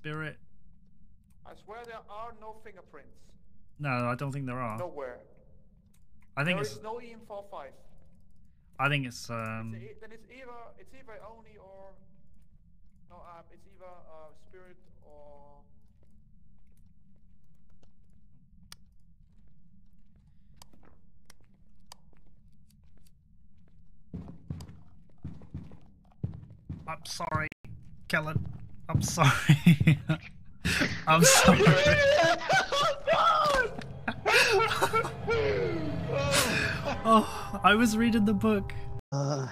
spirit. I swear there are no fingerprints. No, I don't think there are. Nowhere. I think There it's. is no EM45. I think it's. Um. It's e- then it's either it's either Oni or no, uh, it's either uh, spirit or I'm sorry, Kellen. I'm sorry. I'm sorry. oh, I was reading the book. Uh,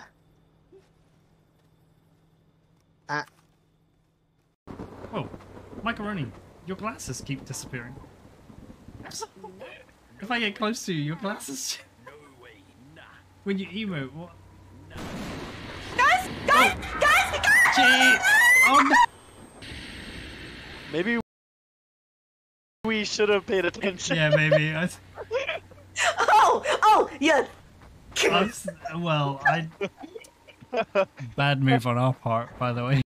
ah, Whoa, macaroni, your glasses keep disappearing. If I get close to you, your glasses. No way, nah. When you emote, what? Guys, guys, guys, guys! Gee, oh no. Maybe we should have paid attention. Yeah, maybe. I, Oh, oh, yeah. I was- well, I. Bad move on our part, by the way.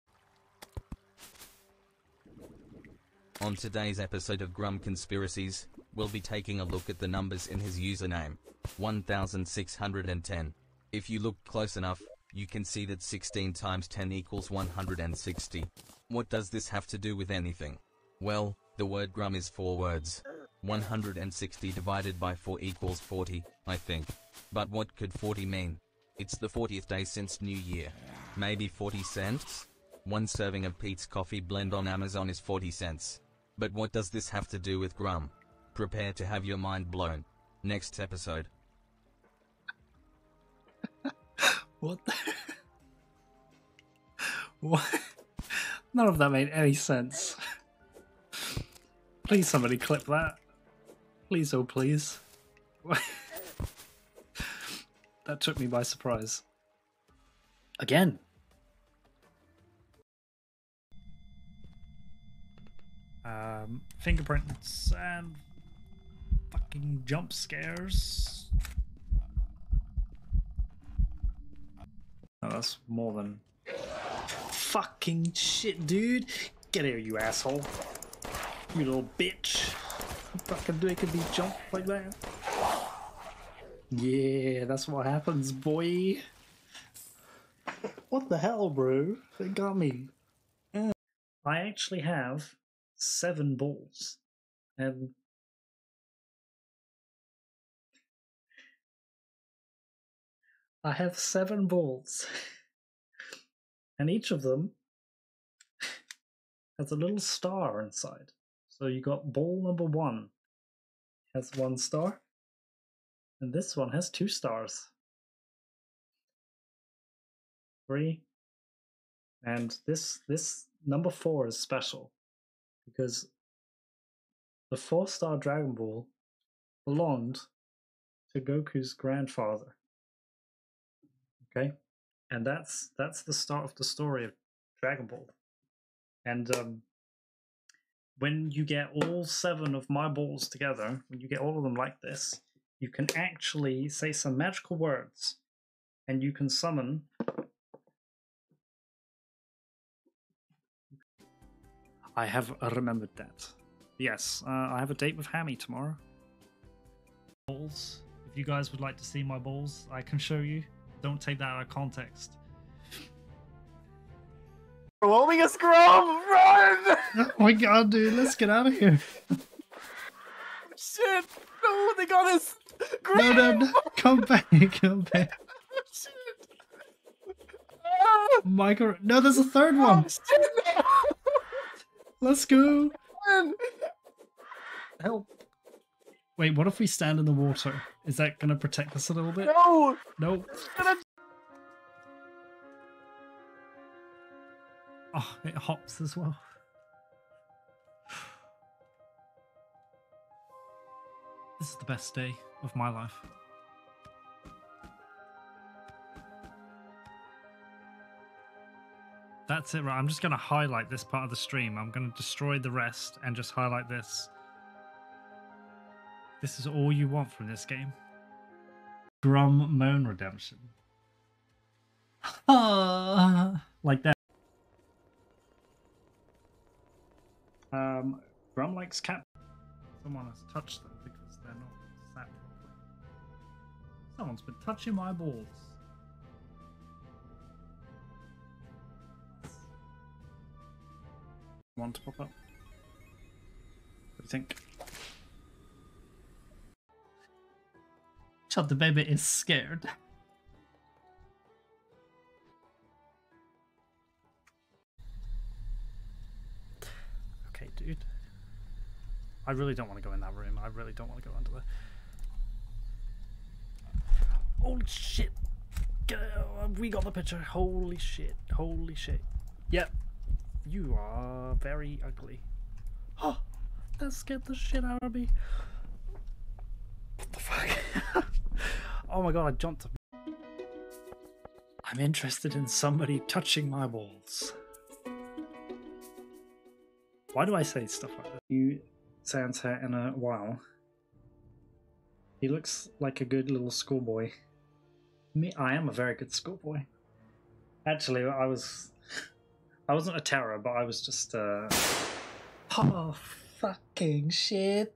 On today's episode of Grum Conspiracies, we'll be taking a look at the numbers in his username 1610. If you look close enough, you can see that 16 times 10 equals 160. What does this have to do with anything? Well, the word Grum is four words. 160 divided by 4 equals 40, I think. But what could 40 mean? It's the 40th day since New Year. Maybe 40 cents? One serving of Peet's coffee blend on Amazon is 40 cents. But what does this have to do with Grum? Prepare to have your mind blown. Next episode. What? What? None of that made any sense. Please, somebody clip that. Please, oh please. that took me by surprise. Again. Um, fingerprints and fucking jump scares. Oh, that's more than fucking shit, dude. Get here, you asshole. You little bitch. Fucking making be jumped like that. Yeah, that's what happens, boy. What the hell, bro? They got me. Yeah. I actually have seven balls. And I have seven balls. And each of them has a little star inside. So you got ball number one has one star. And this one has two stars. Three. And this this number four is special because the four star Dragon Ball belonged to Goku's grandfather. Okay? And that's that's the start of the story of Dragon Ball. And um when you get all seven of my balls together, when you get all of them like this, you can actually say some magical words and you can summon I have remembered that. Yes, uh, I have a date with Hammy tomorrow. Balls. If you guys would like to see my balls, I can show you. Don't take that out of context. We're holding a scrum! Run! Oh my god, dude, let's get out of here. Shit! No, they got us! No, no, no, come back, come back. Shit! Ah! Micro. No, there's a third one. Oh, shit! No! Let's go. Run! Help. Wait, what if we stand in the water? Is that gonna protect us a little bit? No! Nope. Gonna- Oh, it hops as well. This is the best day of my life. That's it, right? I'm just going to highlight this part of the stream. I'm going to destroy the rest and just highlight this. This is all you want from this game. Grum Moan Redemption. Ah, like that. Um, Grum likes cat. Someone has touched them because they're not sat properly. Someone's been touching my balls. One to pop up. What do you think? Child, the baby is scared. I really don't want to go in that room. I really don't want to go under there. Holy shit. We got the picture. Holy shit. Holy shit. Yep. You are very ugly. Oh, that scared the shit out of me. What the fuck? oh my god, I jumped. I'm interested in somebody touching my balls. Why do I say stuff like that? You Santa in a while. He looks like a good little schoolboy. Me, I am a very good schoolboy. Actually, I was, I wasn't a terror, but I was just uh. Oh fucking shit!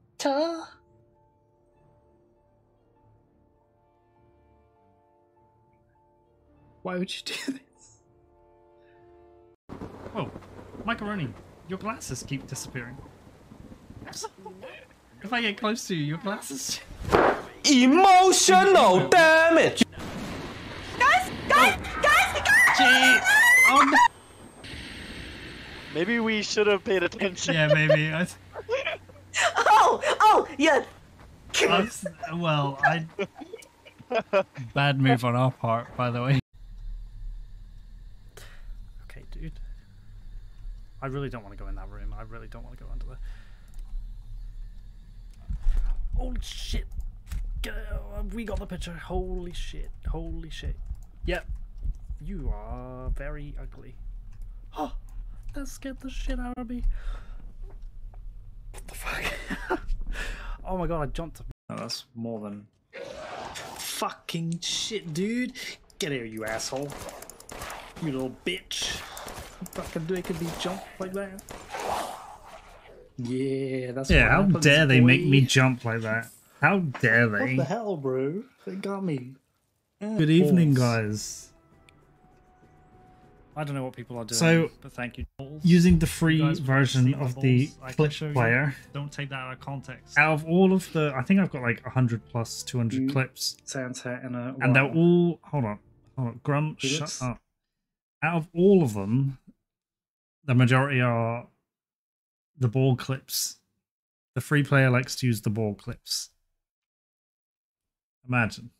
Why would you do this? Oh, macaroni! Your glasses keep disappearing. If I get close to you, your glasses. Emotional damage. Guys, guys, guys, guys! Gee, oh no. Maybe we should have paid attention. Yeah, maybe. I, Oh, oh, yeah. I well, I. Bad move on our part, by the way. Okay, dude. I really don't want to go in that room. I really don't want to go under there. Holy shit. We got the picture. Holy shit. Holy shit. Yep. You are very ugly. Oh, that scared the shit out of me. What the fuck? oh my god, I jumped. No, that's more than. Fucking shit, dude. Get here, you asshole. You little bitch. Fucking making be jump like that. Yeah, that's Yeah, what how happens, dare they make me jump like that? How dare they? What the hell, bro? They got me. Good evening, Balls. guys. I don't know what people are doing. So, but thank you. Balls. Using the free guys want to version of the balls? I clip show you. player, Don't take that out of context. out of all of the, I think I've got like 100 plus 200 You- mm. clips, Santa in a and they're all. Hold on, hold on, Grum, shut up. Out of all of them, the majority are the ball clips. The free player likes to use the ball clips. Imagine.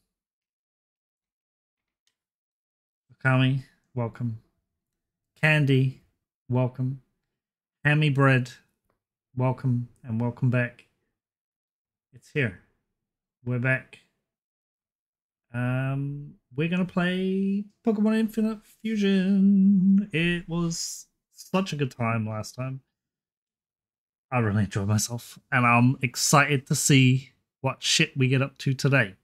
Kami, welcome. Candy, welcome. Hammy Bread, welcome and welcome back. It's here. We're back. Um, we're gonna play Pokemon Infinite Fusion. It was such a good time last time. I really enjoyed myself, and I'm excited to see what shit we get up to today.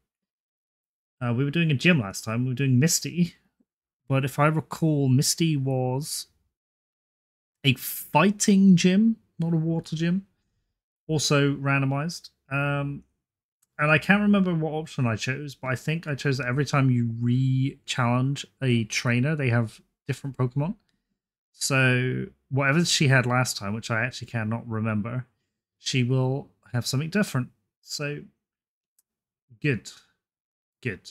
Uh, we were doing a gym last time. We were doing Misty, but if I recall, Misty was a fighting gym, not a water gym. Also randomized. Um, and I can't remember what option I chose, but I think I chose that every time you re-challenge a trainer, they have different Pokemon. So whatever she had last time, which I actually cannot remember, she will have something different. So good, good.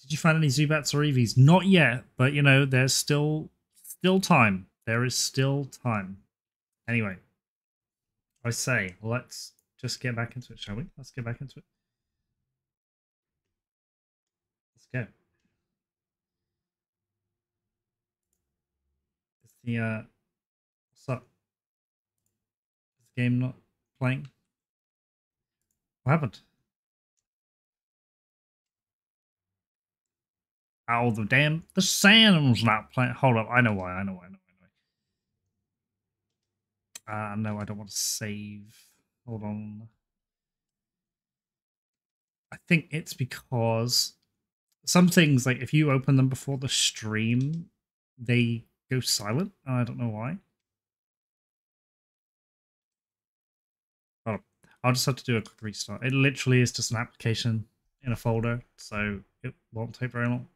Did you find any Zubats or Eevees? Not yet, but you know, there's still still time. There is still time. Anyway, I say let's just get back into it, shall we? Let's get back into it. Let's go. The uh what's up? Is the game not playing? What happened? Oh, the damn the sound's not playing. Hold up, I know why. I know why. I know. I know. Uh, no, I don't want to save. Hold on. I think it's because some things, like if you open them before the stream, they go silent. I don't know why. Oh, I'll just have to do a quick restart. It literally is just an application in a folder, so it won't take very long.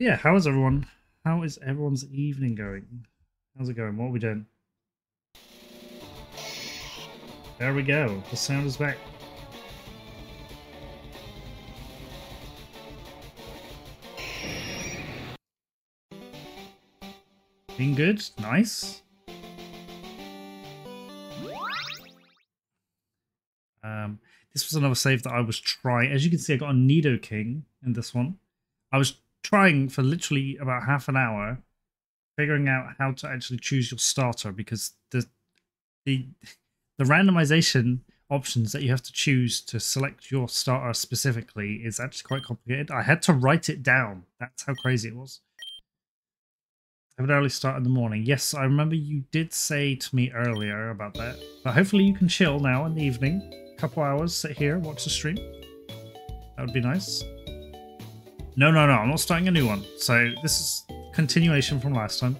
yeah, how is everyone? How is everyone's evening going? How's it going? What are we doing? There we go. The sound is back. Being good. Nice. Um, this was another save that I was trying. As you can see, I got a Nidoking in this one. I was trying for literally about half an hour, figuring out how to actually choose your starter because the the the randomization options that you have to choose to select your starter specifically is actually quite complicated. I had to write it down. That's how crazy it was. Have an early start in the morning. Yes, I remember you did say to me earlier about that. But hopefully you can chill now in the evening. A couple hours, sit here, watch the stream. That would be nice. No, no, no, I'm not starting a new one. So this is continuation from last time.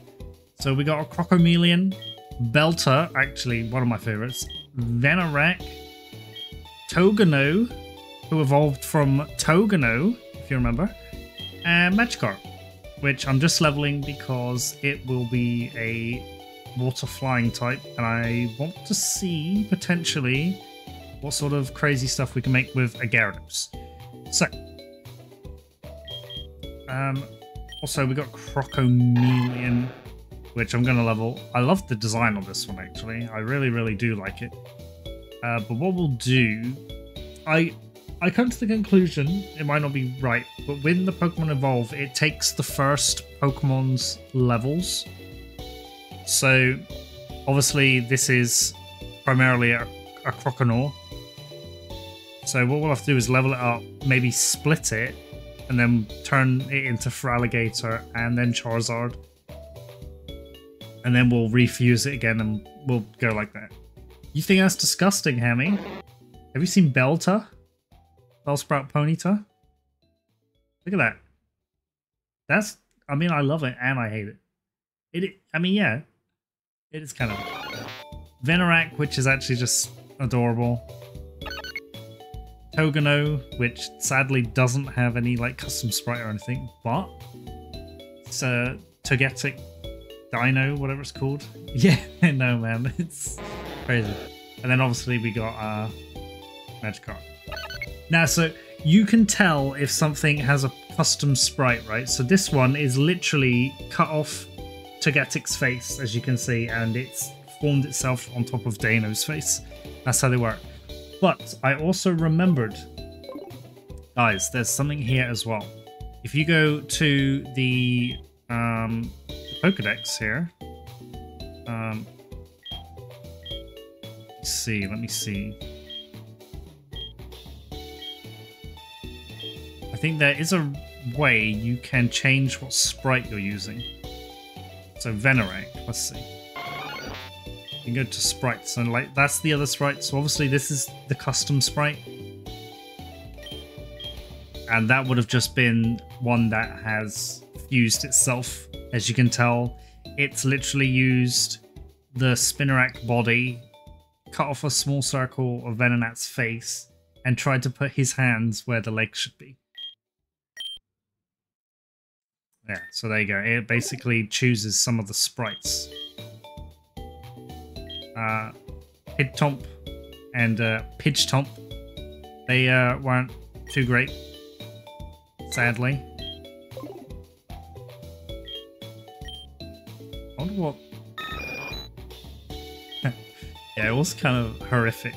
So we got a Crocomelion, Belter, actually one of my favorites, Venorak, Togano, who evolved from Togano, if you remember, and Magikarp, which I'm just leveling because it will be a water flying type, and I want to see potentially what sort of crazy stuff we can make with a Gyarados. So, um, also we got Crocomelion, which I'm going to level. I love the design of this one actually. I really, really do like it. Uh, but what we'll do, I I come to the conclusion, it might not be right, but when the Pokemon evolve, it takes the first Pokemon's levels. So, obviously, this is primarily a, a Croconaw. So what we'll have to do is level it up, maybe split it, and then turn it into Feraligatr and then Charizard. And then we'll refuse it again and we'll go like that. You think that's disgusting, Hammy? Have you seen Belter? Bellsprout Ponyta? Look at that. That's, I mean, I love it and I hate it. It, I mean, yeah, it is kind of. Venorak, which is actually just adorable. Togano, which sadly doesn't have any like custom sprite or anything, but it's a Togetic Dino, whatever it's called. Yeah, no man, it's crazy. And then obviously we got uh Magikarp. Now, so you can tell if something has a custom sprite, right? So this one is literally cut off Togetic's face, as you can see, and it's formed itself on top of Dano's face. That's how they work. But I also remembered, guys, there's something here as well. If you go to the, um, the Pokedex here, um, see, let me see. Think there is a way you can change what sprite you're using. So Venerate, let's see. You can go to sprites and like that's the other sprite. So obviously this is the custom sprite. And that would have just been one that has fused itself. As you can tell, it's literally used the Spinarak body, cut off a small circle of Venonat's face, and tried to put his hands where the legs should be. Yeah, so there you go. It basically chooses some of the sprites. Uh, Pidtomp and uh, Pidgetomp, they uh, weren't too great, sadly. I wonder what... yeah, it was kind of horrific.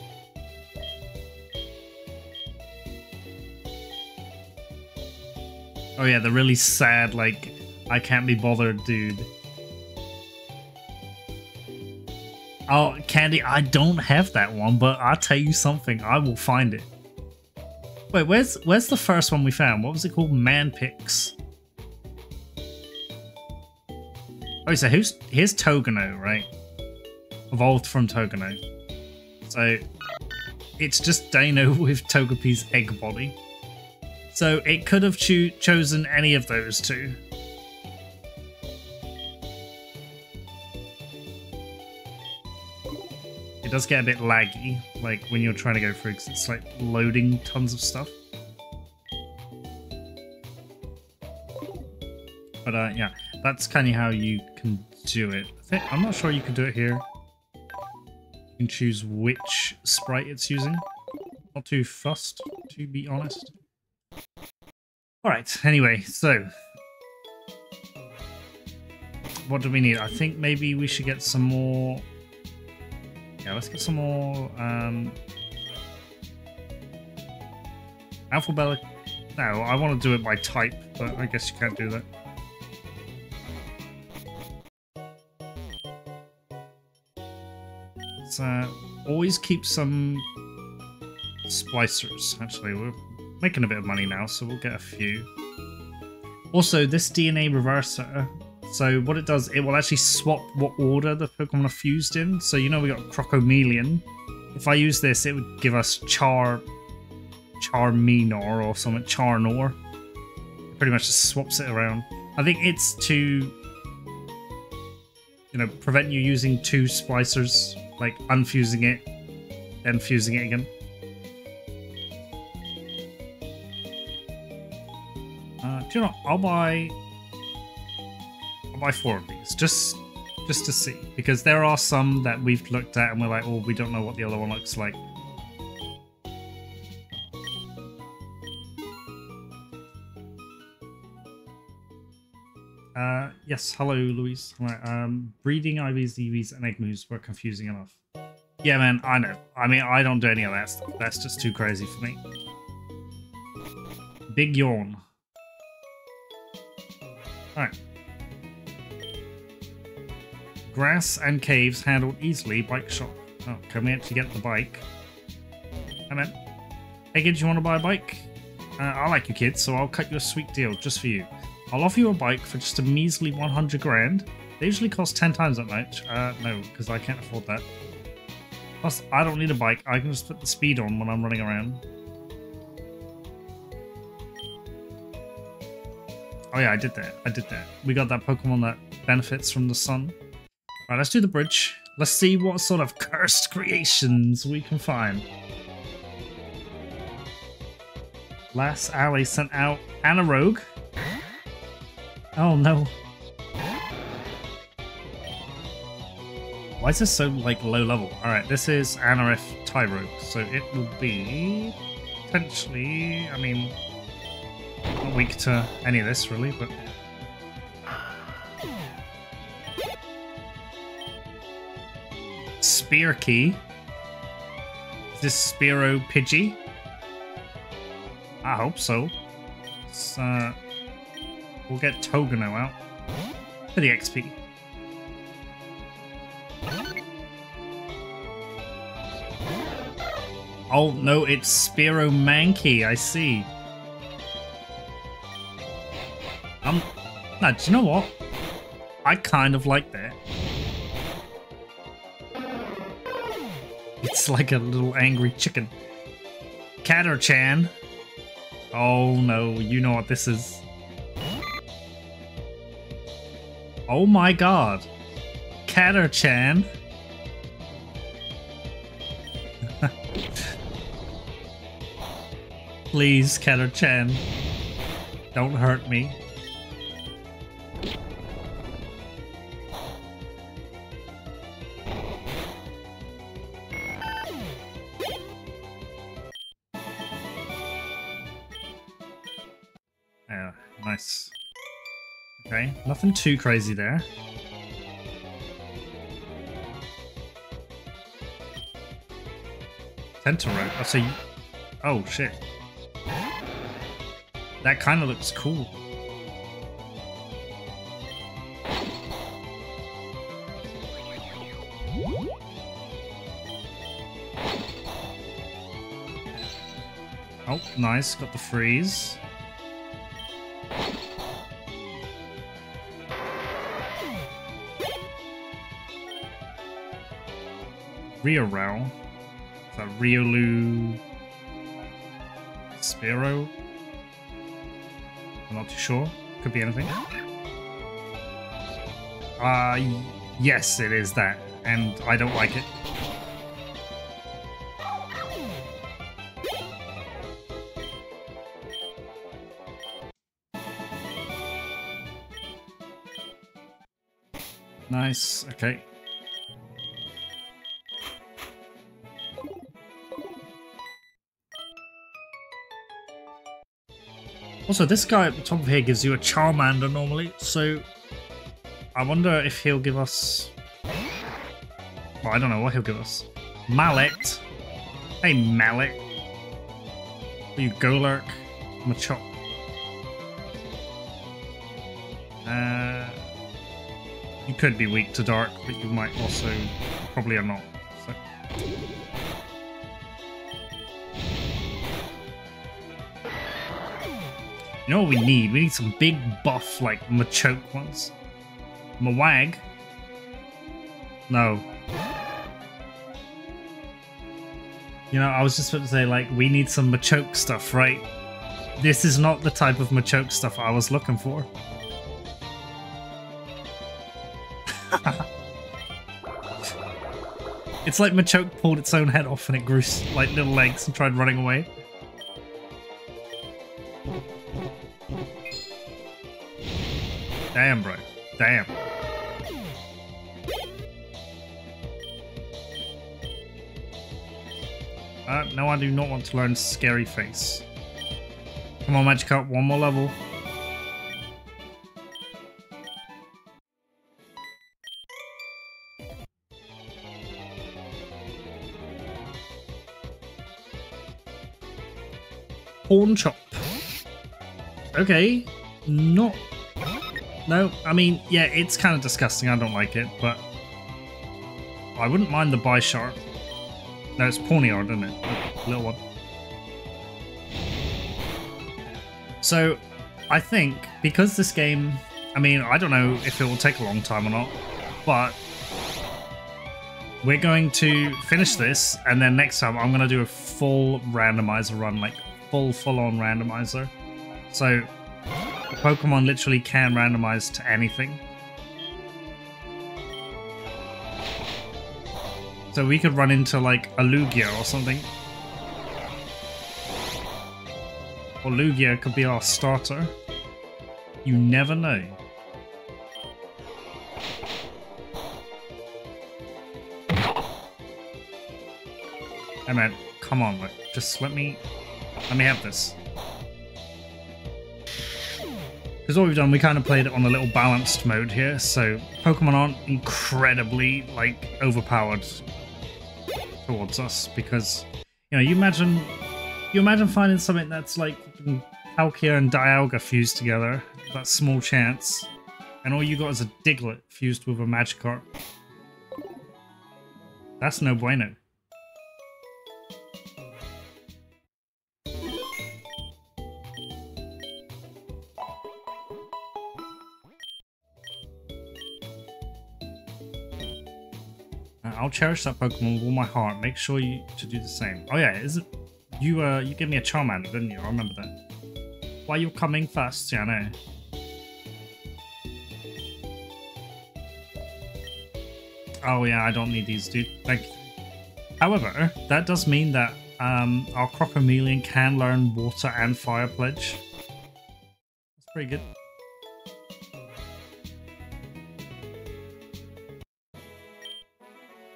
Oh yeah, the really sad, like, I can't be bothered dude. Oh, Candy, I don't have that one, but I'll tell you something, I will find it. Wait, where's where's the first one we found? What was it called? Manpix. Oh, so who's here's Togano, right? Evolved from Togano. So it's just Dano with Togepi's egg body so it could have cho chosen any of those two. It does get a bit laggy, like when you're trying to go through, because it's like loading tons of stuff. But uh, yeah, that's kind of how you can do it. I'm not sure you can do it here. You can choose which sprite it's using. Not too fussed, to be honest. Alright, anyway, so. What do we need? I think maybe we should get some more... Yeah, let's get some more... Um, alphabet... No, I want to do it by type, but I guess you can't do that. Let's uh, always keep some splicers. Actually, we're making a bit of money now, so we'll get a few. Also, this DNA reverser, so what it does, it will actually swap what order the Pokemon are fused in. So you know we got Crocomelion. If I use this, it would give us Char... Charminor or something, Charnor. It pretty much just swaps it around. I think it's to... You know, prevent you using two splicers, like unfusing it, then fusing it again. Uh, do you know? I'll buy. I'll buy four of these just just to see because there are some that we've looked at and we're like, oh, we don't know what the other one looks like. Uh, yes, hello, Louise. Right, um, breeding IVs, EVs, and egg moves were confusing enough. Yeah, man, I know. I mean, I don't do any of that stuff. That's just too crazy for me. Big yawn. Alright. Grass and caves handled easily. Bike shop. Oh, can we actually get the bike? I man. Hey, kids, you want to buy a bike? Uh, I like you kids, so I'll cut you a sweet deal just for you. I'll offer you a bike for just a measly 100 grand. They usually cost 10 times that much. Uh, no, because I can't afford that. Plus, I don't need a bike. I can just put the speed on when I'm running around. Oh yeah, I did that. I did that. We got that Pokemon that benefits from the sun. Alright, let's do the bridge. Let's see what sort of cursed creations we can find. Last Alley sent out Anarogue. Oh no. Why is this so like low level? Alright, this is Anorith Tyrogue, so it will be potentially I mean weak to any of this really, but Spear Key. Is this Spearow Pidgey? I hope so. Uh, we'll get Togano out for the XP. Oh no, it's Spearow Mankey, I see. Um, nah, do you know what? I kind of like that. It's like a little angry chicken. Catter-chan. Oh no, you know what this is. Oh my god. Catter-chan. Please, Catter-chan. Don't hurt me. Nothing too crazy there. Tentaro. Oh, so you... Oh, shit. That kind of looks cool. Oh, nice. Got the freeze. Riorel. Is that Riolu Spearow? I'm not too sure. Could be anything. Uh, yes, it is that. And I don't like it. Nice, okay. Also, this guy at the top of here gives you a Charmander normally, so I wonder if he'll give us. Well, I don't know what he'll give us. Mallet. Hey, Mallet. You Golurk? Machop. Uh, you could be weak to dark, but you might also probably are not. You know what we need? We need some big buff like Machoke ones. Mawag. No. You know, I was just about to say like we need some Machoke stuff, right? This is not the type of Machoke stuff I was looking for. it's like Machoke pulled its own head off and it grew like little legs and tried running away. Damn, bro. Damn. Uh, no, I do not want to learn Scary Face. Come on, Magikarp, one more level. Horn Chop. Okay, not no, I mean, yeah, it's kind of disgusting. I don't like it, but I wouldn't mind the Bisharp. No, it's Pawniard, isn't it? Little one. So, I think because this game, I mean, I don't know if it will take a long time or not, but we're going to finish this, and then next time I'm going to do a full randomizer run, like full, full-on randomizer. So Pokemon literally can randomize to anything. So we could run into like a Lugia or something. Or Lugia could be our starter. You never know. Hey man, come on, like, just let me let me have this. Because what we've done, we kind of played it on a little balanced mode here, so Pokemon aren't incredibly, like, overpowered towards us, because, you know, you imagine, you imagine finding something that's, like, Palkia and Dialga fused together, that small chance, and all you got is a Diglett fused with a Magikarp. That's no bueno. Cherish that Pokemon with all my heart. Make sure you to do the same. Oh yeah, is it you? Uh, you gave me a Charmander, didn't you? I remember that. Why you're coming fast, yeah, I know. Oh yeah, I don't need these, dude. Thank you. However, that does mean that um, our Crocomelian can learn Water and Fire Pledge. That's pretty good.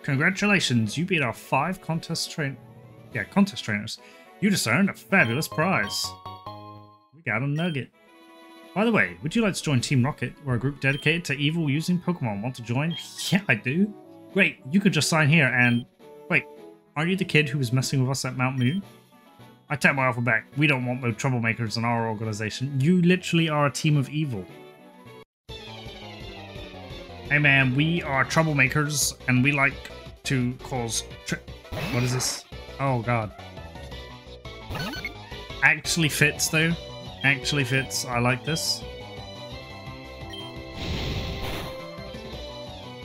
Congratulations, you beat our five contest train yeah, contest trainers. You just earned a fabulous prize. We got a nugget. By the way, would you like to join Team Rocket? We're a group dedicated to evil using Pokemon. Want to join? Yeah, I do. Great, you could just sign here and... Wait, aren't you the kid who was messing with us at Mount Moon? I tap my alpha back. We don't want no troublemakers in our organization. You literally are a team of evil. Hey man, we are troublemakers and we like to cause What is this? Oh god. Actually fits though. Actually fits. I like this.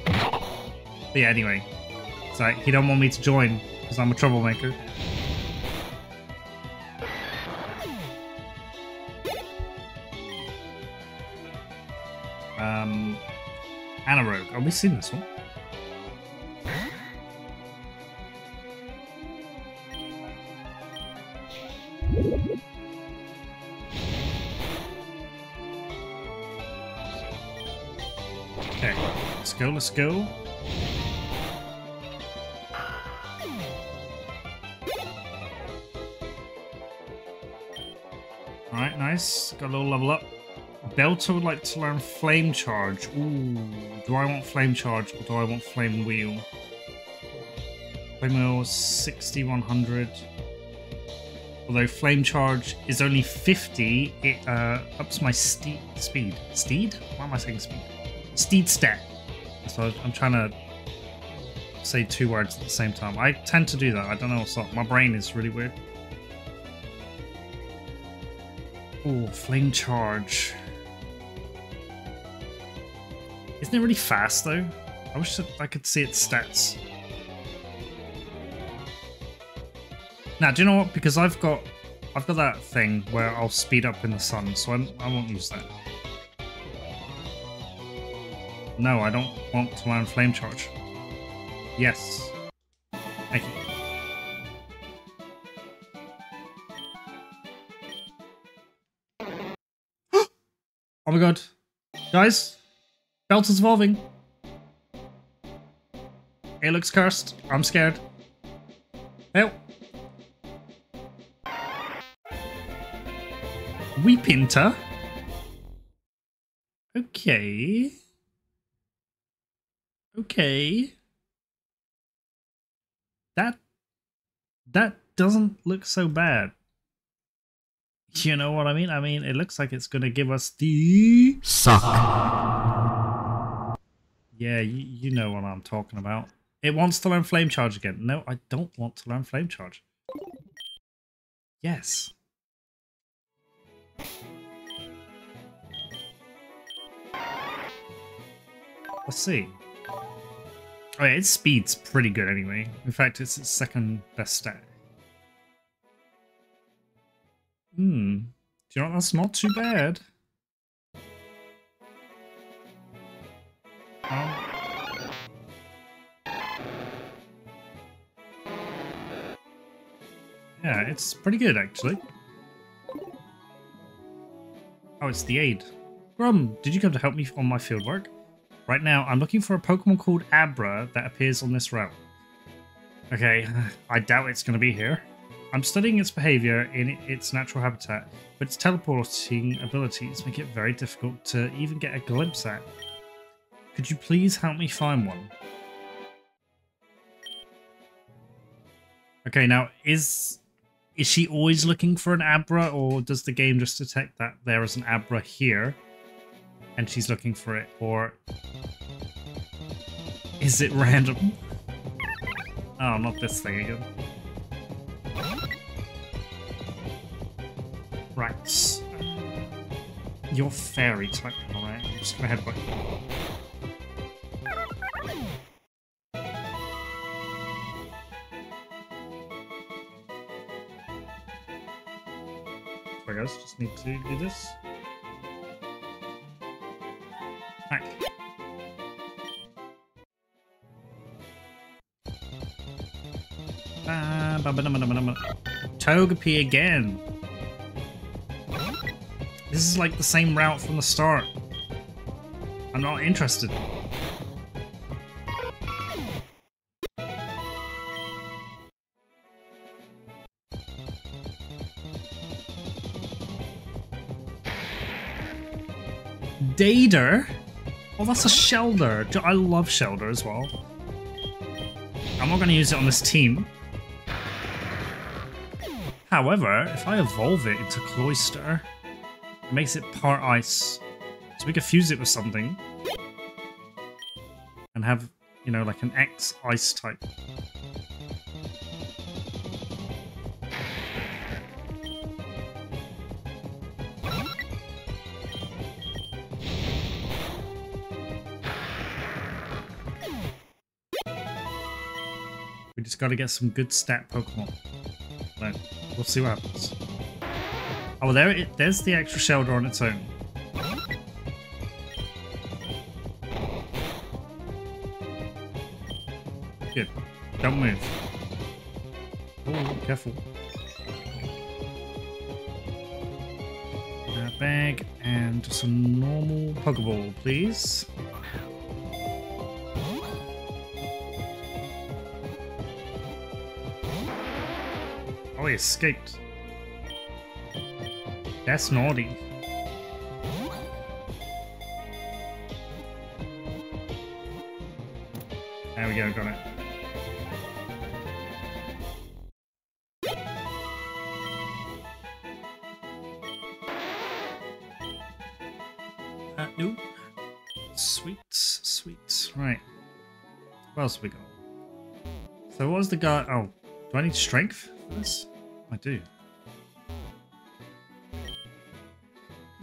But yeah, anyway. It's like he don't want me to join because I'm a troublemaker. Um, Anarogue. Have we seen this one? Let's go, let's go. Alright, nice. Got a little level up. Belter would like to learn Flame Charge. Ooh, do I want Flame Charge or do I want Flame Wheel? Flame Wheel 6100. Although Flame Charge is only 50, it uh, ups my ste speed. Steed? Why am I saying speed? Steed stat. So I'm trying to say two words at the same time. I tend to do that. I don't know what's up. My brain is really weird. Oh, Flame Charge. Isn't it really fast though? I wish I could see its stats. Now, do you know what? Because I've got, I've got that thing where I'll speed up in the sun, so I'm, I won't use that. No, I don't want to land Flame Charge. Yes. Thank you. oh my god. Guys, Belt is evolving. It looks cursed. I'm scared. Help. Weepinter. Okay. Okay. That that doesn't look so bad. You know what I mean? I mean, it looks like it's going to give us the Suck. Yeah, you, you know what I'm talking about. It wants to learn Flame Charge again. No, I don't want to learn Flame Charge. Yes. Let's see. Oh yeah, its speed's pretty good anyway. In fact, it's its second best stat. Hmm. Do you know? That's not too bad. Um, yeah, it's pretty good actually. Oh, it's the aid. Grum, did you come to help me on my fieldwork? Right now, I'm looking for a Pokemon called Abra that appears on this route. Okay, I doubt it's going to be here. I'm studying its behavior in its natural habitat, but its teleporting abilities make it very difficult to even get a glimpse at. Could you please help me find one? Okay, now is is she always looking for an Abra, or does the game just detect that there is an Abra here, and she's looking for it, or is it random? Oh, not this thing again. Right. You're fairy type, alright? I'm. Sorry guys, just need to do this. Ba- Togepi again. This is like the same route from the start. I'm not interested. Dater? Oh, that's a Shellder. I love Shellder as well. I'm not going to use it on this team. However, if I evolve it into Cloyster, it makes it part ice. So we could fuse it with something. And have, you know, like an X ice type. Got to get some good stat Pokemon. No, we'll see what happens. Oh, there it. There's the extra Shellder on its own. Good. Don't move. Oh, careful. Bag and just a normal Pokeball, please. Escaped. That's naughty. There we go, got it. Uh, nope. Sweet, sweet. Right. What else we got? So what was the guy? Oh, do I need strength for this? I do.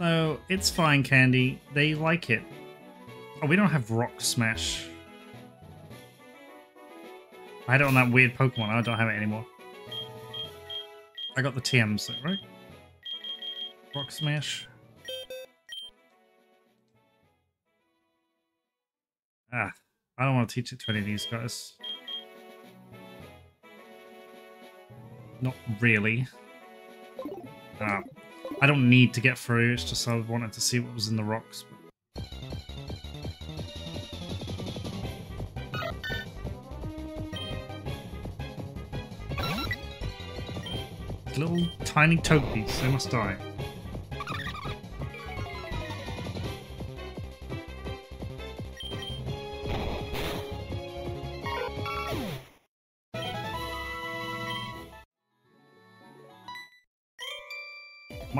No, it's fine, Candy. They like it. Oh, we don't have Rock Smash. I had it on that weird Pokemon. I don't have it anymore. I got the TMs, right? Rock Smash. Ah, I don't want to teach it to any of these guys. Not really. Ah, I don't need to get through, it's just I wanted to see what was in the rocks. Little tiny togepies, they must die.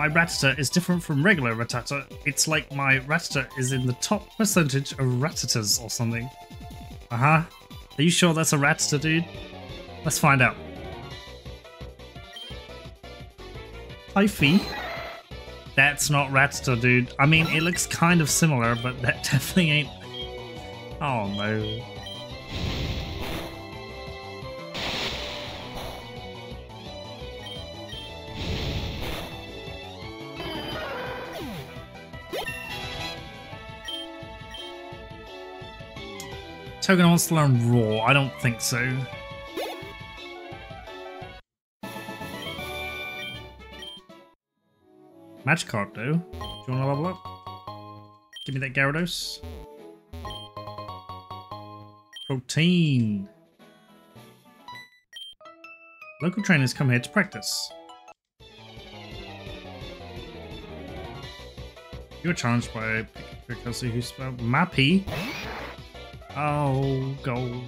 My Rattata is different from regular Rattata. It's like my Rattata is in the top percentage of Rattatas or something. Uh-huh. Are you sure that's a Rattata, dude? Let's find out. Hi, Fee. That's not Rattata, dude. I mean, it looks kind of similar, but that definitely ain't... Oh, no. Togen wants to learn Raw. I don't think so. Magikarp, though. Do you want to level up? Give me that Gyarados. Protein. Local trainers come here to practice. You're challenged by Picassi who spelled Mappy. Oh, gold.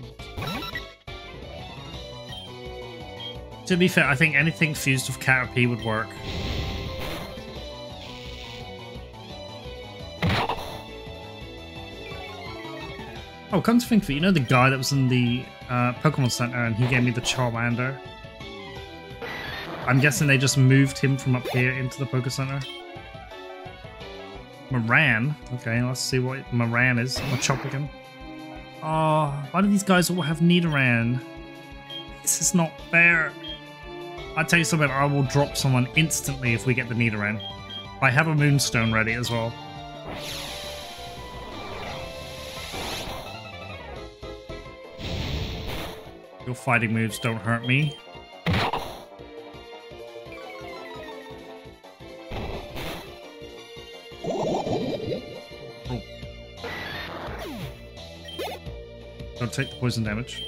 To be fair, I think anything fused with Caterpie would work. Oh, come to think of it, you know the guy that was in the uh, Pokemon Center and he gave me the Charmander? I'm guessing they just moved him from up here into the Poke Center. Moran. Okay, let's see what Moran is. Oh, why do these guys all have Nidoran? This is not fair. I tell you something, I will drop someone instantly if we get the Nidoran. I have a Moonstone ready as well. Your fighting moves don't hurt me. Don't take the poison damage.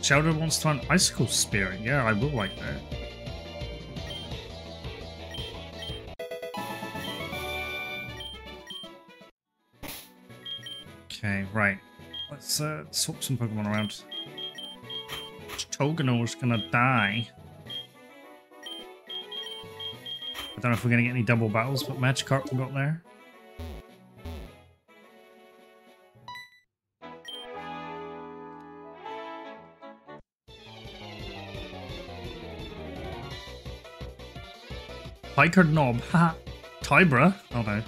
Shadow wants to an Icicle Spear. Yeah, I will like that. Okay, right. Let's uh, swap some Pokemon around. Togano's gonna die. I don't know if we're gonna get any double battles, but Magikarp we got there. Piker Knob. Haha. Tybra? Oh no.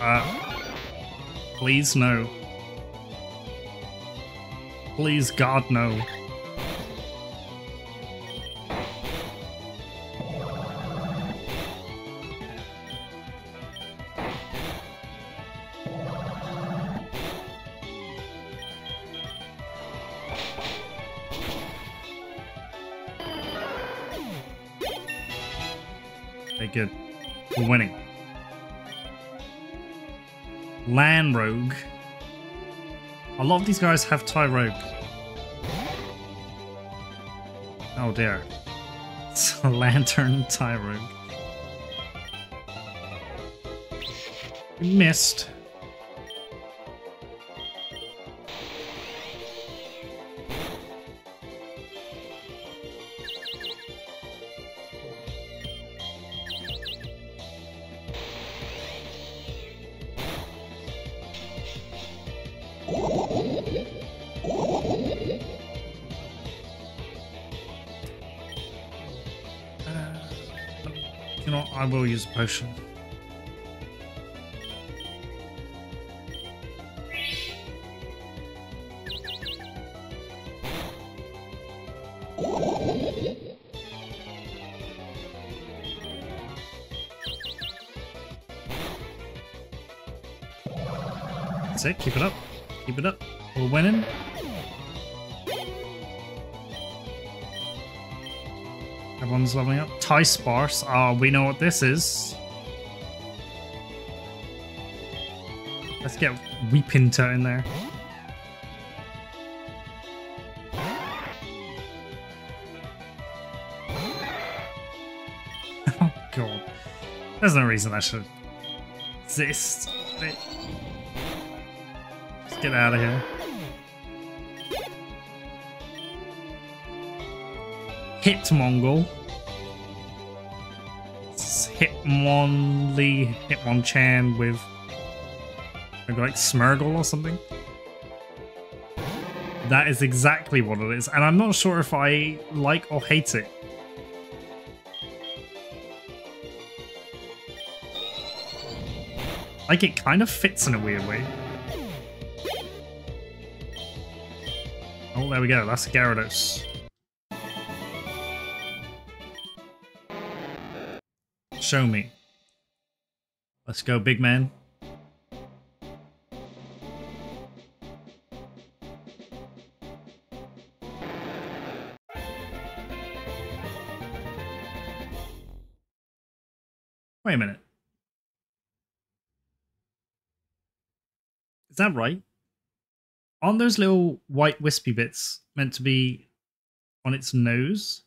Uh, please no. Please God no. lot of these guys have Tyrogue. Oh dear. It's a Lanturn Tyrogue. We missed. Use potion. That's it. Keep it up. Keep it up. We're winning. Everyone's leveling up. Tie Sparse. Ah, we know what this is. Let's get Weepinter in there. oh god. There's no reason that should exist. Let's get out of here. Hitmongol. It's Hitmonlee, Hitmonchan with maybe like Smeargle or something. That is exactly what it is, and I'm not sure if I like or hate it. Like it kind of fits in a weird way. Oh, there we go. That's Gyarados. Show me. Let's go, big man. Wait a minute. Is that right? Aren't those little white wispy bits meant to be on its nose?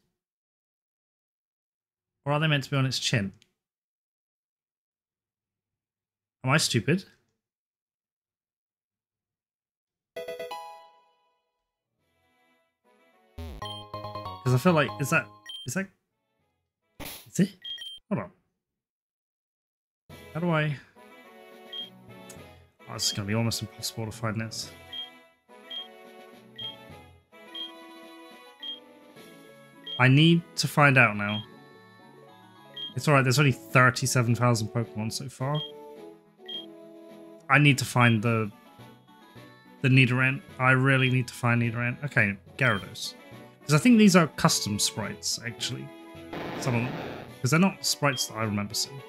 Or are they meant to be on its chin? Am I stupid? Because I feel like is that is that is it? Hold on. How do I? Oh, it's gonna be almost impossible to find this. I need to find out now. It's alright, there's only 37,000 Pokemon so far. I need to find the the Nidoran. I really need to find Nidoran. Okay, Gyarados. Because I think these are custom sprites, actually. Some of them. Because they're not sprites that I remember seeing.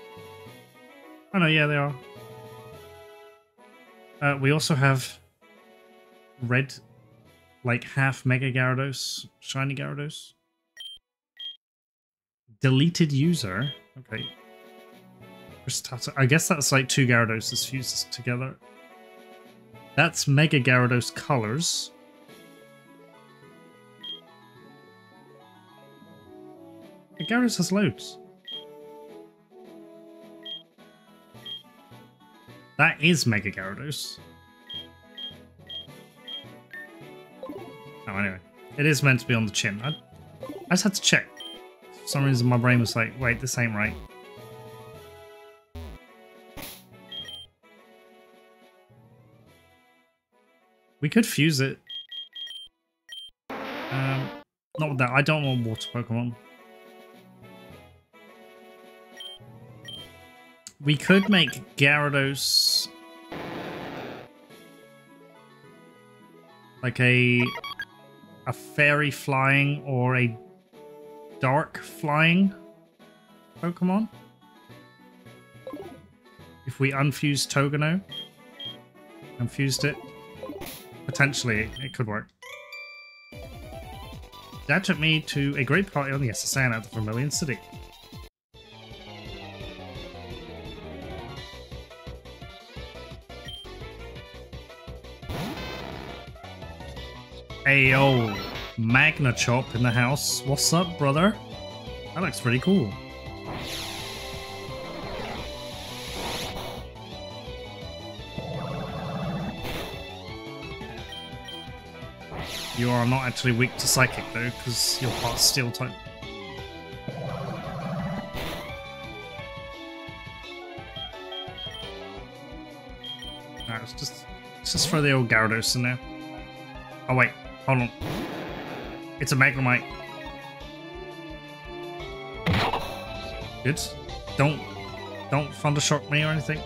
Oh no, yeah, they are. Uh, we also have red, like half Mega Gyarados, Shiny Gyarados. Deleted user. Okay. I guess that's like two Gyaradoses fused together. That's Mega Gyarados colors. Yeah, Gyarados has loads. That is Mega Gyarados. Oh, anyway. It is meant to be on the chin. I, I just had to check. For some reason my brain was like, wait, this ain't right. We could fuse it. Um, not with that. I don't want water Pokemon. We could make Gyarados like a a fairy flying or a dark flying Pokemon. If we unfuse Togano and it, potentially it could work. That took me to a great party on the S.S. Anne at the Vermilion City. Ayo, Magna Chop in the house. What's up, brother? That looks pretty cool. You are not actually weak to Psychic though, because you're part Steel type. Alright, let's just, let's just throw the old Gyarados in there. Oh wait, hold on. It's a Magnemite. Good. Don't, don't Thundershock me or anything.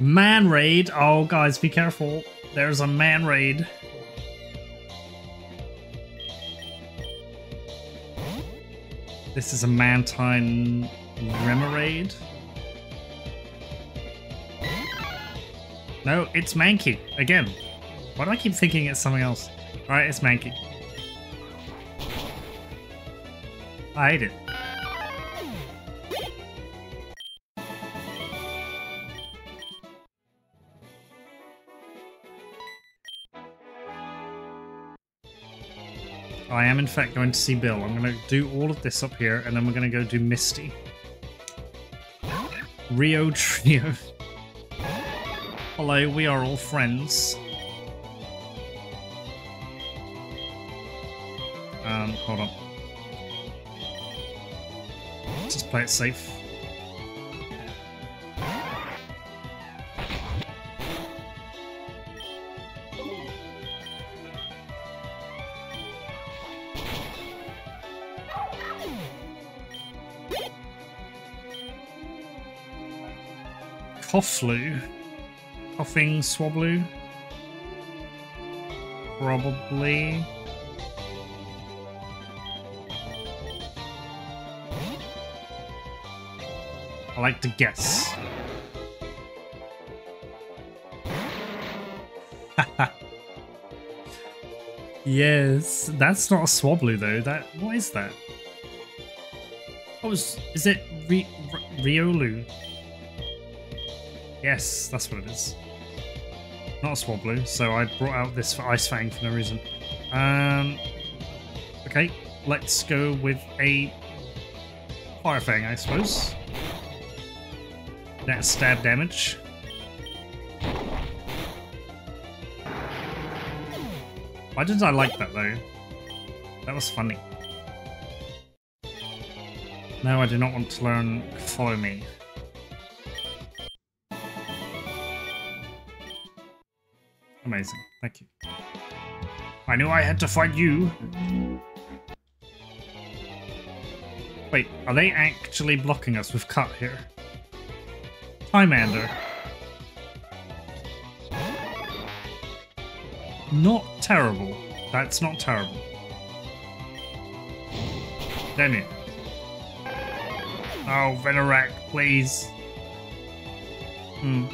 Man raid. Oh, guys, be careful. There's a man raid. This is a Mantine Remoraid. No, it's Mankey. Again. Why do I keep thinking it's something else? Alright, it's Mankey. I hate it. I am in fact going to see Bill. I'm going to do all of this up here, and then we're going to go do Misty. Rio Trio. Hello, we are all friends. Um, hold on. Just play it safe. Coughlu. Coughing Swablu. Probably. I like to guess. yes, that's not a Swablu though. That what is that? Oh, is, is it Ri Riolu? Yes, that's what it is. Not a Swablu, so I brought out this for Ice Fang for no reason. Um, okay, let's go with a Fire Fang, I suppose. That's stab damage. Why didn't I like that though? That was funny. No, I do not want to learn Follow Me. Thank you. I knew I had to find you. Wait, are they actually blocking us with cut here? Timander. Not terrible. That's not terrible. Damn it. Oh, Venorak, please. Hmm.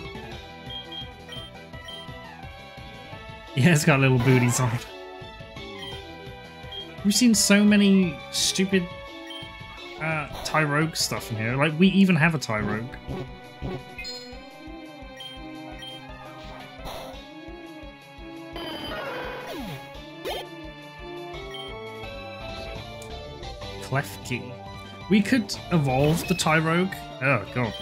Yeah, it's got little booties on. it. We've seen so many stupid uh, Tyrogue stuff in here. Like, we even have a Tyrogue. Klefki. We could evolve the Tyrogue. Oh, god.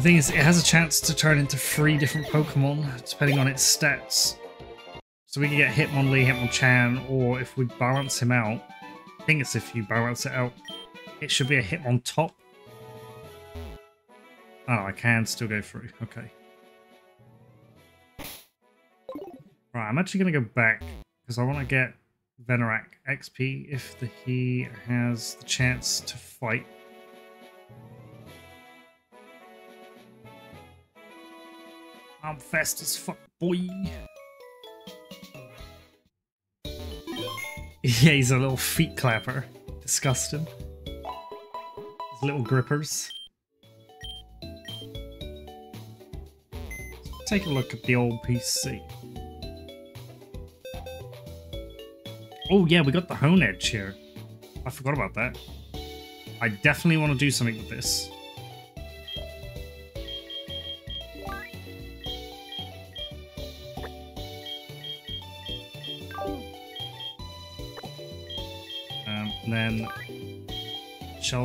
The thing is, it has a chance to turn into three different Pokemon, depending on its stats. So we can get Hitmonlee, Hitmonchan, or if we balance him out, I think it's if you balance it out, it should be a Hitmontop. Oh, I can still go through. Okay. Right, I'm actually going to go back because I want to get Venorak XP if the, he has the chance to fight. I'm fast as fuck, boy. Yeah, he's a little feet clapper. Disgusting. His little grippers. Take a look at the old PC. Oh yeah, we got the Honedge here. I forgot about that. I definitely want to do something with this.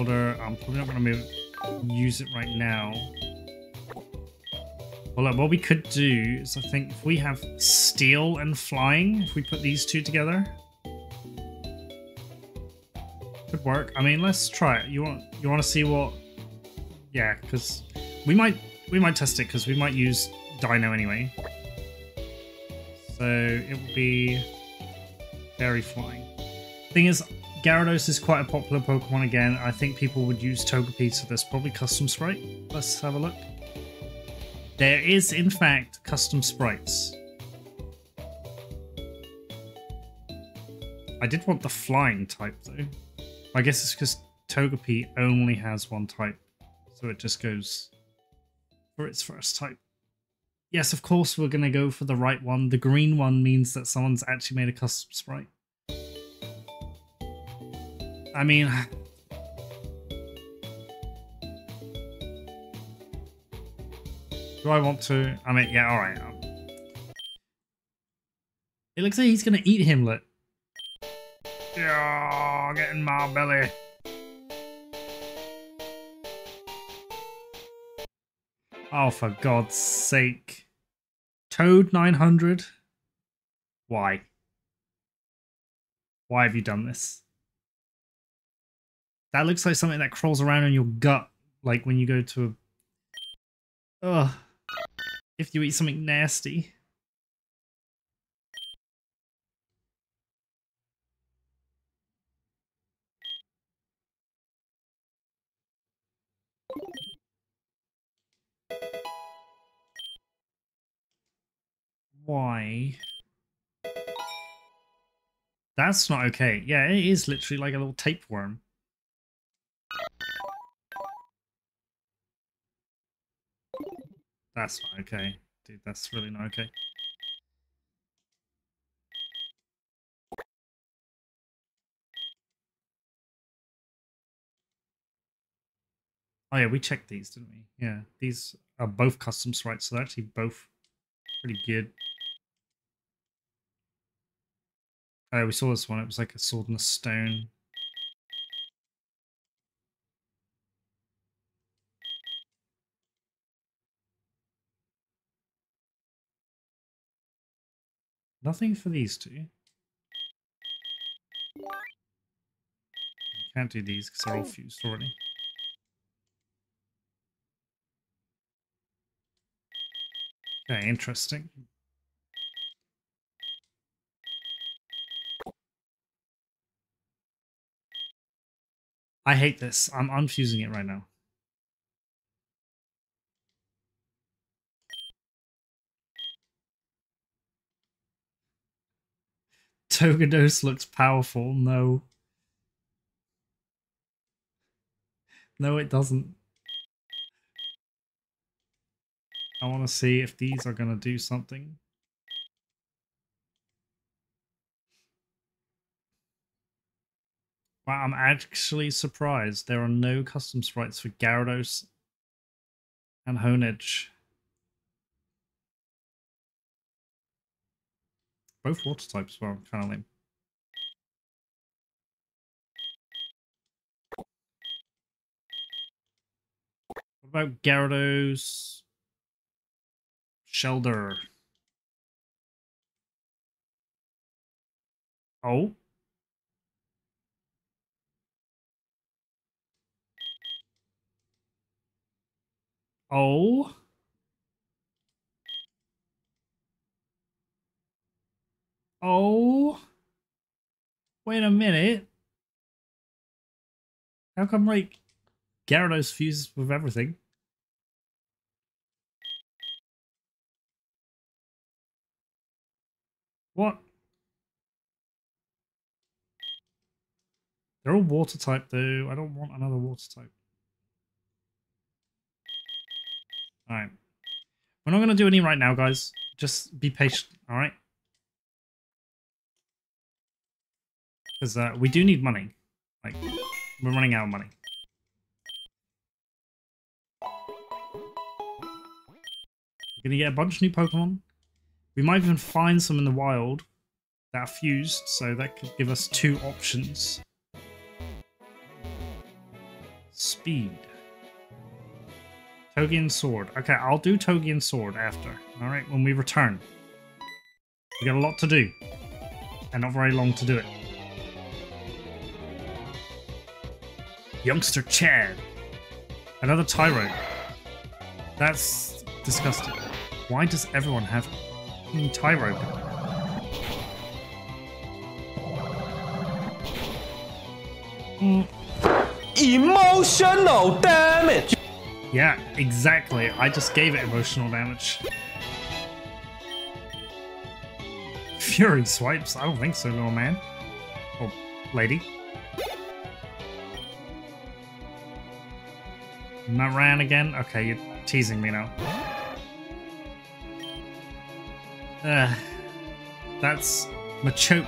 I'm probably not going to use it right now. Well, what we could do is I think if we have steel and flying, if we put these two together, could work. I mean, let's try it. You want you want to see what? Yeah, because we might we might test it because we might use Dino anyway. So it will be very flying. Thing is, Gyarados is quite a popular Pokemon again. I think people would use Togepi, so there's probably custom sprite. Let's have a look. There is, in fact, custom sprites. I did want the flying type, though. I guess it's because Togepi only has one type, so it just goes for its first type. Yes, of course, we're going to go for the right one. The green one means that someone's actually made a custom sprite. I mean, do I want to? I mean, yeah, all right. It looks like he's gonna eat Himlet. Yeah, getting my belly. Oh, for God's sake. Toad 900? Why? Why have you done this? That looks like something that crawls around in your gut, like when you go to a... Ugh. If you eat something nasty. Why? That's not okay. Yeah, it is literally like a little tapeworm. That's not okay. Dude, that's really not okay. Oh yeah, we checked these, didn't we? Yeah, these are both custom sprites, so they're actually both pretty good. Oh, we saw this one. It was like a sword and a stone. Nothing for these two. Can't do these because they're all fused already. Okay, interesting. I hate this. I'm unfusing it right now. Togedos looks powerful. No. No, it doesn't. I want to see if these are going to do something. Wow, I'm actually surprised there are no custom sprites for Gyarados and Honedge. Both water types well, kind of lame. What about Gyarados? Shellder. Oh. Oh. Oh. Wait a minute. How come, like, Gyarados fuses with everything? What? They're all water type, though. I don't want another water type. Alright. We're not going to do any right now, guys. Just be patient, alright? Because uh, we do need money. Like, we're running out of money. We're gonna get a bunch of new Pokemon. We might even find some in the wild that are fused, so that could give us two options. Speed. Togean Sword. Okay, I'll do Togean Sword after. Alright, when we return. We got a lot to do. And not very long to do it. Youngster Chad. Another Tyro. That's disgusting. Why does everyone have Tyro? Mm, Emotional damage. Yeah, exactly. I just gave it emotional damage. Fury swipes? I don't think so, little man. Or lady. Maran again? Okay, you're teasing me now. That's Machoke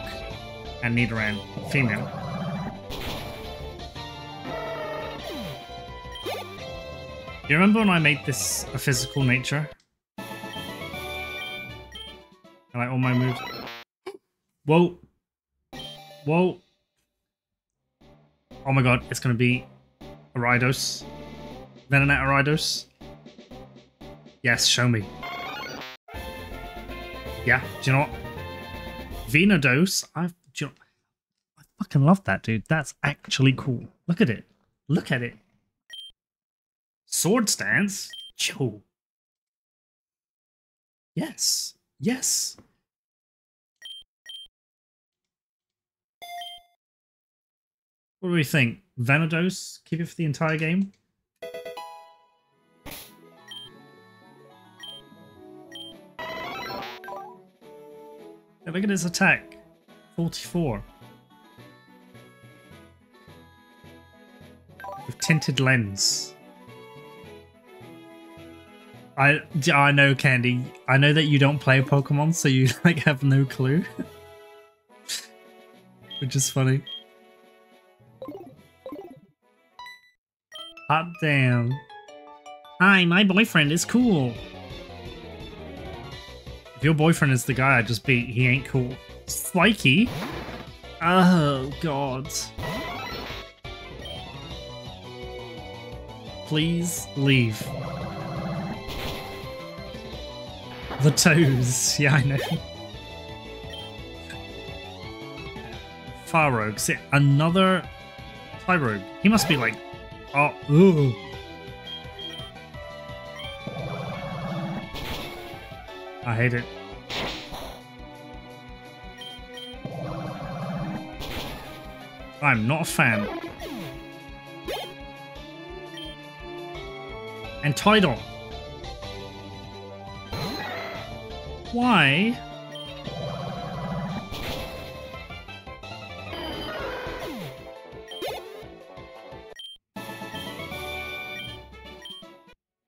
and Nidoran, female. You remember when I made this a physical nature? And like all my moves. Whoa. Whoa. Oh my god, it's gonna be Aridos. Venonat Aridos. Yes, show me. Yeah, do you know what? Venudos, I've you know, I fucking love that dude. That's actually cool. Look at it. Look at it. Sword stance? Yo. Yes. Yes. What do we think? Venudos? Keep it for the entire game? Look at his attack. 44. With tinted lens. I, I know, Candy. I know that you don't play Pokemon, so you like have no clue. Which is funny. Hot damn. Hi, my boyfriend is cool. If your boyfriend is the guy I just beat, he ain't cool. Spiky? Oh, God. Please leave. The toes. Yeah, I know. Farrogue. Another Tyrogue. He must be like... Oh, ooh. Hate it. I'm not a fan. And Tidal. Why?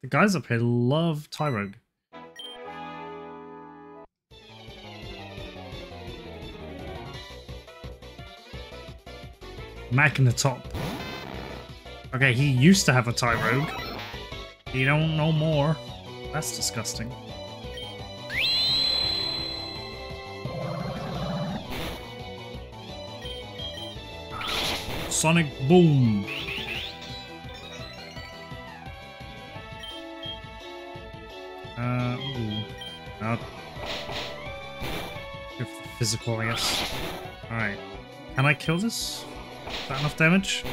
The guys up here love Tyrogue. Magnetop. Okay, he used to have a Tyrogue. He don't know more. That's disgusting. Sonic Boom. Uh, ooh. Uh, the physical, I guess. Alright. Can I kill this? That enough damage?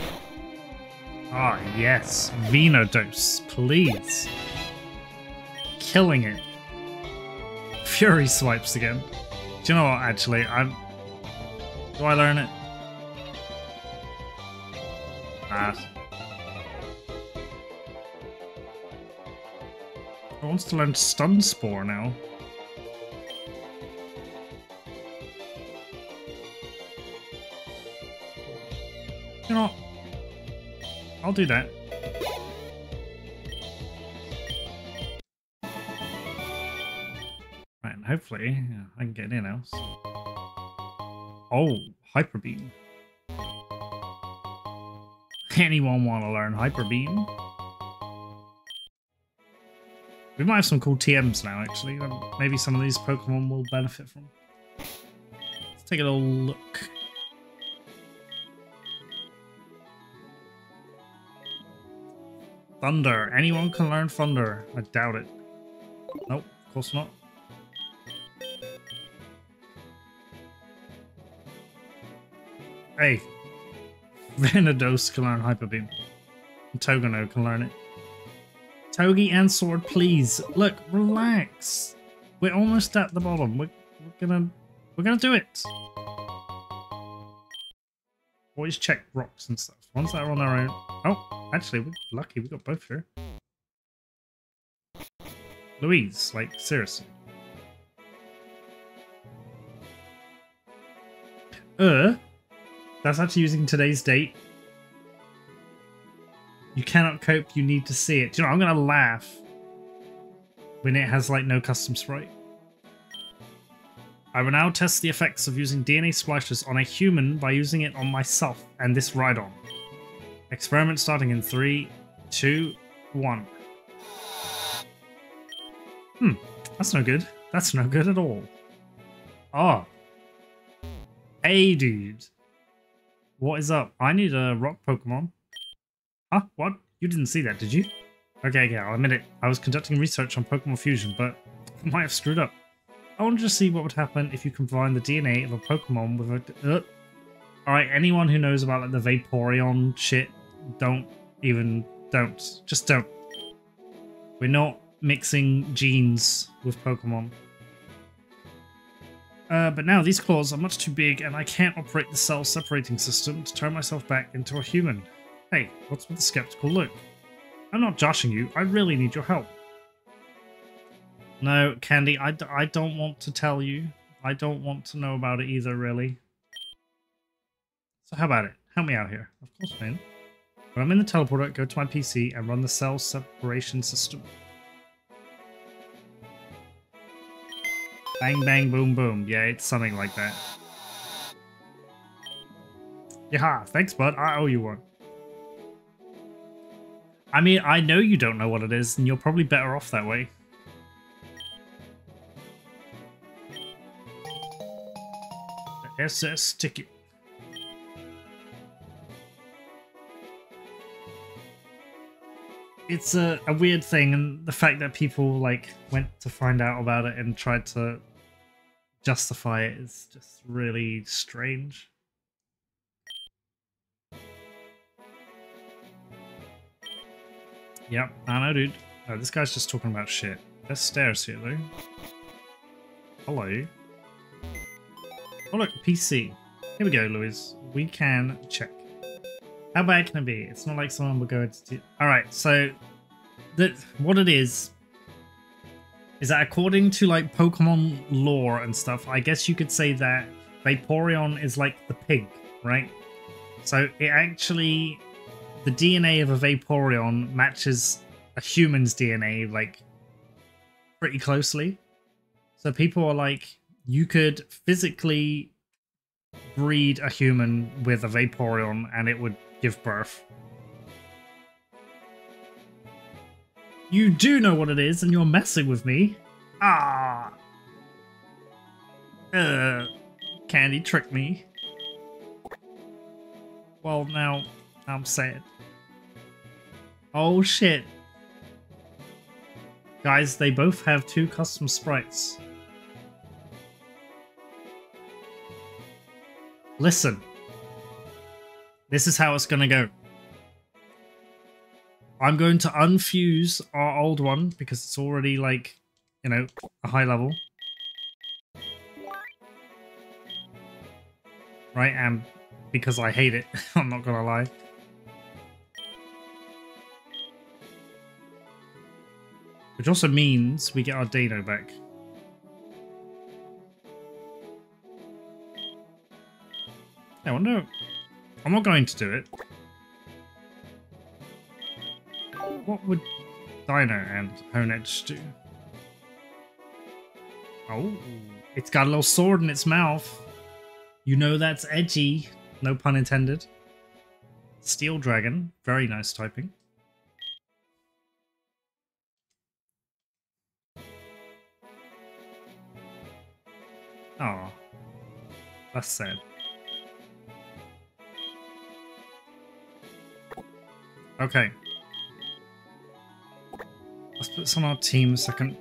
Ah, yes. Venudos, please. Killing it. Fury swipes again. Do you know what, actually? I'm... Do I learn it? Ah. I wants to learn Stun Spore now. I'll do that. Right, hopefully yeah, I can get in else. Oh, Hyper Beam. Anyone want to learn Hyper Beam? We might have some cool TMs now, actually. Maybe some of these Pokemon will benefit from. Let's take a little look. Thunder. Anyone can learn Thunder. I doubt it. Nope, of course not. Hey. Venados can learn Hyper Beam. Togano can learn it. Togi and Sword, please. Look, relax. We're almost at the bottom. We're, we're gonna we're gonna do it. Always check rocks and stuff. Once they're on their own. Oh, actually, we're lucky we got both here. Louise, like seriously. Uh, that's actually using today's date. You cannot cope, you need to see it. Do you know, I'm gonna laugh when it has like no custom sprite. I will now test the effects of using DNA splicers on a human by using it on myself and this Rhydon. Experiment starting in three, two, one. Hmm, that's no good. That's no good at all. Oh. Hey, dude. What is up? I need a rock Pokemon. Huh? What? You didn't see that, did you? Okay, okay, I'll admit it. I was conducting research on Pokemon Fusion, but I might have screwed up. I wanted to see what would happen if you combine the DNA of a Pokemon with a... Uh. Alright, anyone who knows about like the Vaporeon shit, don't even... Don't. Just don't. We're not mixing genes with Pokemon. Uh, but now these claws are much too big and I can't operate the cell separating system to turn myself back into a human. Hey, what's with the skeptical look? I'm not joshing you, I really need your help. No, Candy, I, d I don't want to tell you. I don't want to know about it either, really. So how about it? Help me out here. Of course, man. When I'm in the teleporter, go to my PC and run the cell separation system. Bang, bang, boom, boom. Yeah, it's something like that. Yeah, thanks, bud. I owe you one. I mean, I know you don't know what it is, and you're probably better off that way. The SS ticket. It's a, a weird thing, and the fact that people like went to find out about it and tried to justify it is just really strange. Yep, I know, dude. This guy's just talking about shit. There's stairs here, though. Hello. Oh, look, PC. Here we go, Louise. We can check. How bad can it be? It's not like someone will go into... Alright, so... The, what it is... Is that according to, like, Pokemon lore and stuff, I guess you could say that Vaporeon is like the pig, right? So it actually the DNA of a Vaporeon matches a human's DNA like pretty closely. So people are like, you could physically breed a human with a Vaporeon and it would give birth. You do know what it is and you're messing with me. Ah. Uh, Candy tricked me. Well, now I'm sad. Oh shit. Guys, they both have two custom sprites. Listen. This is how it's gonna go. I'm going to unfuse our old one because it's already like, you know, a high level. Right, and because I hate it, I'm not gonna lie. Which also means we get our Dino back. I wonder... I'm not going to do it. What would Dino and Honedge do? Oh, it's got a little sword in its mouth. You know that's edgy. No pun intended. Steel Dragon, very nice typing. Oh, that's sad. Okay. Let's put this on our team a second.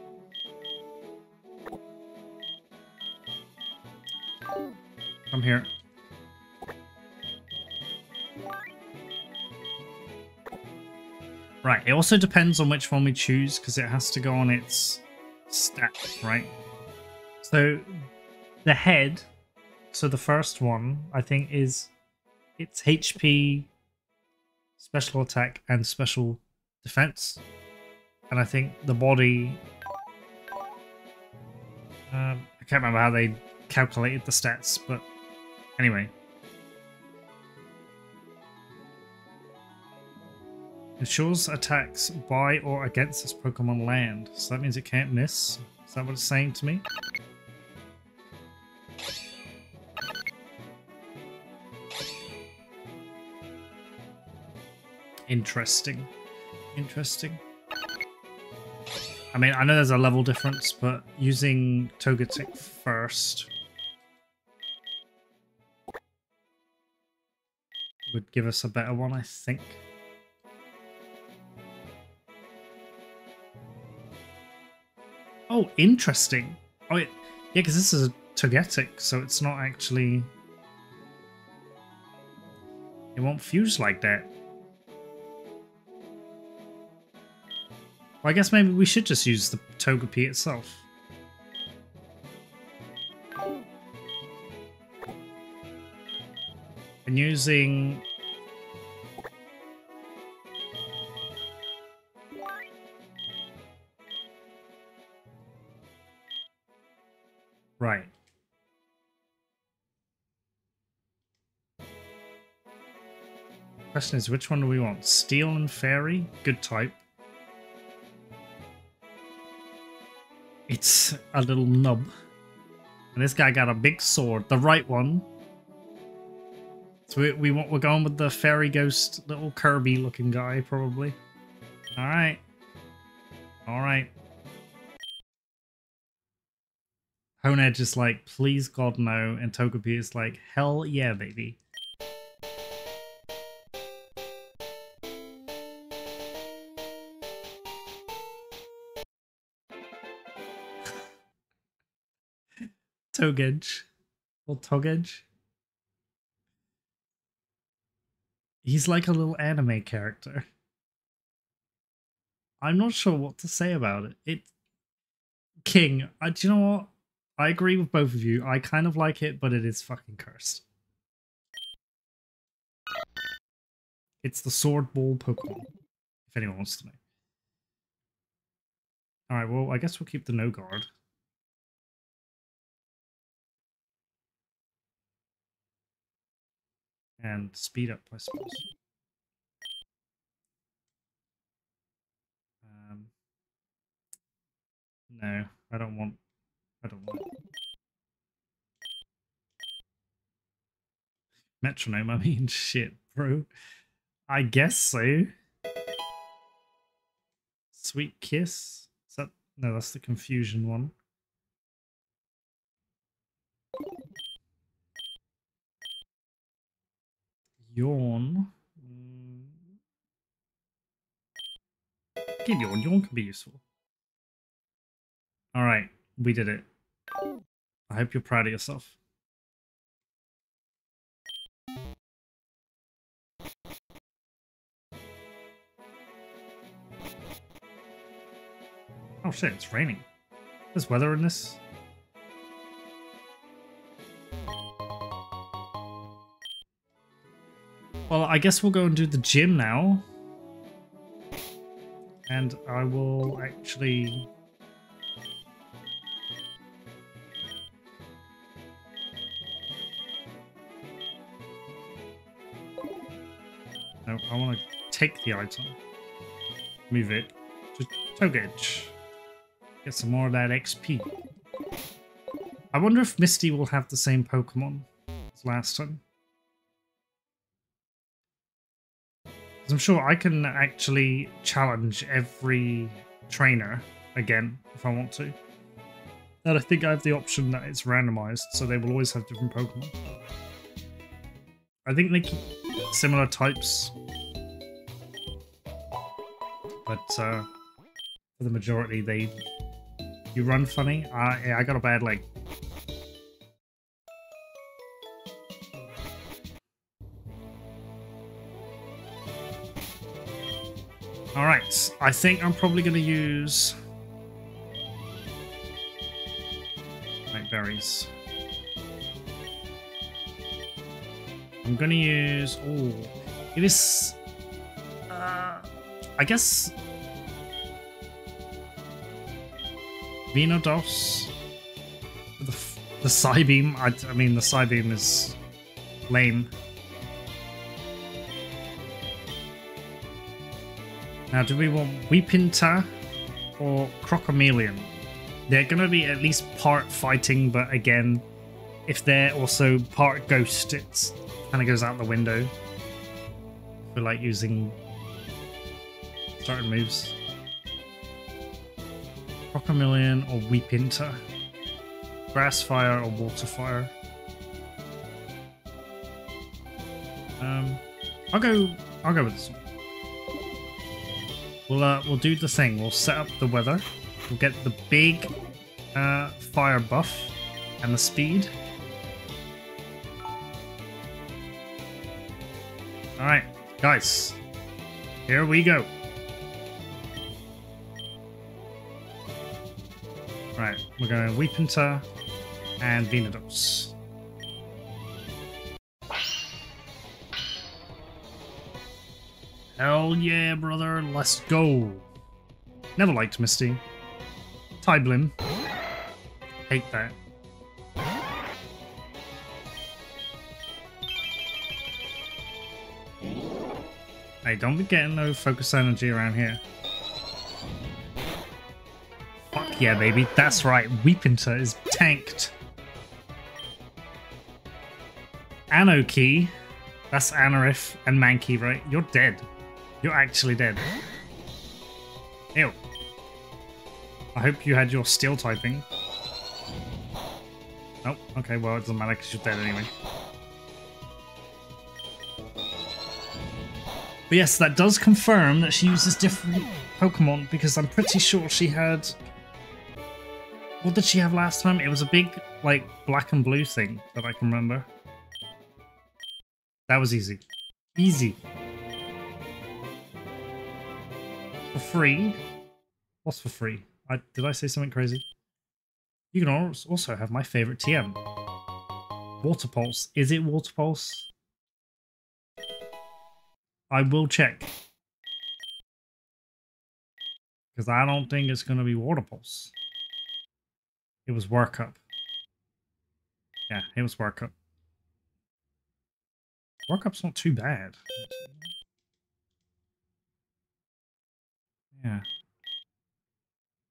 Come here. Right, it also depends on which one we choose because it has to go on its stats, right? So the head, so the first one, I think is its HP, special attack, and special defense. And I think the body. Um, I can't remember how they calculated the stats, but anyway. Ensures attacks by or against this Pokemon land. So that means it can't miss. Is that what it's saying to me? Interesting. Interesting. I mean, I know there's a level difference, but using Togetic first would give us a better one, I think. Oh, interesting. Oh, it, yeah, because this is a Togetic, so it's not actually... It won't fuse like that. Well, I guess maybe we should just use the Togepi itself. And using... Right. Question is, which one do we want? Steel and Fairy? Good type. It's a little nub. And this guy got a big sword, the right one. So we, we want, we're going with the fairy ghost, little Kirby looking guy, probably. Alright. Alright. Honedge is like, please God no, and Togepi is like, hell yeah, baby. Togedge. Little Togedge. He's like a little anime character. I'm not sure what to say about it. It King, I, do you know what? I agree with both of you. I kind of like it, but it is fucking cursed. It's the sword ball Pokemon, if anyone wants to know. Alright, well, I guess we'll keep the no guard. And speed up, I suppose. Um, no, I don't want. I don't want. Metronome, I mean, shit, bro. I guess so. Sweet Kiss? Is that. No, that's the confusion one. Yawn. Mm. Give yawn. Yawn can be useful. All right, we did it. I hope you're proud of yourself. Oh shit, it's raining. There's weather in this. Well, I guess we'll go and do the gym now. And I will actually... No, I want to take the item. Move it to Togetic. Get some more of that XP. I wonder if Misty will have the same Pokemon as last time. 'Cause I'm sure I can actually challenge every trainer again if I want to. And I think I have the option that it's randomized, so they will always have different Pokemon. I think they keep similar types. But uh, for the majority, they you run funny. Yeah, I got a bad leg. All right, I think I'm probably going to use like berries. I'm going to use. Oh, it is. Uh, I guess Venodos. The the Psybeam. I, I mean, the Psybeam is lame. Now, do we want Weepinta or Crocomelion? They're going to be at least part fighting, but again, if they're also part ghost, it's kind of goes out the window for like using certain moves. Crocomelion or Weepinta. Grass Fire or Water Fire. Um, I'll go. I'll go with this one. We'll uh, we'll do the thing. We'll set up the weather. We'll get the big uh, fire buff and the speed. All right, guys. Here we go. Right, we're going Weepinta and Venados. Hell yeah, brother, let's go. Never liked Misty. Tyblim. Hate that. Hey, don't be getting no focus energy around here. Fuck yeah, baby. That's right. Weepinter is tanked. Anoki. That's Anorith and Mankey, right? You're dead. You're actually dead. Ew. I hope you had your steel typing. Oh, okay, well, it doesn't matter because you're dead anyway. But yes, that does confirm that she uses different Pokemon because I'm pretty sure she had. What did she have last time? It was a big, like, black and blue thing that I can remember. That was easy. Easy. For free? What's for free? I, did I say something crazy? You can also have my favorite TM. Water Pulse. Is it Water Pulse? I will check. Because I don't think it's going to be Water Pulse. It was Workup. Yeah, it was Workup. Workup's not too bad. Yeah.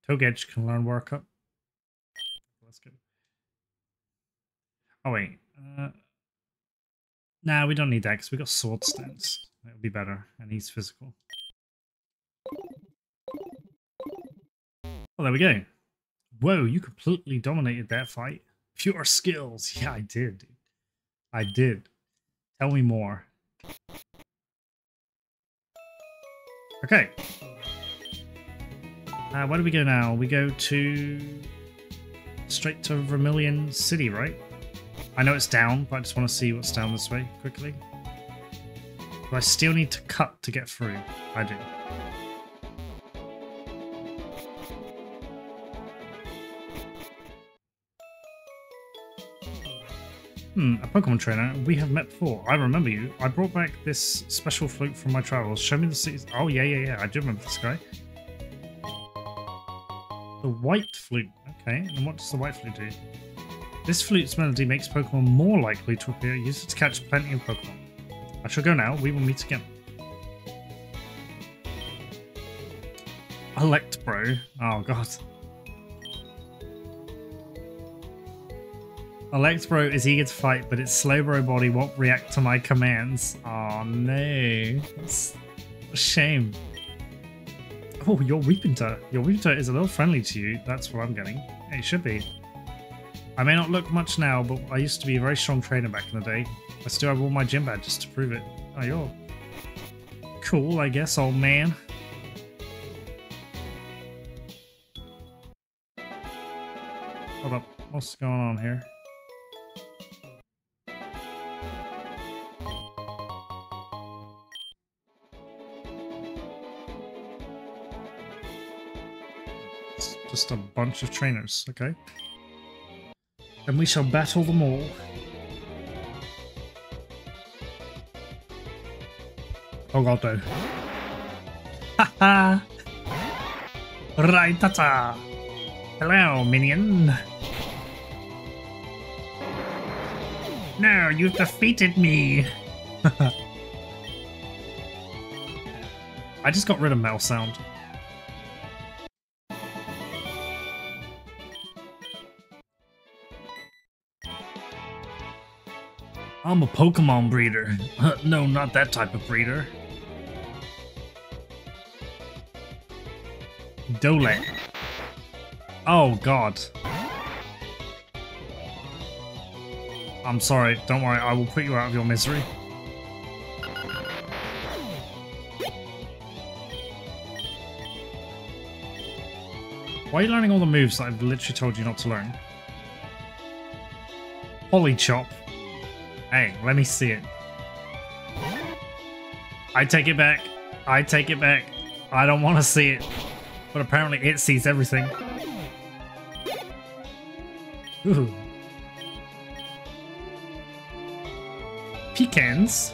Togedge can learn Workup. Let's go. Oh wait. Uh, nah, we don't need that because we got Sword Stance. That would be better, and he's physical. Well, there we go. Whoa, you completely dominated that fight. Pure skills. Yeah, I did. I did. Tell me more. Okay. Uh, where do we go now? We go to straight to Vermilion City, right? I know it's down, but I just want to see what's down this way quickly. Do I still need to cut to get through? I do. Hmm, a Pokemon trainer. We have met before. I remember you. I brought back this special flute from my travels. Show me the cities. Oh, yeah, yeah, yeah. I do remember this guy. The white flute. Okay, and what does the white flute do? This flute's melody makes Pokemon more likely to appear. Use it to catch plenty of Pokemon. I shall go now. We will meet again. Electbro. Oh, God. Electbro is eager to fight, but its Slowbro body won't react to my commands. Oh no. That's, a shame. Oh, your Weepinter. Your Weepinter is a little friendly to you. That's what I'm getting. It should be. I may not look much now, but I used to be a very strong trainer back in the day. I still have all my gym badges to prove it. Oh, you're cool, I guess, old man. Hold up. What's going on here? Just a bunch of trainers, okay? And we shall battle them all. Oh god no. Haha! Raitata! Hello, minion! No, you've defeated me! I just got rid of Metal Sound. I'm a Pokemon breeder. no, not that type of breeder. Dole. Oh god. I'm sorry, don't worry, I will put you out of your misery. Why are you learning all the moves that I've literally told you not to learn? Holy chop. Hey, let me see it. I take it back. I take it back. I don't want to see it. But apparently it sees everything. Ooh. Pecans.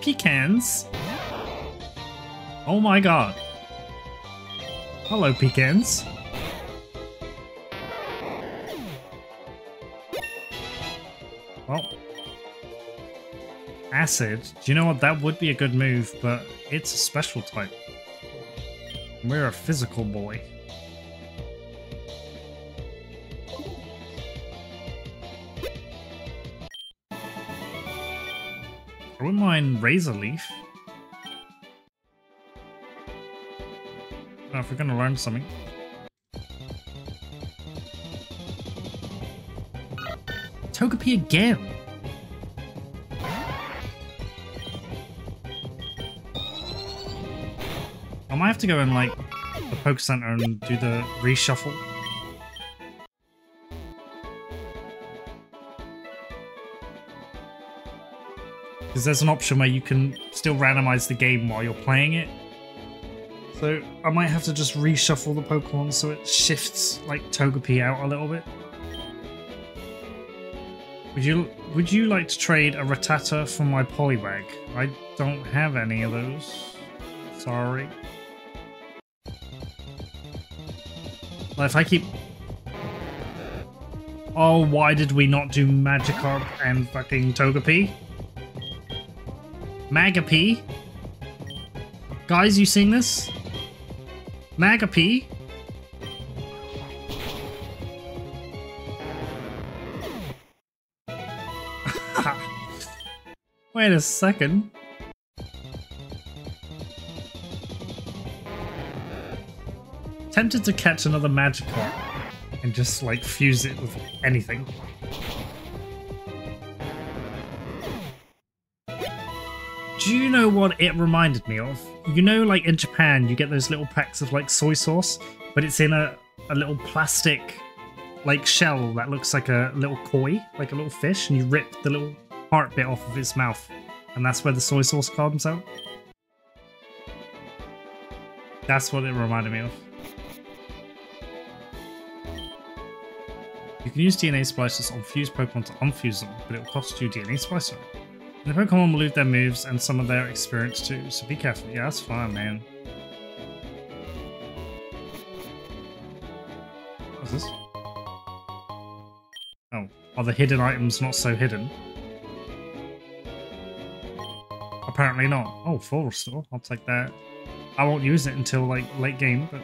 Pecans. Oh my god. Hello, pecans. Acid. Do you know what? That would be a good move, but it's a special type. We're a physical boy. I wouldn't mind Razor Leaf. Now, if we're gonna learn something. Togepi again! To go in, like, the Poke Center and do the reshuffle. Because there's an option where you can still randomize the game while you're playing it. So I might have to just reshuffle the Pokemon so it shifts like Togepi out a little bit. Would you would you like to trade a Rattata for my Poliwag? I don't have any of those. Sorry. Well, if I keep... Oh, why did we not do Magikarp and fucking Togepi? Magapie? Guys, you seeing this? Magapie? Wait a second. Tempted to catch another Magikarp and just like fuse it with anything. Do you know what it reminded me of? You know, like in Japan, you get those little packs of like soy sauce, but it's in a, a little plastic like shell that looks like a little koi, like a little fish, and you rip the little heart bit off of its mouth, and that's where the soy sauce comes out. That's what it reminded me of. You can use DNA splicers on fused Pokemon to unfuse them, but it will cost you DNA splicer. And the Pokemon will lose their moves and some of their experience too, so be careful. Yeah, that's fine, man. What's this? Oh, are the hidden items not so hidden? Apparently not. Oh, full restore. I'll take that. I won't use it until like late game, but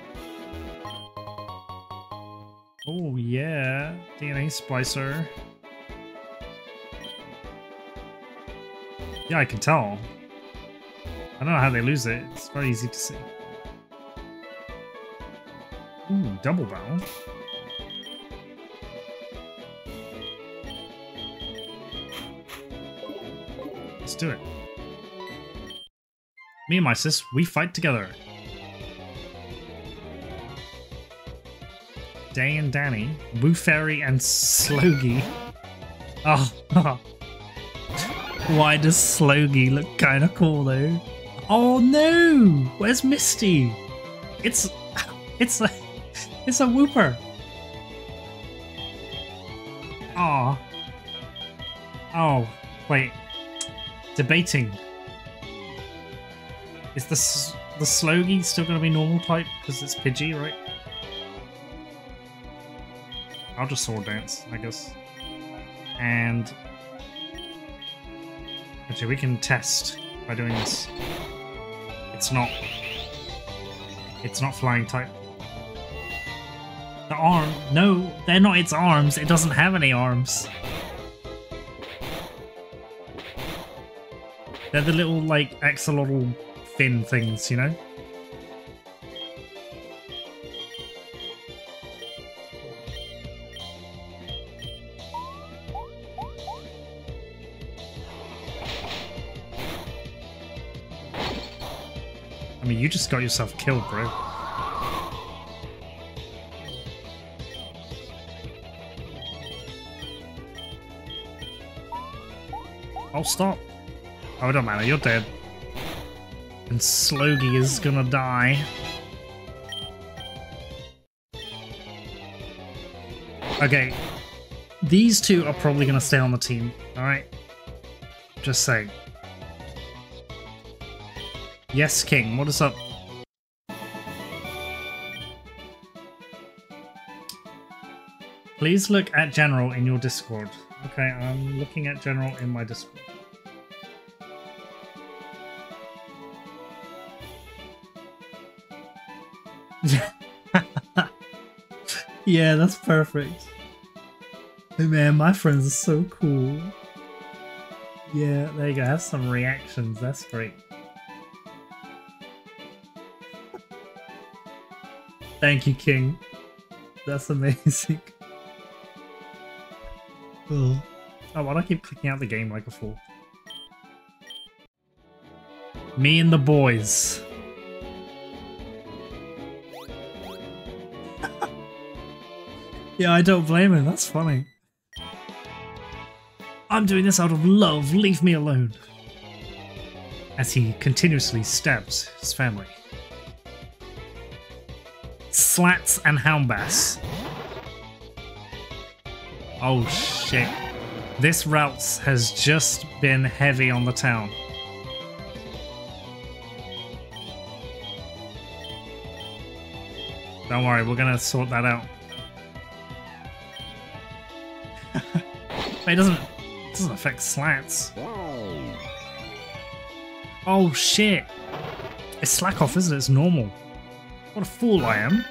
DNA splicer. Yeah, I can tell. I don't know how they lose it. It's very easy to see. Ooh, double barrel. Let's do it. Me and my sis, we fight together. Day and Danny, Woo Fairy and Slogie. Oh, why does Slogie look kind of cool though? Oh no! Where's Misty? It's, it's a, it's a Wooper. Aw. Oh, wait. Debating. Is the the Slogie still going to be normal type because it's Pidgey, right? I'll just sword dance, I guess. And actually, we can test by doing this. It's not. It's not flying type. The arm? No, they're not its arms. It doesn't have any arms. They're the little like axolotl fin things, you know? You just got yourself killed, bro. Oh, stop. Oh, it don't matter, you're dead. And Slogie is gonna die. Okay. These two are probably gonna stay on the team, alright? Just saying. Yes, King, what is up? Please look at General in your Discord. Okay, I'm looking at General in my Discord. yeah, that's perfect. Hey man, my friends are so cool. Yeah, there you go. Have some reactions. That's great. Thank you, King. That's amazing. Oh, why do I keep clicking out the game like a fool? Me and the boys. yeah, I don't blame him. That's funny. I'm doing this out of love. Leave me alone. As he continuously stabs his family. Slats and Houndbass. Oh shit. This route has just been heavy on the town. Don't worry, we're gonna sort that out. It doesn't it doesn't affect slats. Oh shit. It's slack off, isn't it? It's normal. What a fool I am.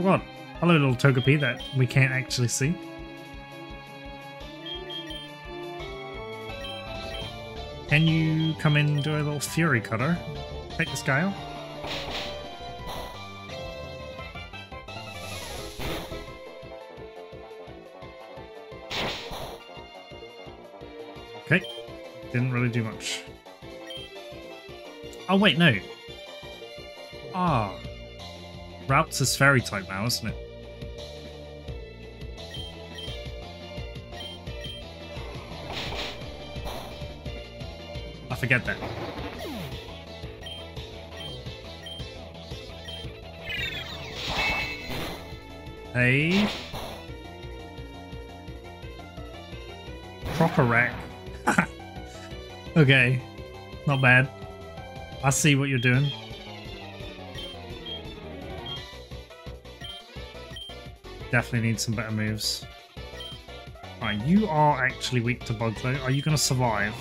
Oh god. Hello little Togepi that we can't actually see. Can you come in and do a little Fury Cutter? Take this guy out. Okay. Didn't really do much. Oh wait, no. Ah. Routes is fairy type now, isn't it? I forget that. Hey. Proper rack. okay. Not bad. I see what you're doing. Definitely need some better moves. Alright, you are actually weak to bug though. Are you going to survive?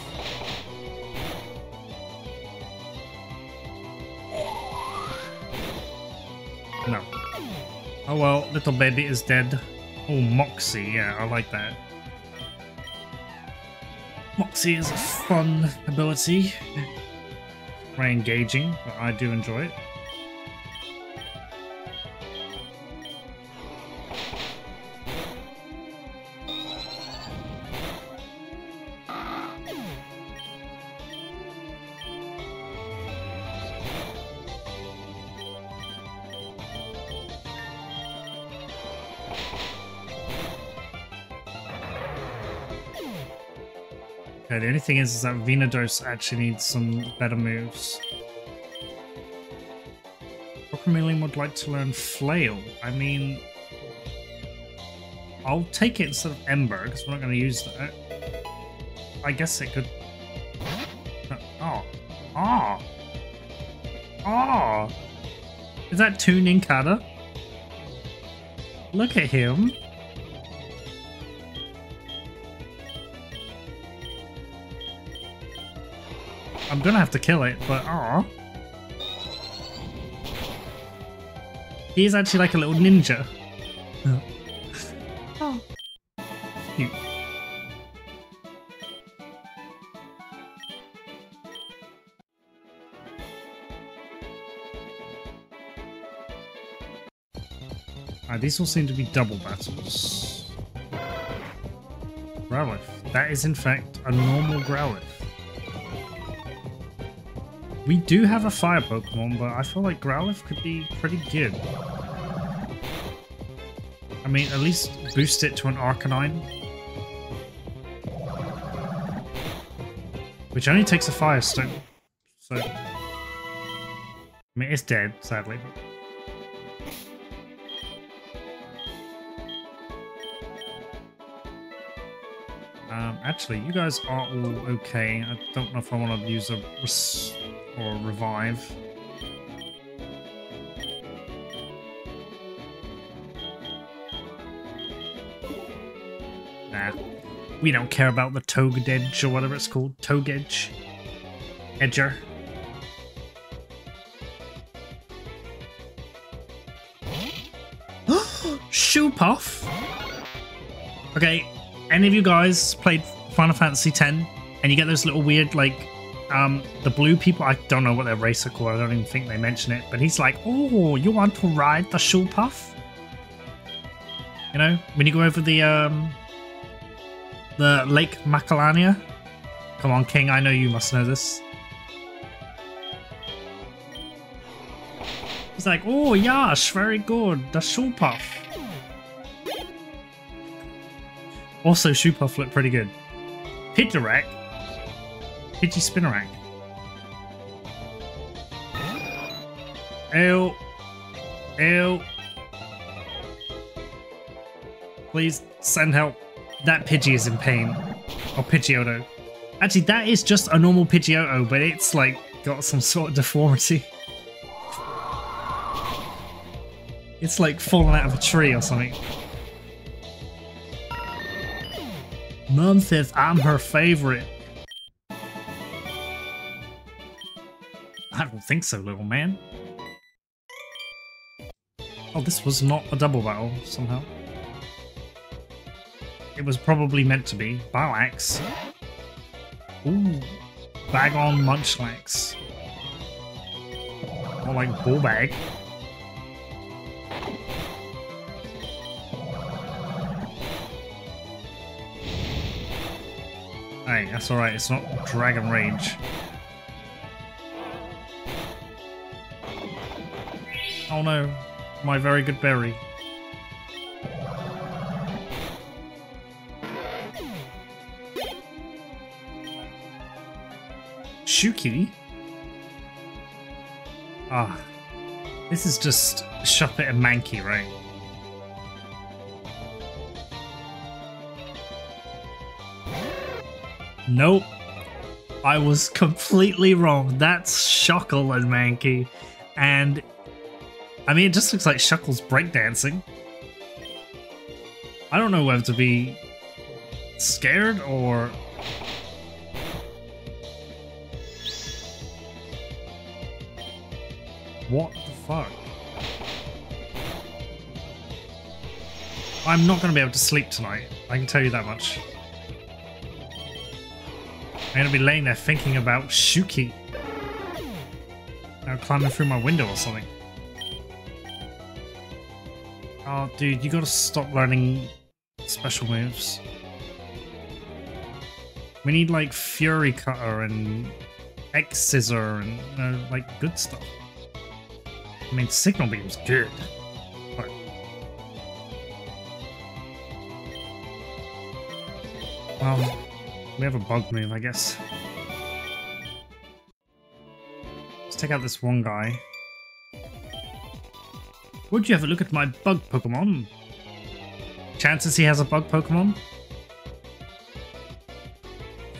No. Oh well, little baby is dead. Oh, Moxie, yeah, I like that. Moxie is a fun ability. very engaging, but I do enjoy it. Thing is, is that Venudos actually needs some better moves. Rockamillion would like to learn Flail. I mean, I'll take it instead of Ember, because we're not going to use that. I guess it could... Oh. Oh. Oh. Is that two Ninkata? Look at him. I'm gonna have to kill it, but ah. He's actually like a little ninja. Oh. Cute. Ah, these all seem to be double battles. Growlithe. That is in fact a normal Growlithe. We do have a fire Pokemon, but I feel like Growlithe could be pretty good. I mean, at least boost it to an Arcanine. Which only takes a fire stone. So... I mean, it's dead, sadly. Um, actually, you guys are all okay. I don't know if I want to use a revive. Nah. We don't care about the Togeedge or whatever it's called. Togeedge. Edger. Shoepuff? Okay, any of you guys played Final Fantasy X and you get those little weird, like, um, the blue people, I don't know what their race are called, I don't even think they mention it, but he's like, oh, you want to ride the Shoopuf? You know, when you go over the, um, the Lake Macalania? Come on, King, I know you must know this. He's like, oh, yes, very good, the Shoopuf. Also, Shoepuff looked pretty good. Pidgerak? Pidgey Spinarak. Ew. Ew. Please send help. That Pidgey is in pain. Or Pidgeotto. Actually, that is just a normal Pidgeotto, but it's like got some sort of deformity. It's like fallen out of a tree or something. Mom says I'm her favorite. I don't think so, little man. Oh, this was not a double battle, somehow. It was probably meant to be. Balax. Ooh. Bagon Munchlax. More like ball bag. Hey, that's alright, it's not Dragon Rage. Oh no, my very good berry. Shuki? Ah, this is just Shuppet and Mankey, right? Nope. I was completely wrong. That's Shuckle and Mankey. And I mean, it just looks like Shuckle's breakdancing. I don't know whether to be scared or. What the fuck? I'm not going to be able to sleep tonight. I can tell you that much. I'm gonna be laying there thinking about Shuki. like climbing through my window or something. Oh, dude, you gotta stop learning special moves. We need like Fury Cutter and X Scissor and know, like good stuff. I mean, Signal Beam's good. Well, we have a bug move, I guess. Let's take out this one guy. Would you have a look at my bug Pokemon? Chances he has a bug Pokemon?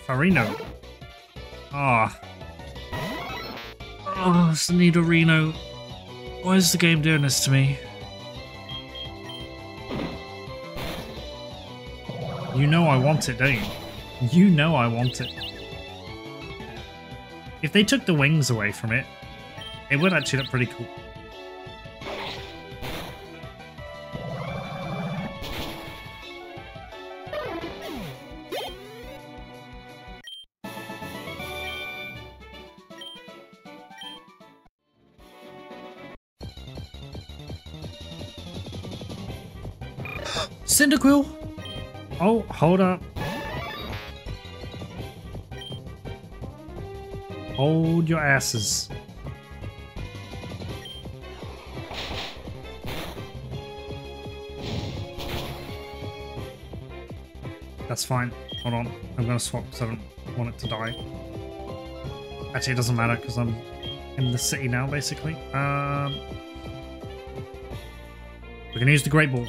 Farino. Ah. Oh, Reno. Why is the game doing this to me? You know I want it, don't you? You know I want it. If they took the wings away from it, it would actually look pretty cool. Cyndaquil? Oh, hold up. Hold your asses. That's fine. Hold on. I'm gonna swap because I don't want it to die. Actually, it doesn't matter because I'm in the city now, basically. Um, we're gonna use the Great Ball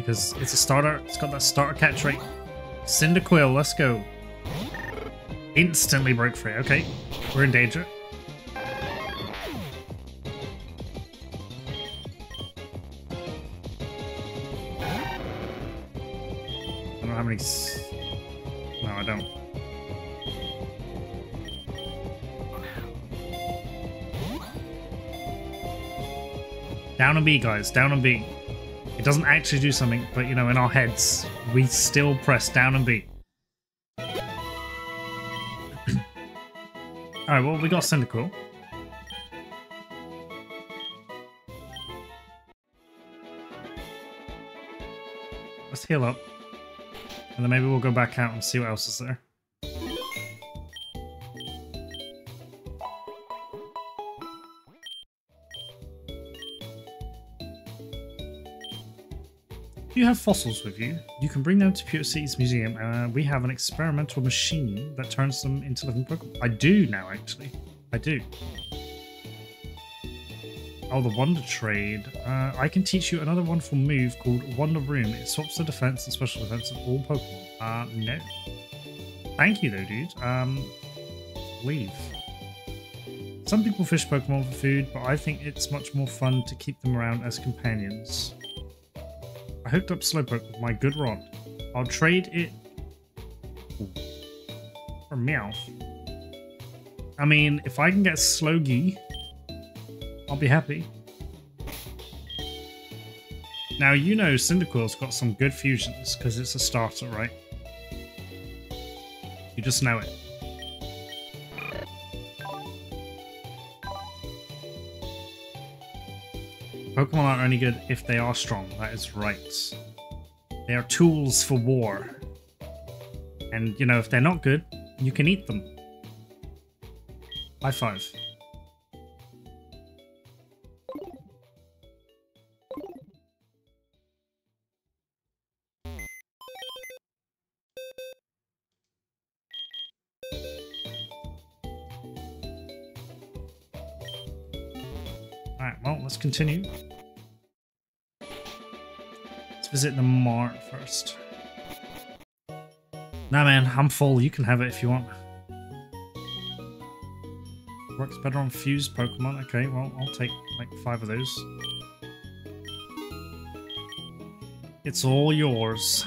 because it's a starter. It's got that starter catch rate. Cyndaquil, let's go. Instantly broke free. Okay, we're in danger. I don't how many... No, I don't. Down on B, guys. Down on B. It doesn't actually do something, but you know, in our heads, we still press down and B. Alright, well, we got Cyndaquil. Let's heal up. And then maybe we'll go back out and see what else is there. You have fossils with you, you can bring them to Pewter City's museum. Uh, we have an experimental machine that turns them into living Pokemon. I do now, actually. I do. Oh, the Wonder Trade. Uh, I can teach you another wonderful move called Wonder Room. It swaps the defense and special defense of all Pokemon. Uh, no. Thank you, though, dude. Um, leave. Some people fish Pokemon for food, but I think it's much more fun to keep them around as companions. I hooked up Slowpoke with my good rod. I'll trade it for Meowth. I mean, if I can get Slowgy, I'll be happy. Now, you know Cyndaquil's got some good fusions, because it's a starter, right? You just know it. Pokemon are only good if they are strong, that is right. They are tools for war. And, you know, if they're not good, you can eat them. High five. Alright, well, let's continue. Visit the mart first. Nah, man, I'm full. You can have it if you want. Works better on fused Pokemon. Okay, well, I'll take like five of those. It's all yours.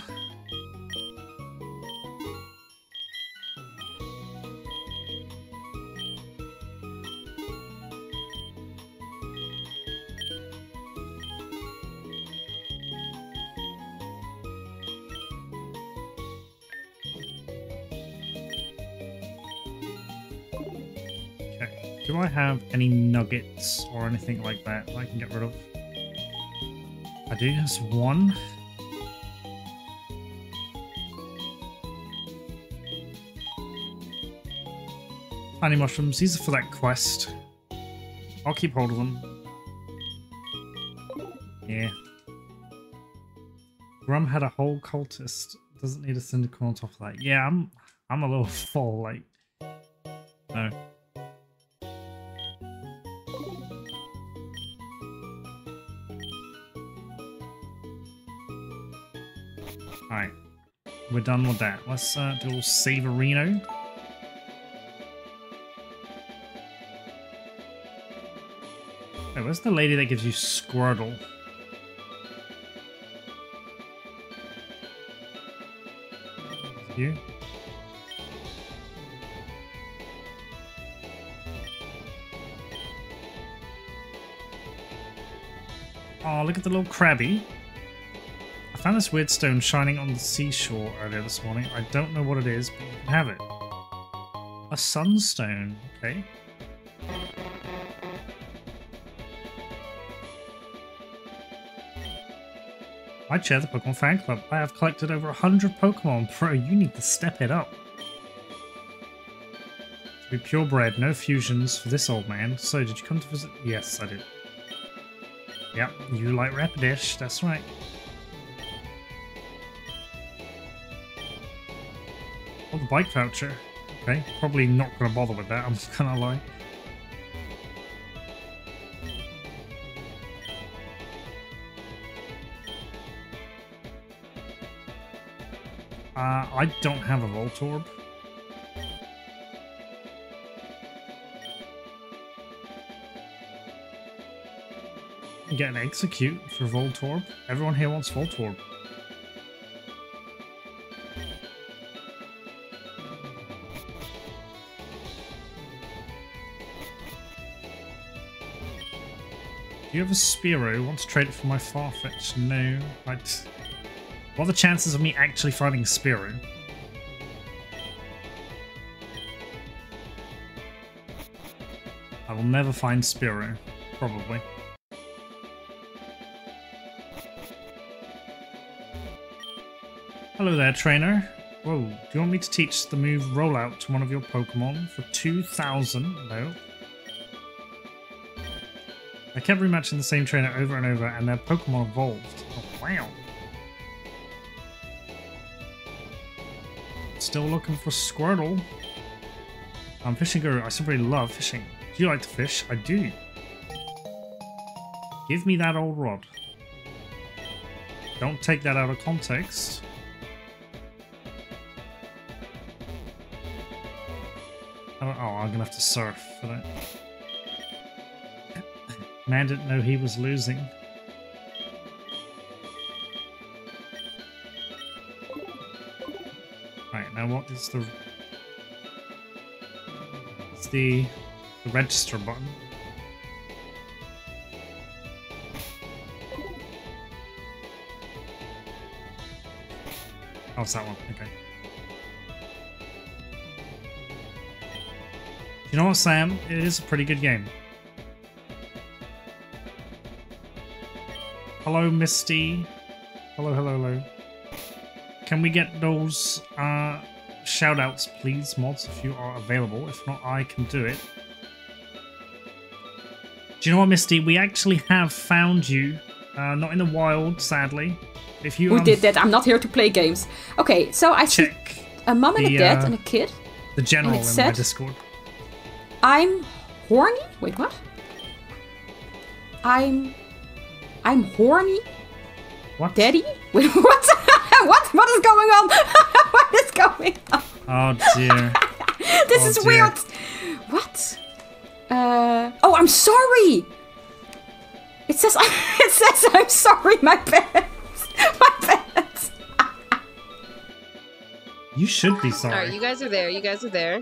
Any nuggets or anything like that I can get rid of? I do. have one. Honey mushrooms. These are for that quest. I'll keep hold of them. Yeah. Grum had a whole cultist. Doesn't need a syndicate on top of that. Yeah, I'm I'm a little full, like no. Alright. We're done with that. Let's uh, do a little where's the lady that gives you Squirtle? You? Oh, look at the little crabby. Found this weird stone shining on the seashore earlier this morning. I don't know what it is, but you can have it. A sunstone, okay. I chair the Pokemon fan club. I have collected over 100 Pokemon. Bro, you need to step it up. To be purebred, no fusions for this old man. So, did you come to visit? Yes, I did. Yep, you like Rapidash, that's right. The bike voucher. Okay, probably not going to bother with that, I'm just gonna lie. Uh, I don't have a Voltorb. Get an execute for Voltorb. Everyone here wants Voltorb. You have a Spearow? Want to trade it for my Farfetch? No. Right. What are the chances of me actually finding Spearow? I will never find Spearow. Probably. Hello there, trainer. Whoa, do you want me to teach the move rollout to one of your Pokemon for 2,000? No. I kept rematching the same trainer over and over and their Pokemon evolved. Oh, wow. Still looking for Squirtle. I'm fishing guru. I simply love fishing. Do you like to fish? I do. Give me that old rod. Don't take that out of context. Don't, oh, I'm gonna have to surf for that. Man didn't know he was losing. Right, now what is the... It's the, the register button. Oh, it's that one. Okay. You know what, Sam? It is a pretty good game. Hello, Misty. Hello, hello, hello. Can we get those uh, shout-outs, please, mods, if you are available? If not, I can do it. Do you know what, Misty? We actually have found you. Uh, not in the wild, sadly. If you Who did that? I'm not here to play games. Okay, so I see check a mom and a dad uh, and a kid. the general in my said- Discord. I'm horny. Wait, what? I'm I'm horny, What? daddy. Wait, what? what? What is going on? what is going on? Oh dear. This Oh, is dear. weird. What? Uh. Oh, I'm sorry. It says it says I'm sorry. My bad. My bad. You should be sorry. All right, you guys are there. You guys are there.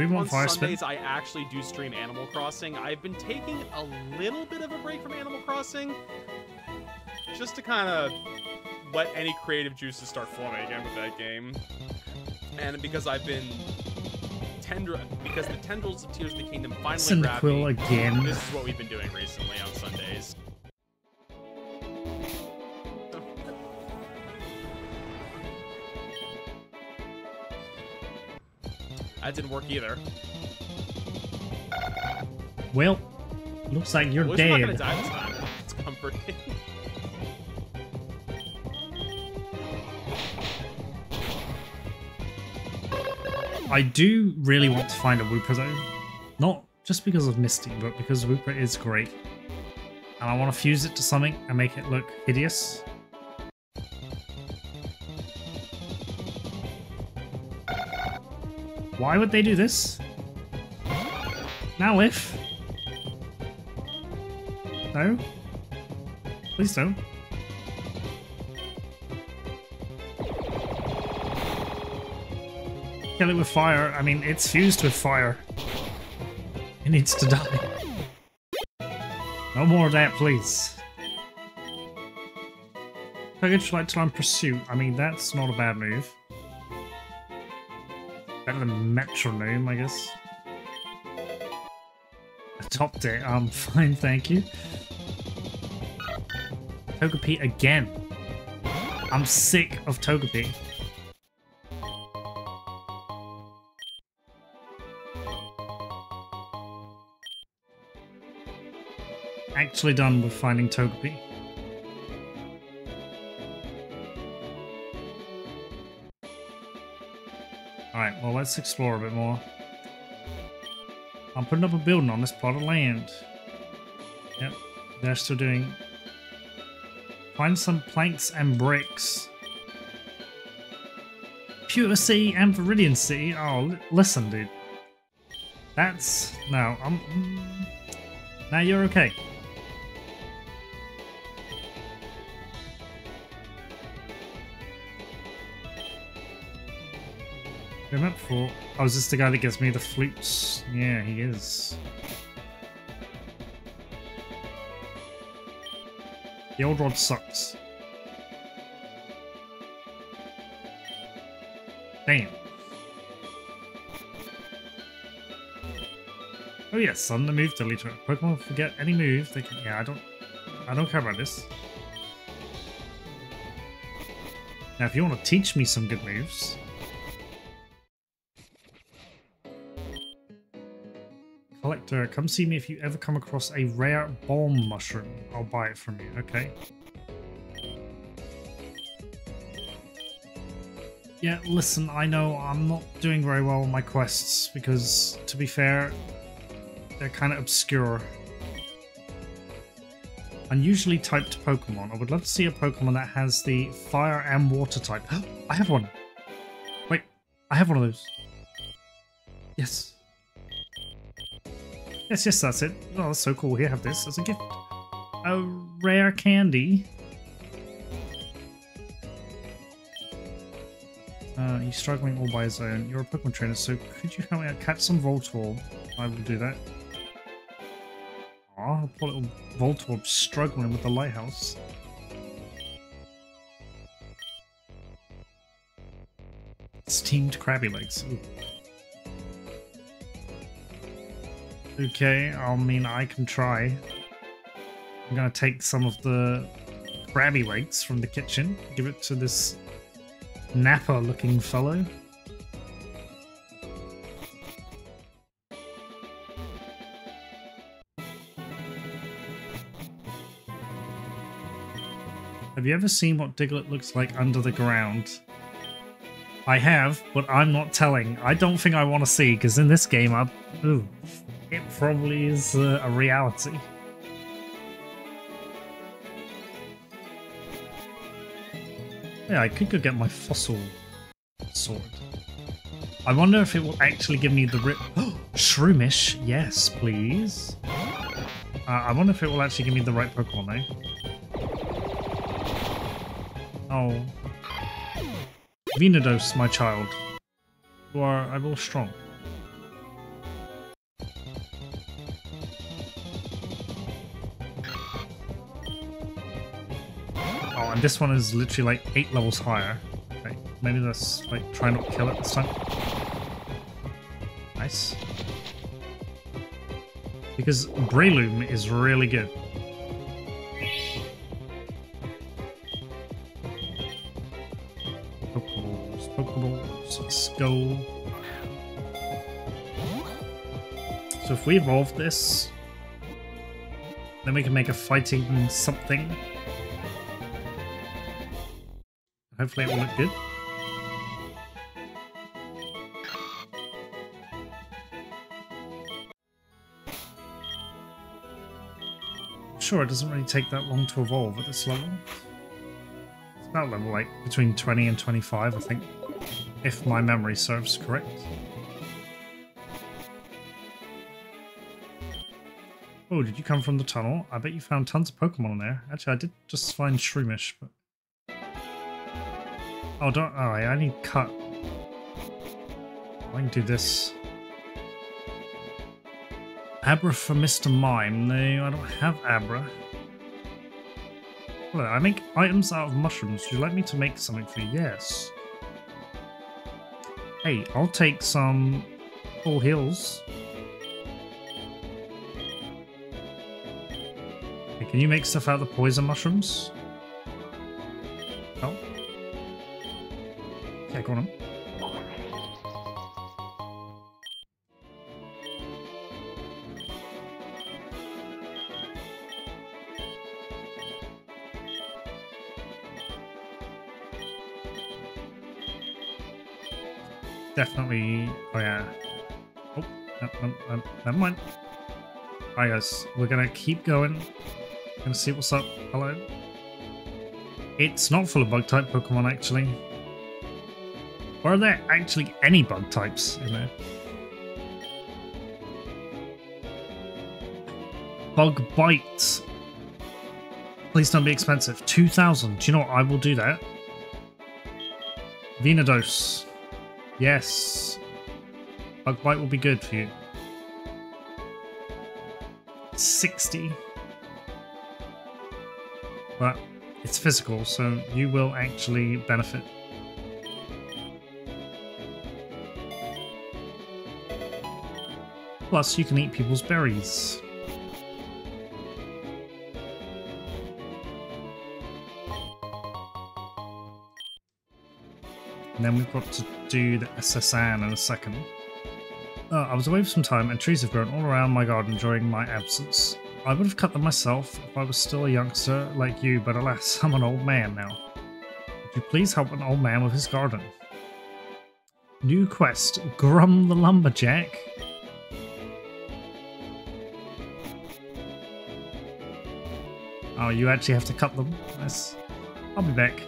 we On want fire spin. Sundays, I actually do stream Animal Crossing. I've been taking a little bit of a break from Animal Crossing, just to kind of let any creative juices start flowing again with that game. And because I've been tender, because the tendrils of Tears of the Kingdom finally grabbed Cyndaquil me. again. This is what we've been doing recently on Sundays. That didn't work either. Well, looks like you're At least we're not gonna dead. die this time. It's comforting. I do really want to find a Wooper though. Not just because of Misty, but because Wooper is great. And I want to fuse it to something and make it look hideous. Why would they do this? Now if... No? Please don't. Kill it with fire. I mean, it's fused with fire. It needs to die. No more of that, please. Package like time pursuit. I mean, that's not a bad move. Better than metronome, I guess. I topped it. I'm fine, thank you. Togepi again. I'm sick of Togepi. Actually done with finding Togepi. Well let's explore a bit more. I'm putting up a building on this plot of land. Yep, they're still doing... Find some planks and bricks. Pewter City and Viridian City? Oh, li- listen, dude. That's... No, I'm... mm, Now you're okay. Remember before? Oh, is this the guy that gives me the flutes? Yeah, he is. The old rod sucks. Damn. Oh yes, son, the move deleter. Pokemon forget any move they can. Yeah, I don't. I don't care about this. Now, if you want to teach me some good moves, Collector, come see me if you ever come across a rare bomb mushroom. I'll buy it from you, okay? Yeah, listen, I know I'm not doing very well on my quests because, to be fair, they're kind of obscure. Unusually typed Pokemon. I would love to see a Pokemon that has the fire and water type. I have one. Wait, I have one of those. Yes. Yes, yes, that's it. Oh, that's so cool. Here, have this as a gift. A rare candy. Uh, he's struggling all by his own. You're a Pokemon trainer, so could you help me out? Catch some Voltorb. I will do that. Aw, poor little Voltorb struggling with the lighthouse. Steamed Krabby Legs. Ooh. Okay, I mean, I can try. I'm gonna take some of the Krabby Legs from the kitchen, give it to this Nappa looking fellow. Have you ever seen what Diglett looks like under the ground? I have, but I'm not telling. I don't think I want to see, because in this game, I... Ooh. It probably is uh, a reality. Yeah, I could go get my fossil sword. I wonder if it will actually give me the rip. Shroomish, yes, please. Uh, I wonder if it will actually give me the right Pokemon, eh? Oh. Venudos, my child. You are, I will strong. And this one is literally like eight levels higher. Okay, maybe let's like try not to kill it this time. Nice. Because Breloom is really good. Pokeballs, Pokeballs, let's go. So if we evolve this, then we can make a fighting something. Hopefully it will look good. Sure, it doesn't really take that long to evolve at this level. It's about level like between 20 and 25, I think, if my memory serves correct. Oh, did you come from the tunnel? I bet you found tons of Pokemon in there. Actually, I did just find Shroomish, but... Oh, don't... I need cut. I can do this. Abra for Mr. Mime. No, I don't have Abra. Hello, I make items out of mushrooms. Would you like me to make something for you? Yes. Hey, I'll take some full heals. Hey, can you make stuff out of the poison mushrooms? On. Definitely. Oh yeah. Oh, no, no, never mind. Alright, guys, we're gonna keep going. Gonna see what's up. Hello. It's not full of bug type Pokemon actually. Or are there actually any bug types in there? Bug bite. Please don't be expensive. 2,000. Do you know what? I will do that. Venudos. Yes. Bug bite will be good for you. 60. But it's physical, so you will actually benefit. Plus, you can eat people's berries. And then we've got to do the S.S. Anne in a second. Uh, I was away for some time and trees have grown all around my garden during my absence. I would have cut them myself if I was still a youngster like you, but alas, I'm an old man now. Would you please help an old man with his garden? New quest, Grum the Lumberjack. Oh, you actually have to cut them? Nice. I'll be back.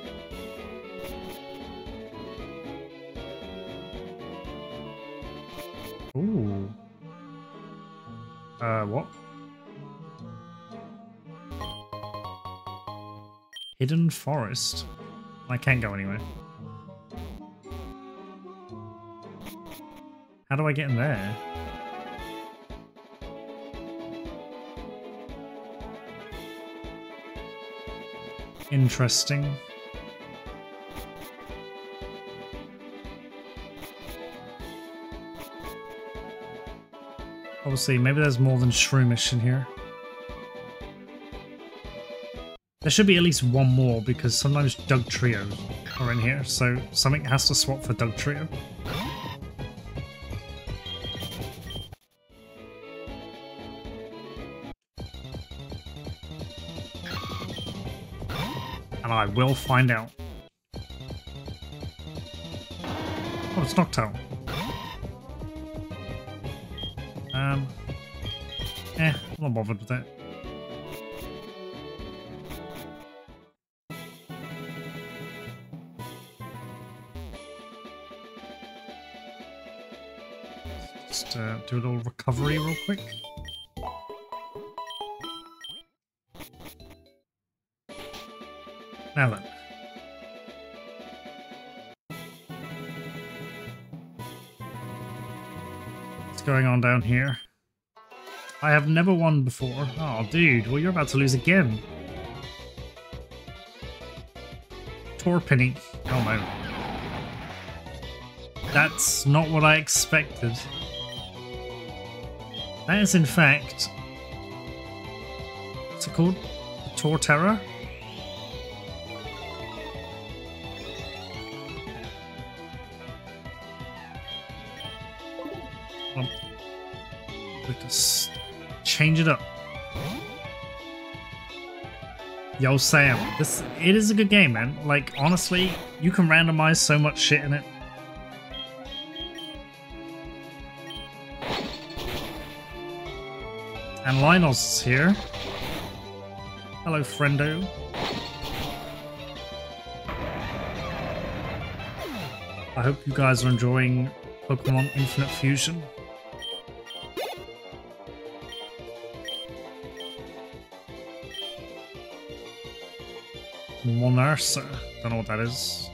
Ooh. Uh, what? Hidden forest? I can't go anywhere. How do I get in there? Interesting. Obviously, maybe there's more than Shroomish in here. There should be at least one more because sometimes Dugtrio are in here, so something has to swap for Dugtrio. And I will find out. Oh, it's Noctowl. Um, Eh, I'm not bothered with that. Just uh, do a little recovery real quick. Here? I have never won before. Oh, dude, well, you're about to lose again. Torpenny. Oh, no. That's not what I expected. That is, in fact... What's it called? Torterra? Change it up. Yo, Sam, this it is a good game, man. Like honestly, you can randomize so much shit in it. And Lionel's here. Hello, friendo. I hope you guys are enjoying Pokemon Infinite Fusion. Monarsa. Don't know what that is.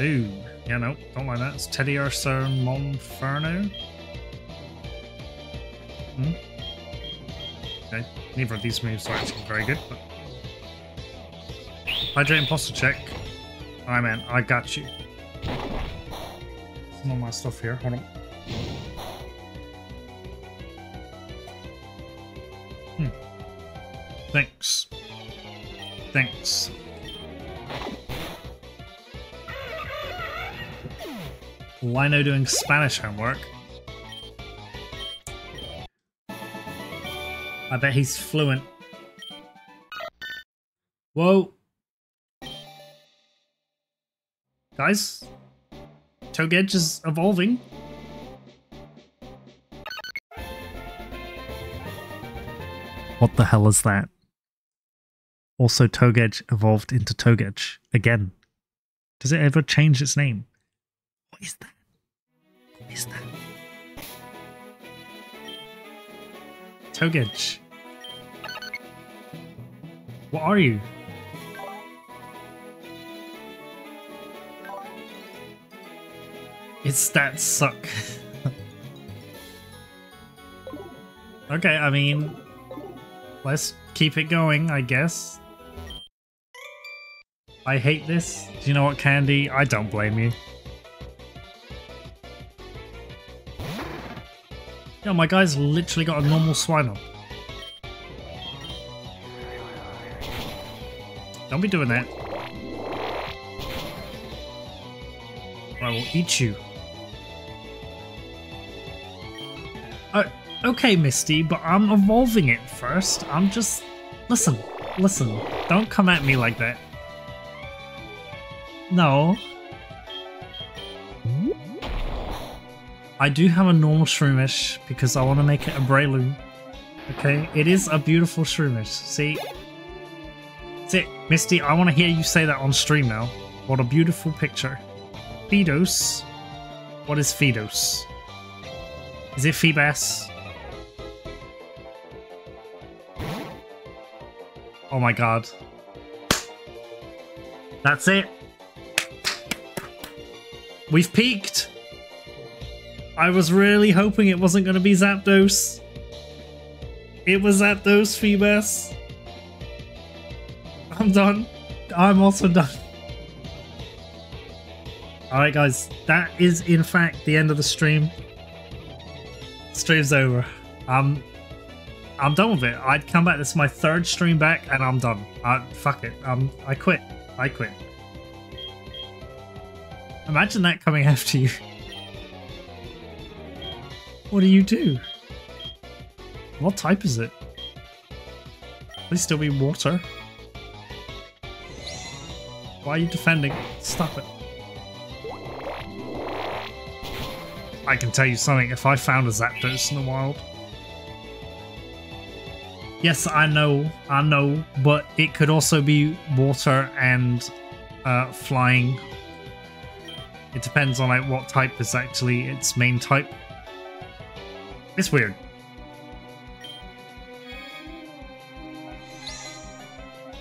Ooh. Yeah, no, don't like that. It's Teddiursa Monferno. Hmm. Okay. Neither of these moves are actually very good, but. Hydrate Imposter check. Alright, man, I got you. Some of my stuff here. Hold on. Thanks. Lino doing Spanish homework. I bet he's fluent. Whoa. Guys, Togetic is evolving. What the hell is that? Also, Togetic evolved into Togetic again. Does it ever change its name? What is that? What is that? Togetic. What are you? Its stats suck. okay, I mean, let's keep it going, I guess. I hate this. Do you know what, Candy? I don't blame you. Yo, my guy's literally got a normal swine on. Don't be doing that. I will eat you. Uh, okay, Misty, but I'm evolving it first. I'm just... Listen, listen. Don't come at me like that. No. I do have a normal Shroomish because I want to make it a Breloom. Okay, it is a beautiful Shroomish. See? See, Misty, I want to hear you say that on stream now. What a beautiful picture. Fedos? What is Fedos? Is it Feebas? Oh my god. That's it. We've peaked. I was really hoping it wasn't going to be Zapdos. It was Zapdos, Feebas. I'm done. I'm also done. Alright guys, that is in fact the end of the stream. Stream's over. Um, I'm done with it. I'd come back. This is my third stream back, and I'm done. Uh, fuck it. Um, I quit. I quit. Imagine that coming after you. What do you do? What type is it? Please still be water. Why are you defending? Stop it. I can tell you something, if I found a Zapdos in the wild, Yes, I know, I know, but it could also be water and uh, flying. It depends on like what type is actually its main type. It's weird.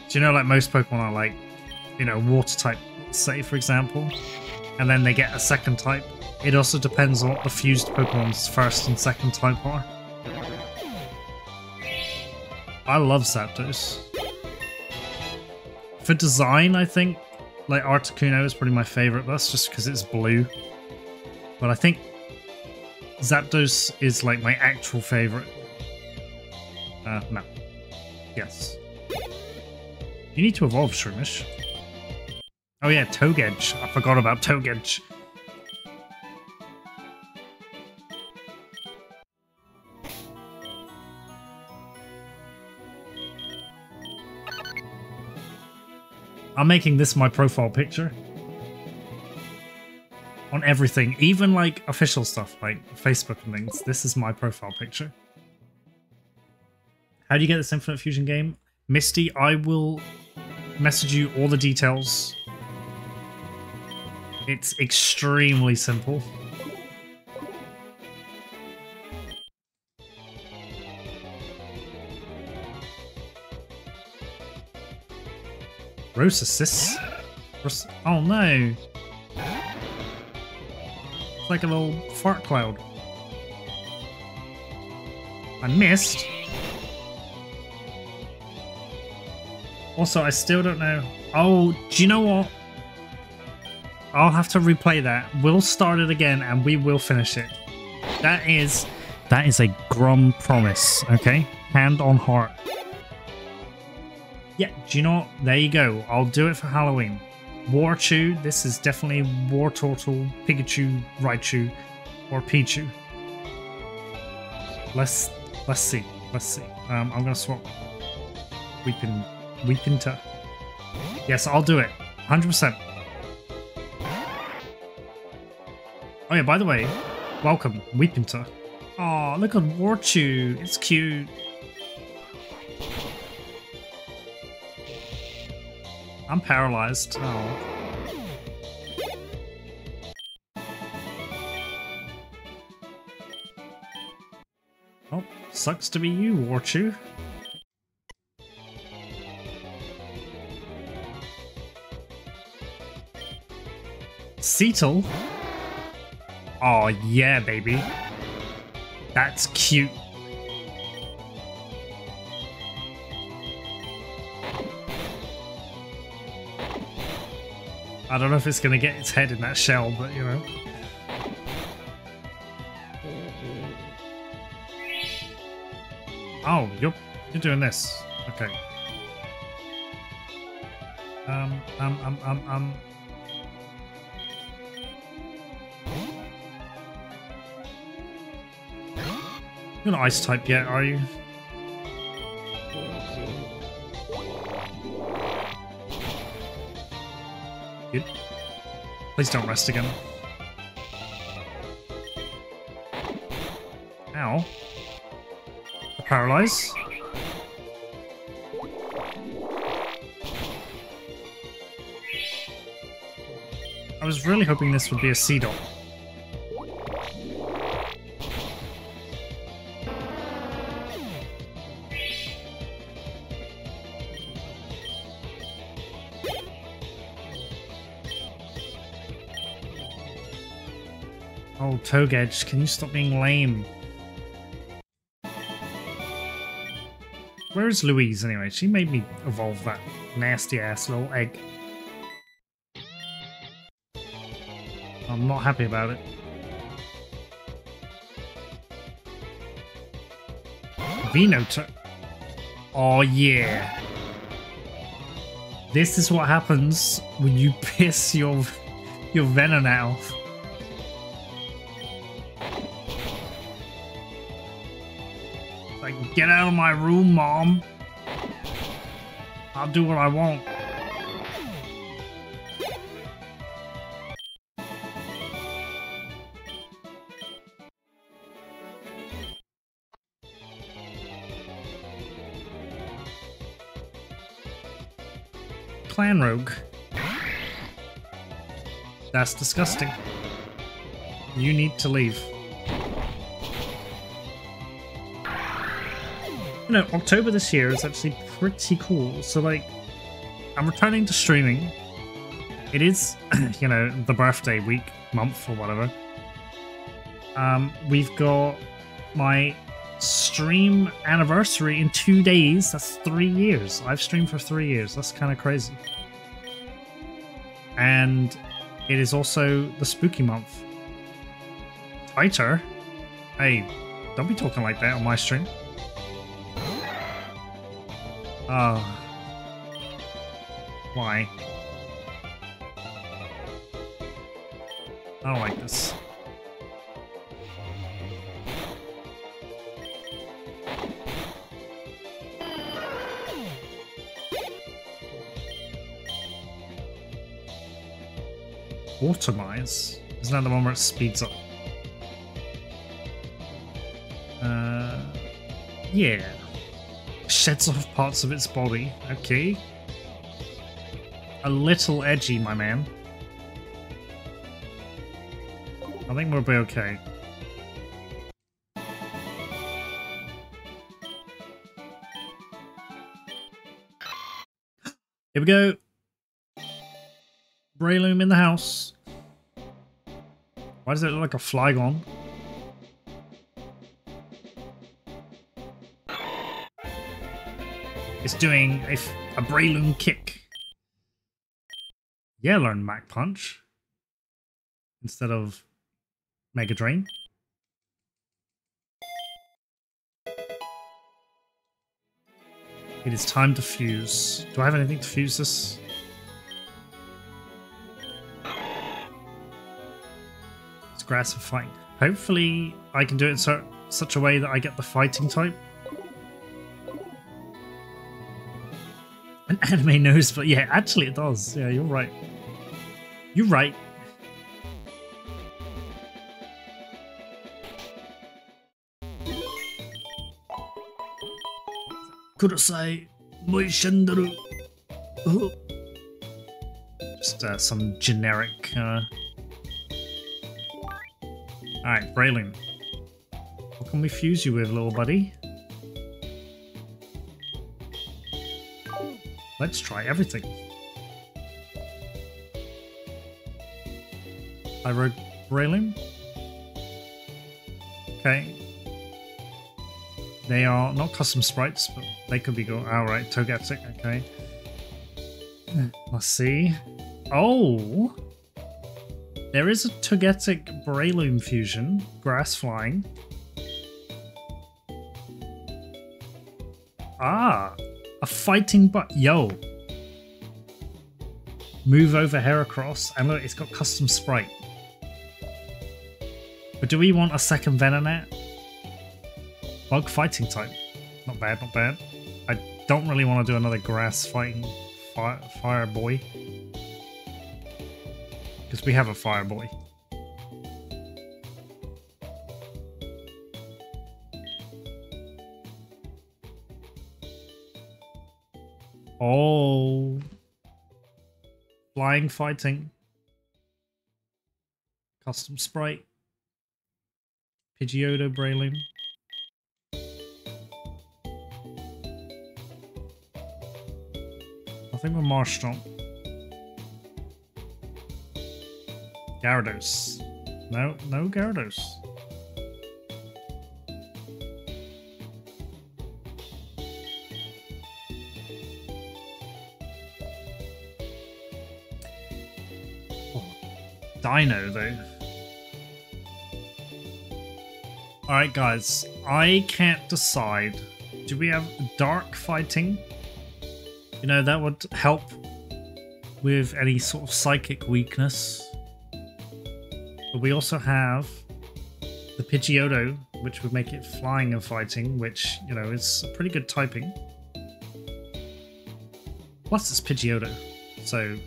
Do you know like most Pokemon are like, you know, water type, say for example, and then they get a second type. It also depends on what the fused Pokemon's first and second type are. I love Zapdos. For design, I think like Articuno is probably my favorite. That's just because it's blue. But I think Zapdos is like my actual favorite. Uh, no. Yes. You need to evolve, Shroomish. Oh yeah, Togedge. I forgot about Togedge. I'm making this my profile picture. On everything, even like official stuff like Facebook and things, this is my profile picture. How do you get this Infinite Fusion game? Misty, I will message you all the details. It's extremely simple. Rose assists? Ros- Oh no! It's like a little fart cloud. I missed. Also, I still don't know. Oh, do you know what? I'll have to replay that. We'll start it again and we will finish it. That is that is a Grum promise, okay? Hand on heart. Yeah, do you know what? There you go. I'll do it for Halloween. Warchew, this is definitely Wartortle, Pikachu, Raichu, or Pichu. Let's let's see. Let's see. Um, I'm gonna swap Weepin Weepinter. Yes, I'll do it. 100%. Oh yeah, by the way, welcome, Weepinter. Oh, look at Warchew. It's cute. I'm paralyzed. Oh. Oh, sucks to be you, Warchew. Cetal? Oh yeah, baby. That's cute. I don't know if it's going to get its head in that shell, but you know. Oh, you're, you're doing this. Okay. Um, um, um, um, um. You're not ice type yet, are you? Please don't rest again. Ow. Paralyze. I was really hoping this would be a sea dog. Togedge, can you stop being lame? Where is Louise anyway? She made me evolve that nasty ass little egg. I'm not happy about it. Venoto. Oh yeah. This is what happens when you piss your your venom out. Get out of my room, Mom. I'll do what I want. Clan Rogue. That's disgusting. You need to leave. Know, October this year is actually pretty cool. So, like, I'm returning to streaming. It is, you know, the birthday week, month, or whatever. Um, we've got my stream anniversary in two days. That's three years. I've streamed for three years. That's kind of crazy. And it is also the spooky month. Tighter? Hey, don't be talking like that on my stream. Oh. Why? I don't like this. Automize? Isn't that the one where it speeds up? Uh, yeah. Sheds off parts of its body. Okay. A little edgy, my man. I think we'll be okay. Here we go. Breloom in the house. Why does it look like a Flygon? It's doing a Breloom kick. Yeah, learn Mach Punch. Instead of Mega Drain. It is time to fuse. Do I have anything to fuse this? It's grass and fight. Hopefully I can do it in su such a way that I get the fighting type. An anime knows, but yeah, actually it does. Yeah, you're right. You're right. Kudasai Moishandaru. Just uh, some generic. Uh... Alright, Braylon. What can we fuse you with, little buddy? Let's try everything. I wrote Braylon. Okay. They are not custom sprites, but they could be go. Alright, Togetic, okay. Let's see. Oh! There is a Togetic Breloom fusion, grass flying. Ah! A fighting but yo! Move over Heracross, and look, it's got custom sprite. But do we want a second Venonat? Bug fighting type. Not bad, not bad. I don't really want to do another grass fighting fire, fire boy. Because we have a fire boy. Oh. Flying fighting. Custom sprite. Pidgeotto Breloom. I think we're. Gyarados. No, no Gyarados. Dino, though. Alright, guys. I can't decide. Do we have dark fighting? You know, that would help with any sort of psychic weakness. But we also have the Pidgeotto, which would make it flying and fighting, which, you know, is pretty good typing. Plus it's Pidgeotto, so...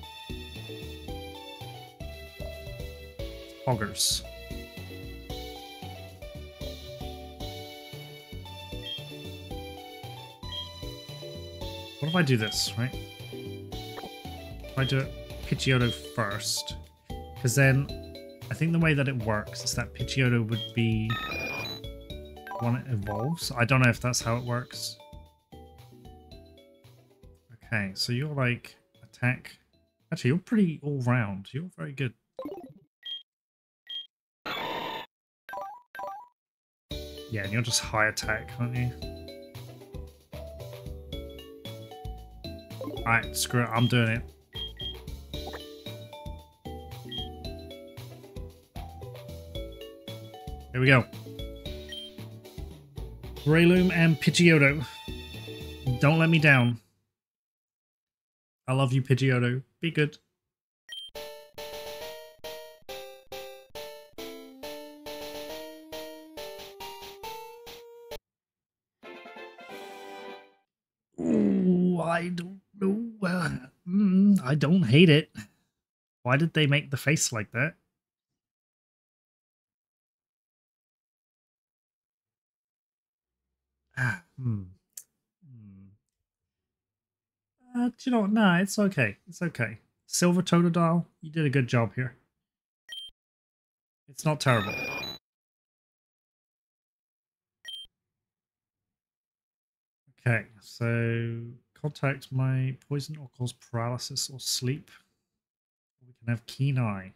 What if I do this, right? if I do it Pidgeotto first, because then I think the way that it works is that Pidgeotto would be when it evolves. I don't know if that's how it works. Okay, so you're like attack. Actually, you're pretty all round. You're very good. Yeah, and you're just high attack, aren't you? Alright, screw it, I'm doing it. Here we go. Breloom and Pidgeotto. Don't let me down. I love you, Pidgeotto. Be good. I don't hate it. Why did they make the face like that? Ah, hmm. Hmm. Uh, you know? Nah, it's okay. It's okay. Silver Totodile, you did a good job here. It's not terrible. Okay, so contact my poison or cause paralysis or sleep. We can have keen eye.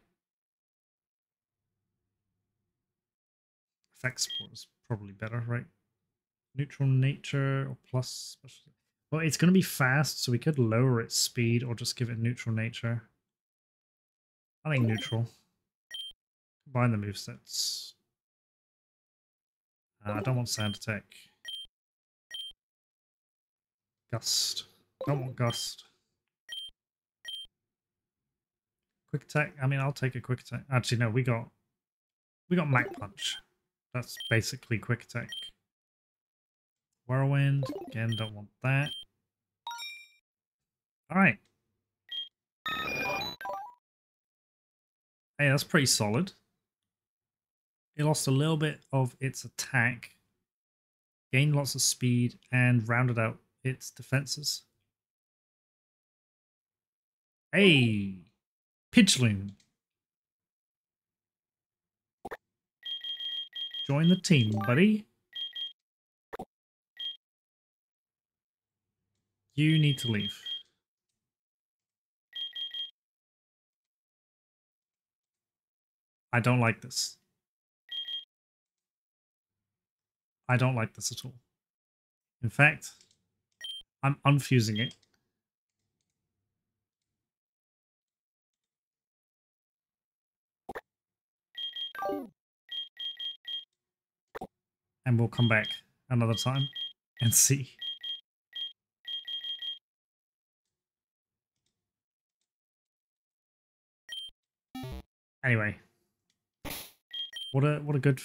Effect spore is probably better, right? Neutral nature or plus special. Well, it's going to be fast, so we could lower its speed or just give it neutral nature. I think neutral. Combine the movesets. Uh, I don't want sand attack. Gust. Don't want gust. Quick attack. I mean, I'll take a quick attack. Actually, no, we got we got Mach Punch. That's basically quick attack. Whirlwind. Again, don't want that. Alright. Hey, that's pretty solid. It lost a little bit of its attack, gained lots of speed, and rounded out its defenses. Hey! Pidgeloon. Join the team, buddy. You need to leave. I don't like this. I don't like this at all. In fact, I'm unfusing it. And we'll come back another time and see. Anyway, what a what a good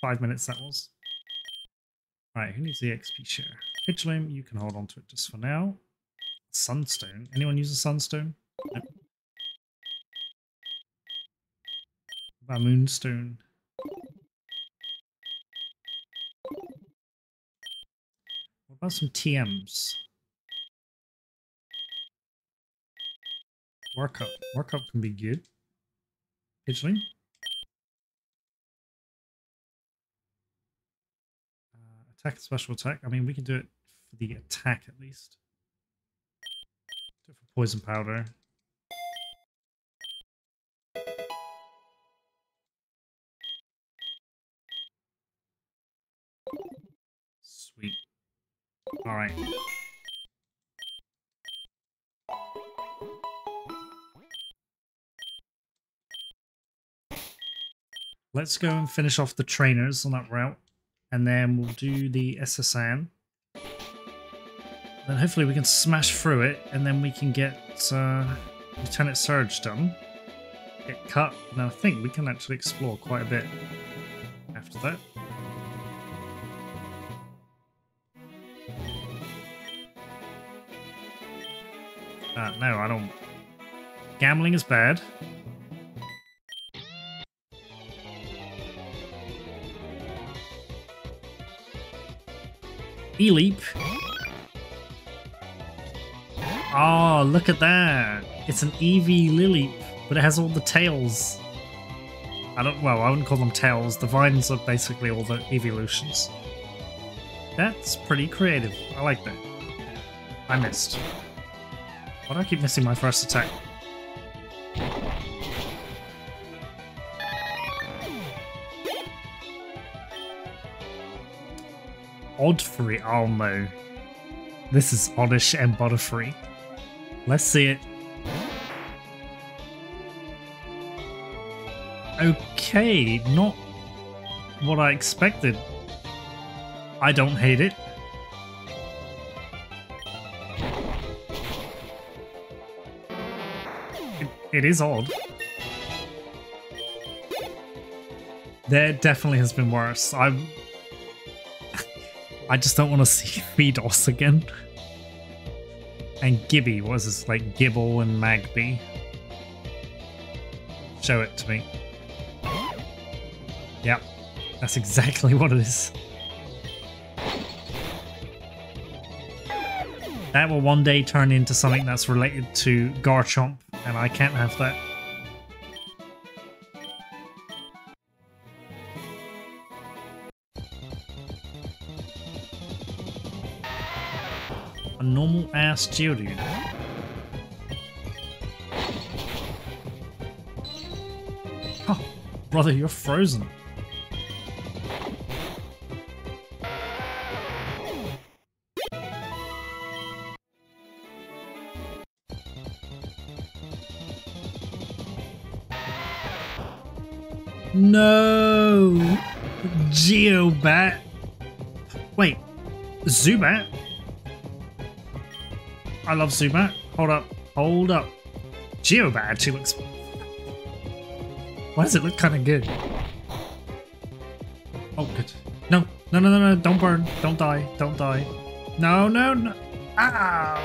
five minutes that was. Alright, who needs the XP share? Pidgeloom, you can hold on to it just for now. Sunstone. Anyone use a sunstone? Nope. About moonstone? What about some TMs? Workup. Workup can be good. Pidgeling. Uh, attack, special attack. I mean, we can do it for the attack at least. For poison powder. Sweet. All right. Let's go and finish off the trainers on that route. And then we'll do the S.S. Anne. Then hopefully we can smash through it and then we can get uh, Lieutenant Surge done. Get cut. And I think we can actually explore quite a bit after that. Uh, no, I don't. Gambling is bad. E-leap. Oh, look at that. it's an Eevee Lily, but it has all the tails. I don't. Well, I wouldn't call them tails. The vines are basically all the evolutions. That's pretty creative. I like that. I missed. Why do I keep missing my first attack? Odd free. Oh no. This is oddish and butterfree. Let's see it. Okay, not what I expected. I don't hate it. It, it is odd. There definitely has been worse. I I just don't want to see Fedos again. And Gibby, what is this, like Gible and Magby? Show it to me. Yep, that's exactly what it is. That will one day turn into something that's related to Garchomp, and I can't have that. Ass Geodude. Oh, brother, you're frozen. No! Geobat! Wait, Zubat? I love Zubat. Hold up, hold up. Geobat actually looks... Why does it look kind of good? Oh, good. No, no, no, no, no, don't burn. Don't die, don't die. No, no, no. Ah!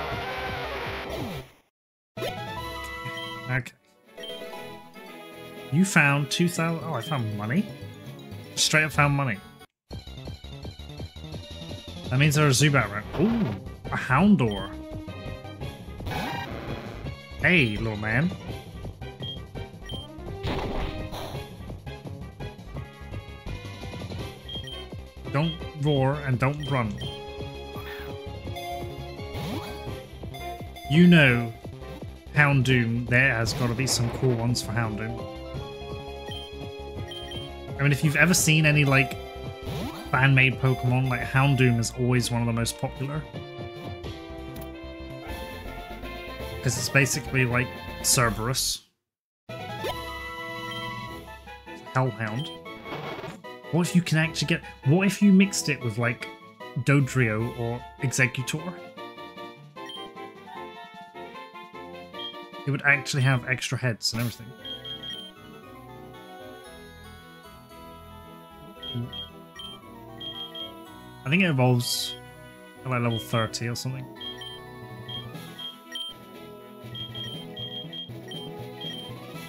Okay. You found 2,000. Oh, I found money. Straight up found money. That means there's a Zubat around. Ooh, a Houndour. Hey, little man. Don't roar and don't run. You know, Houndoom, there has got to be some cool ones for Houndoom. I mean, if you've ever seen any, like, fan-made Pokemon, like, Houndoom is always one of the most popular. Because it's basically like Cerberus. Hellhound. What if you can actually get... What if you mixed it with, like, Dodrio or Exeggutor? It would actually have extra heads and everything. I think it evolves at like level 30 or something.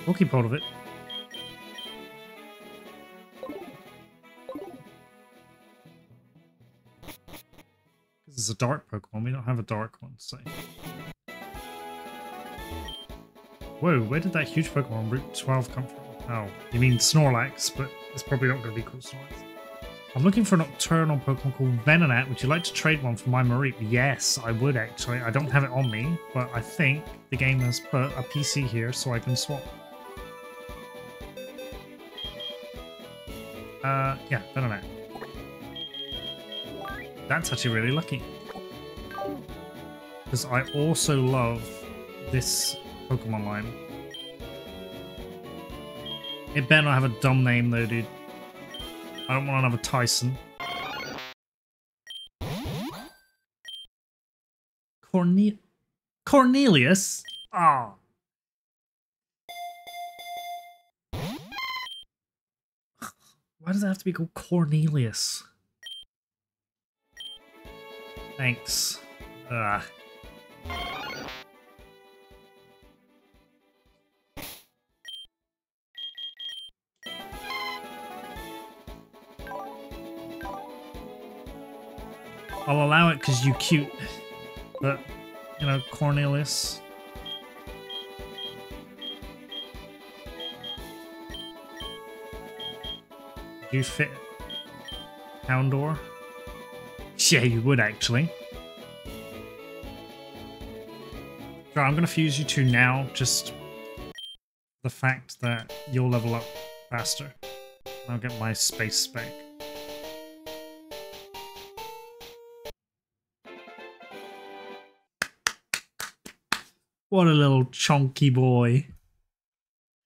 We'll keep hold of it. This is a dark Pokemon, we don't have a dark one, so... Whoa, where did that huge Pokemon Route 12 come from? Oh, you mean Snorlax, but it's probably not going to be called Snorlax. I'm looking for a nocturnal Pokemon called Venonat. Would you like to trade one for my Mareep? Yes, I would actually. I don't have it on me, but I think the game has put a PC here so I can swap. Uh, yeah, Venonat. That's actually really lucky. Because I also love this Pokemon line. It better not have a dumb name though, dude. I don't want another Tyson. Corne Cornelius? Ah. Why does it have to be called Cornelius? Thanks. Ugh. I'll allow it because you cute. But, you know, Cornelius. You fit Houndour? Yeah, you would actually. I'm gonna fuse you two now, just the fact that you'll level up faster. I'll get my space spec. What a little chonky boy.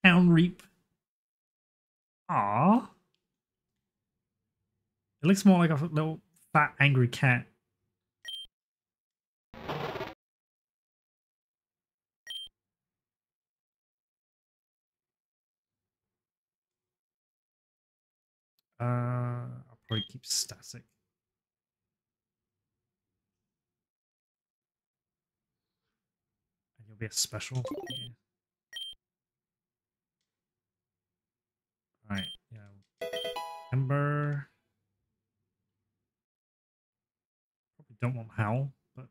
Hound Reap. Ah. It looks more like a little fat angry cat. Uh, I'll probably keep static. And you'll be a special. Yeah. Alright, yeah. Ember. Don't want Howl, but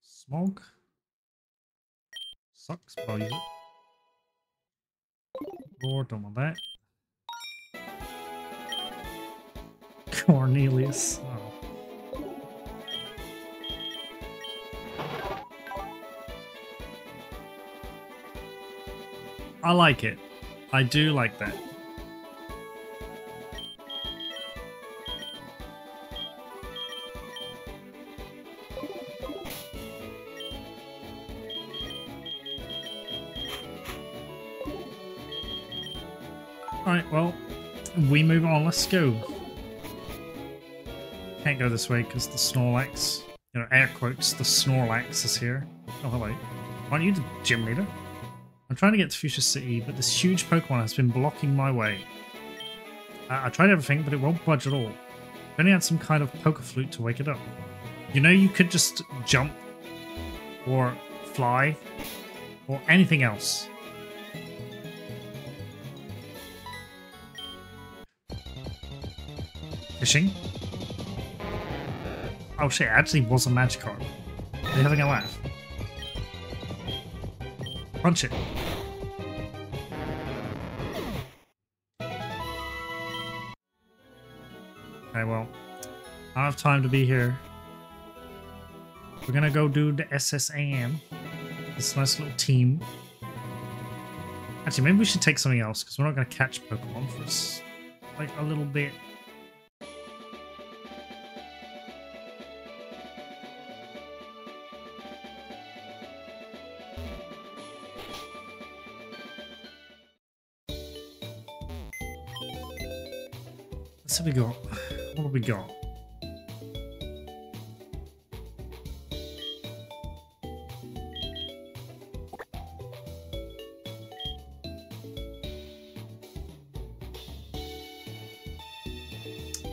Smog. Sucks, but I'll use it. Roar, don't want that. Cornelius. Oh. I like it. I do like that. Well, we move on. Let's go. Can't go this way because the Snorlax, you know, air quotes, the Snorlax is here. Oh, hello. Aren't you the gym leader? I'm trying to get to Fuchsia City, but this huge Pokemon has been blocking my way. I, I tried everything, but it won't budge at all. I only had some kind of poker flute to wake it up. You know, you could just jump or fly or anything else. Fishing? Oh shit, it actually was a Magikarp. Are having a laugh? Punch it. Okay, well, I don't have time to be here. We're gonna go do the S.S. Anne. This nice little team. Actually, maybe we should take something else, because we're not gonna catch Pokemon for like a little bit. We got. What have we got?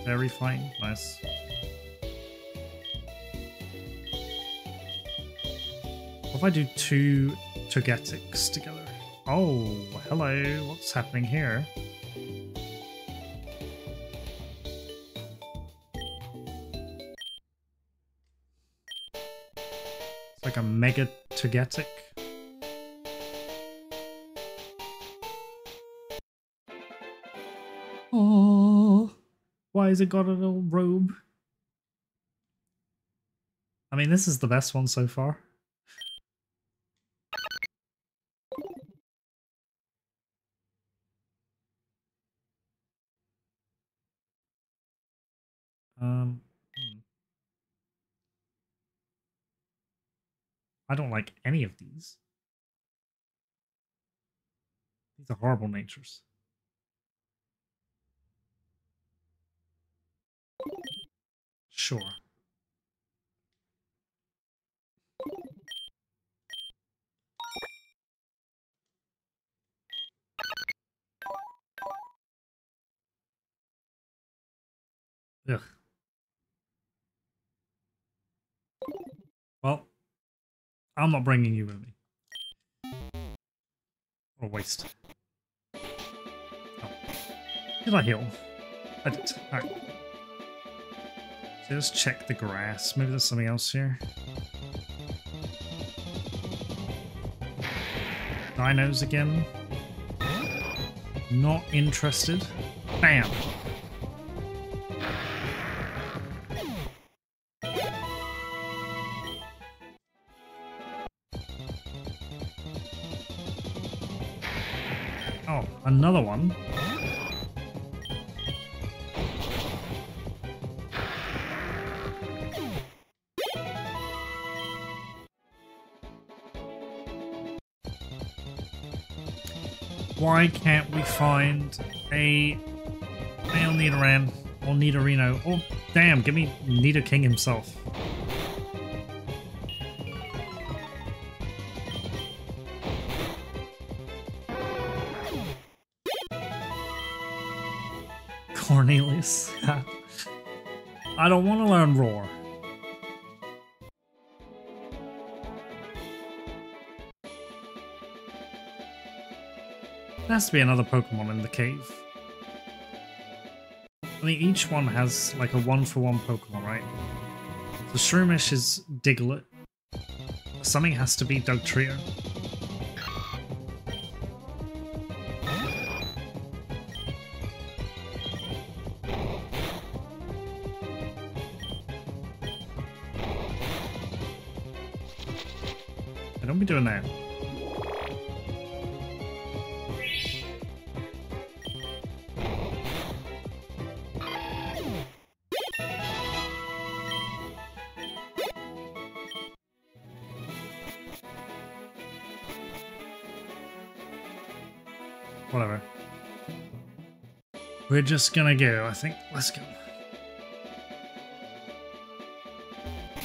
Very fine. Nice. What if I do two Togetics together? Oh, hello. What's happening here? Oh, why has it got a little robe? I mean, this is the best one so far. Um, hmm. I don't like any of these. These are horrible natures. Sure. Ugh. Well, I'm not bringing you with me. A waste. Oh. Did I heal? I did. Alright. Check the grass. Maybe there's something else here. Dinos again. Not interested. Bam. Another one. Why can't we find a male Nidoran or Nidorino? Oh, damn, give me Nidoking himself. Has to be another Pokemon in the cave. I think each one has like a one for one Pokemon, right? The Shroomish is Diglett. Something has to be Dugtrio. I don't be doing that. We're just gonna go, I think. Let's go.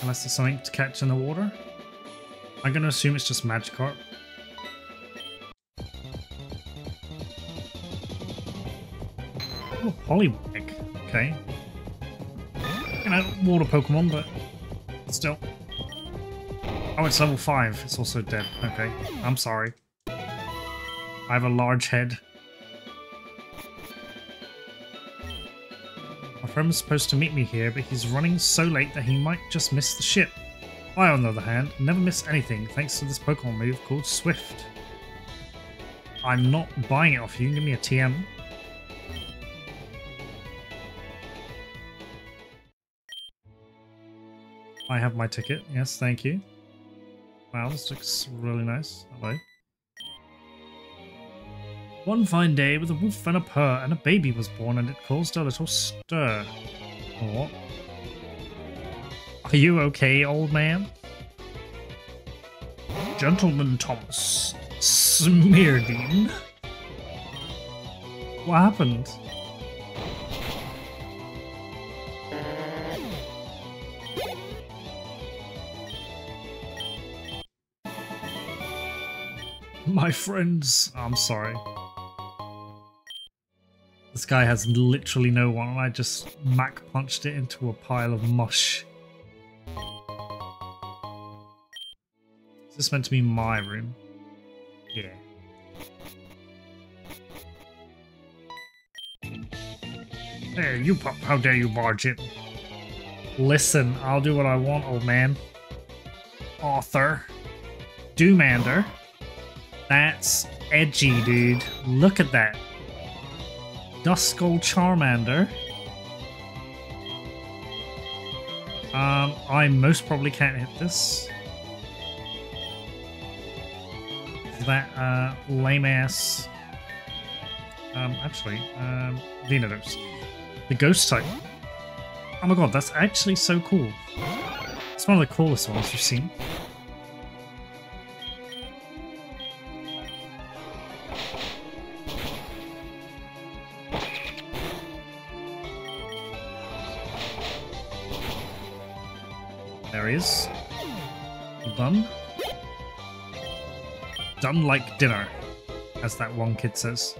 Unless there's something to catch in the water. I'm gonna assume it's just Magikarp. Oh, Poliwag. Okay. You know, water Pokemon, but still. Oh, it's level 5. It's also dead. Okay. I'm sorry. I have a large head. Was supposed to meet me here, but he's running so late that he might just miss the ship. I, on the other hand, never miss anything thanks to this Pokemon move called Swift. I'm not buying it off you. Give me a TM. I have my ticket. Yes, thank you. Wow, this looks really nice. Hello. One fine day, with a wolf and a purr, and a baby was born, and it caused a little stir. What? Are you okay, old man? Gentleman Thomas Smeardine? What happened? My friends, I'm sorry. Guy has literally no one, and I just Mach punched it into a pile of mush. Is this meant to be my room? Yeah. Hey, you pup, how dare you barge in? Listen, I'll do what I want, old man. Arthur. Doomander. That's edgy, dude. Look at that. Duskull Charmander. Um, I most probably can't hit this. That uh, lame ass. Um, actually, um, Venudos. The ghost type. Oh my god, that's actually so cool. It's one of the coolest ones you've seen. Like dinner, as that one kid says.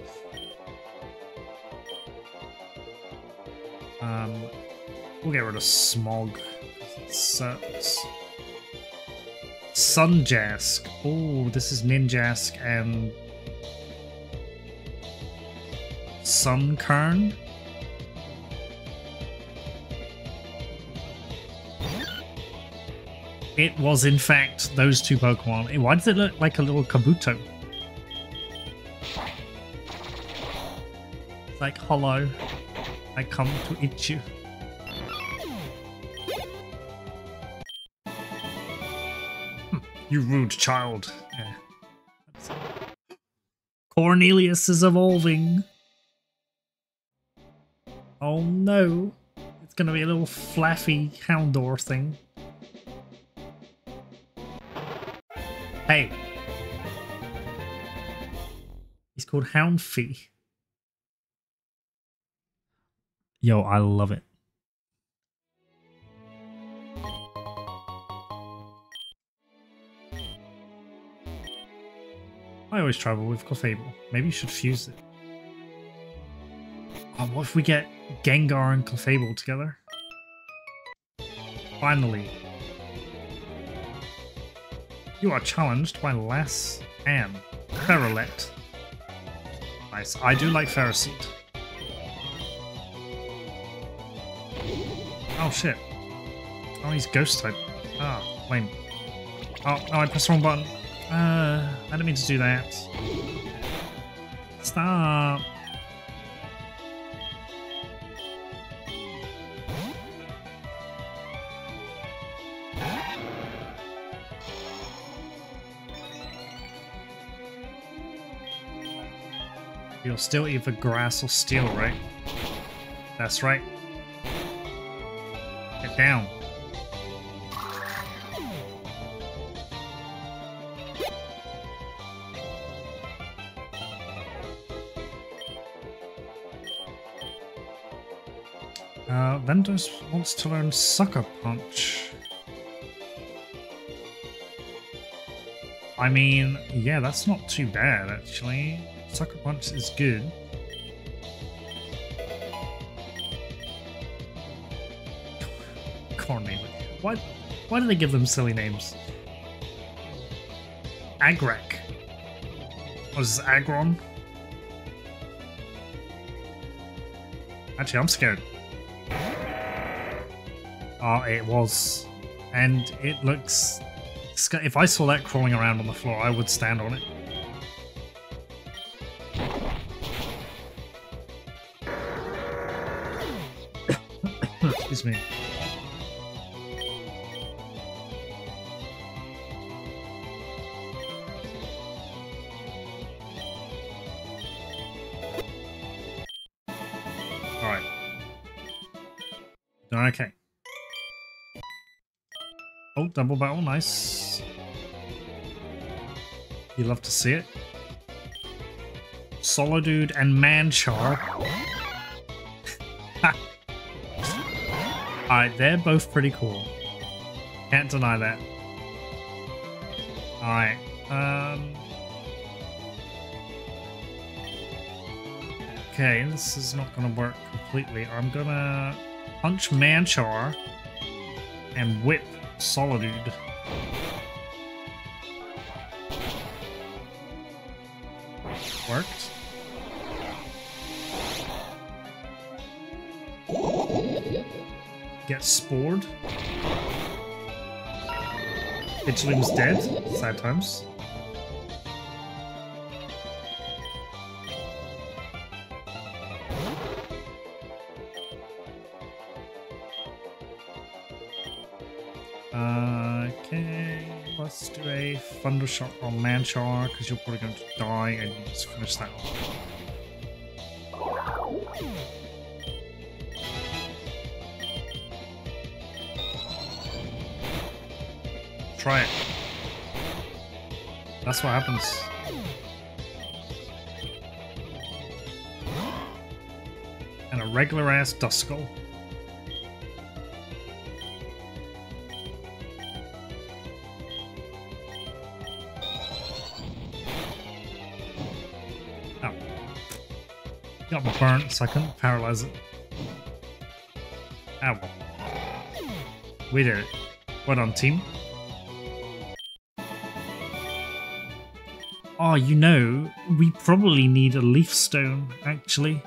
Um, we'll get rid of Smog. Sucks. Sunjask. Oh, this is Ninjask and Sunkern. It was, in fact, those two Pokemon. Why does it look like a little Kabuto? like hollow. I come to eat you. Hmm, You rude child. Yeah. Cornelius is evolving. Oh no. It's gonna be a little flaffy Houndour thing. Hey. He's called Houndfee. Yo, I love it. I always travel with Clefable. Maybe you should fuse it. Oh, what if we get Gengar and Clefable together? Finally. You are challenged by Lass and Ferrolet. Nice. I do like Ferroseed. Oh shit. Oh, he's ghost type. Ah, lame. Oh, no, I pressed the wrong button. Uh, I didn't mean to do that. Stop. Still either grass or steel, right? That's right. Get down. Uh, Ventus wants to learn Sucker Punch. I mean, yeah, that's not too bad, actually. Sucker Punch is good. Corny. Why, why do they give them silly names? Agrek. Oh, was this Aggron? Actually, I'm scared. Oh, it was. And it looks... If I saw that crawling around on the floor, I would stand on it. Excuse me. Alright. Okay. Oh, double battle, nice. You love to see it. Solodude and Manchar. Alright, they're both pretty cool. Can't deny that. Alright, um... Okay, this is not gonna work completely. I'm gonna punch Manchar and whip Solodude. Worked. Get spored. Dead. Sad times. Uh, okay, let's do a thunder shot on Manchar because you're probably going to die and you just finish that off. Try it. That's what happens. And a regular ass Duskull. Oh. Got burnt so I couldn't paralyze it. Well. We did it. Well done, team. Oh, you know, we probably need a leaf stone, actually.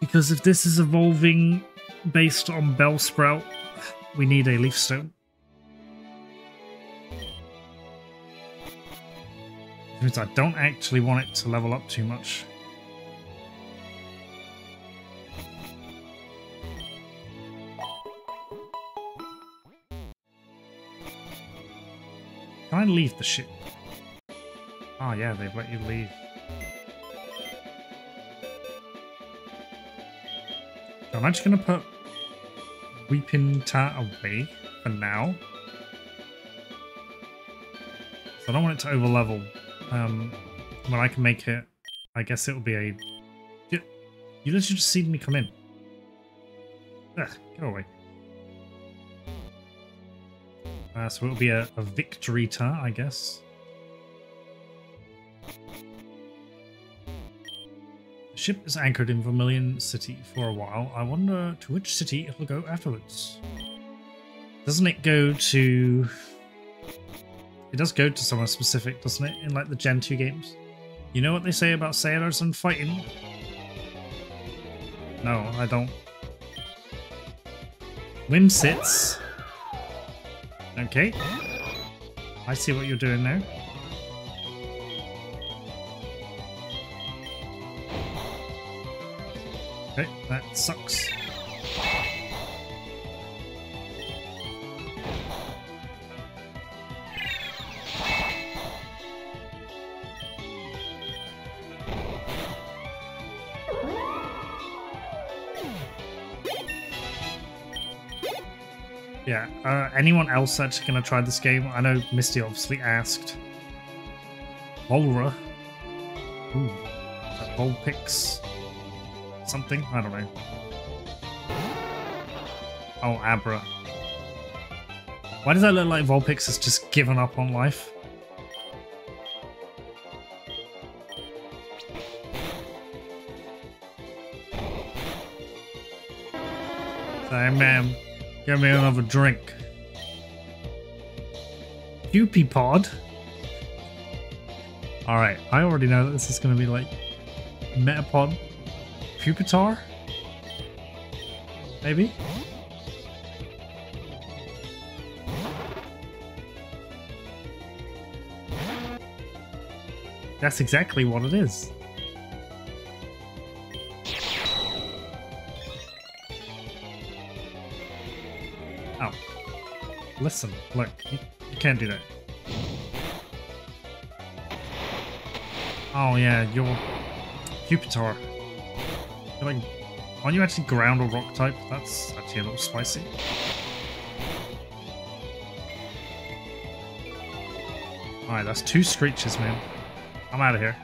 Because if this is evolving based on Bellsprout, we need a leaf stone. Which means I don't actually want it to level up too much. Can I leave the ship? Oh yeah, they've let you leave. So I'm actually gonna put Weeping Ta away for now. So I don't want it to overlevel. Um, when I can make it, I guess it'll be a. You, you literally just seen me come in. Ugh, go away. Uh, so it'll be a, a victory ta, I guess. Ship is anchored in Vermilion City for a while. I wonder to which city it'll go afterwards. Doesn't it go to... It does go to somewhere specific, doesn't it? In like the Gen 2 games? You know what they say about sailors and fighting? No, I don't. Whim sits. Okay. I see what you're doing now. That sucks. Yeah, uh, anyone else actually gonna try this game? I know Misty obviously asked. Volra. Ooh. Vulpix? Something? I don't know. Oh, Abra. Why does that look like Vulpix has just given up on life? Say, ma'am, get me another drink. Pod. Alright, I already know that this is going to be like Metapod. Pupitar? Maybe? That's exactly what it is. Oh. Listen, look, you, you can't do that. Oh yeah, you're Pupitar. Like, aren't you actually ground or rock type? That's actually a little spicy. Alright, that's two screeches, man. I'm out of here.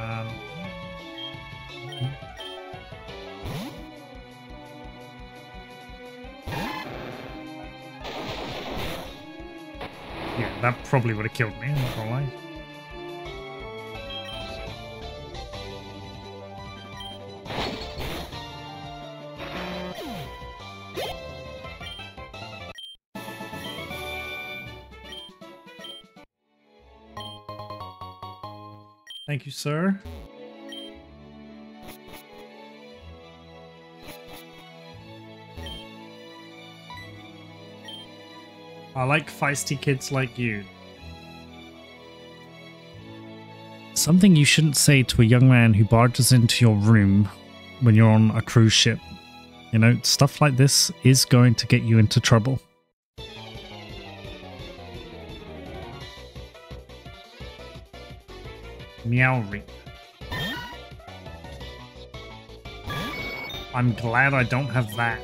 Um, yeah, that probably would have killed me, I'm not gonna lie. Thank you, sir. I like feisty kids like you. Something you shouldn't say to a young man who barges into your room when you're on a cruise ship. You know, stuff like this is going to get you into trouble. Meow Reap. I'm glad I don't have that.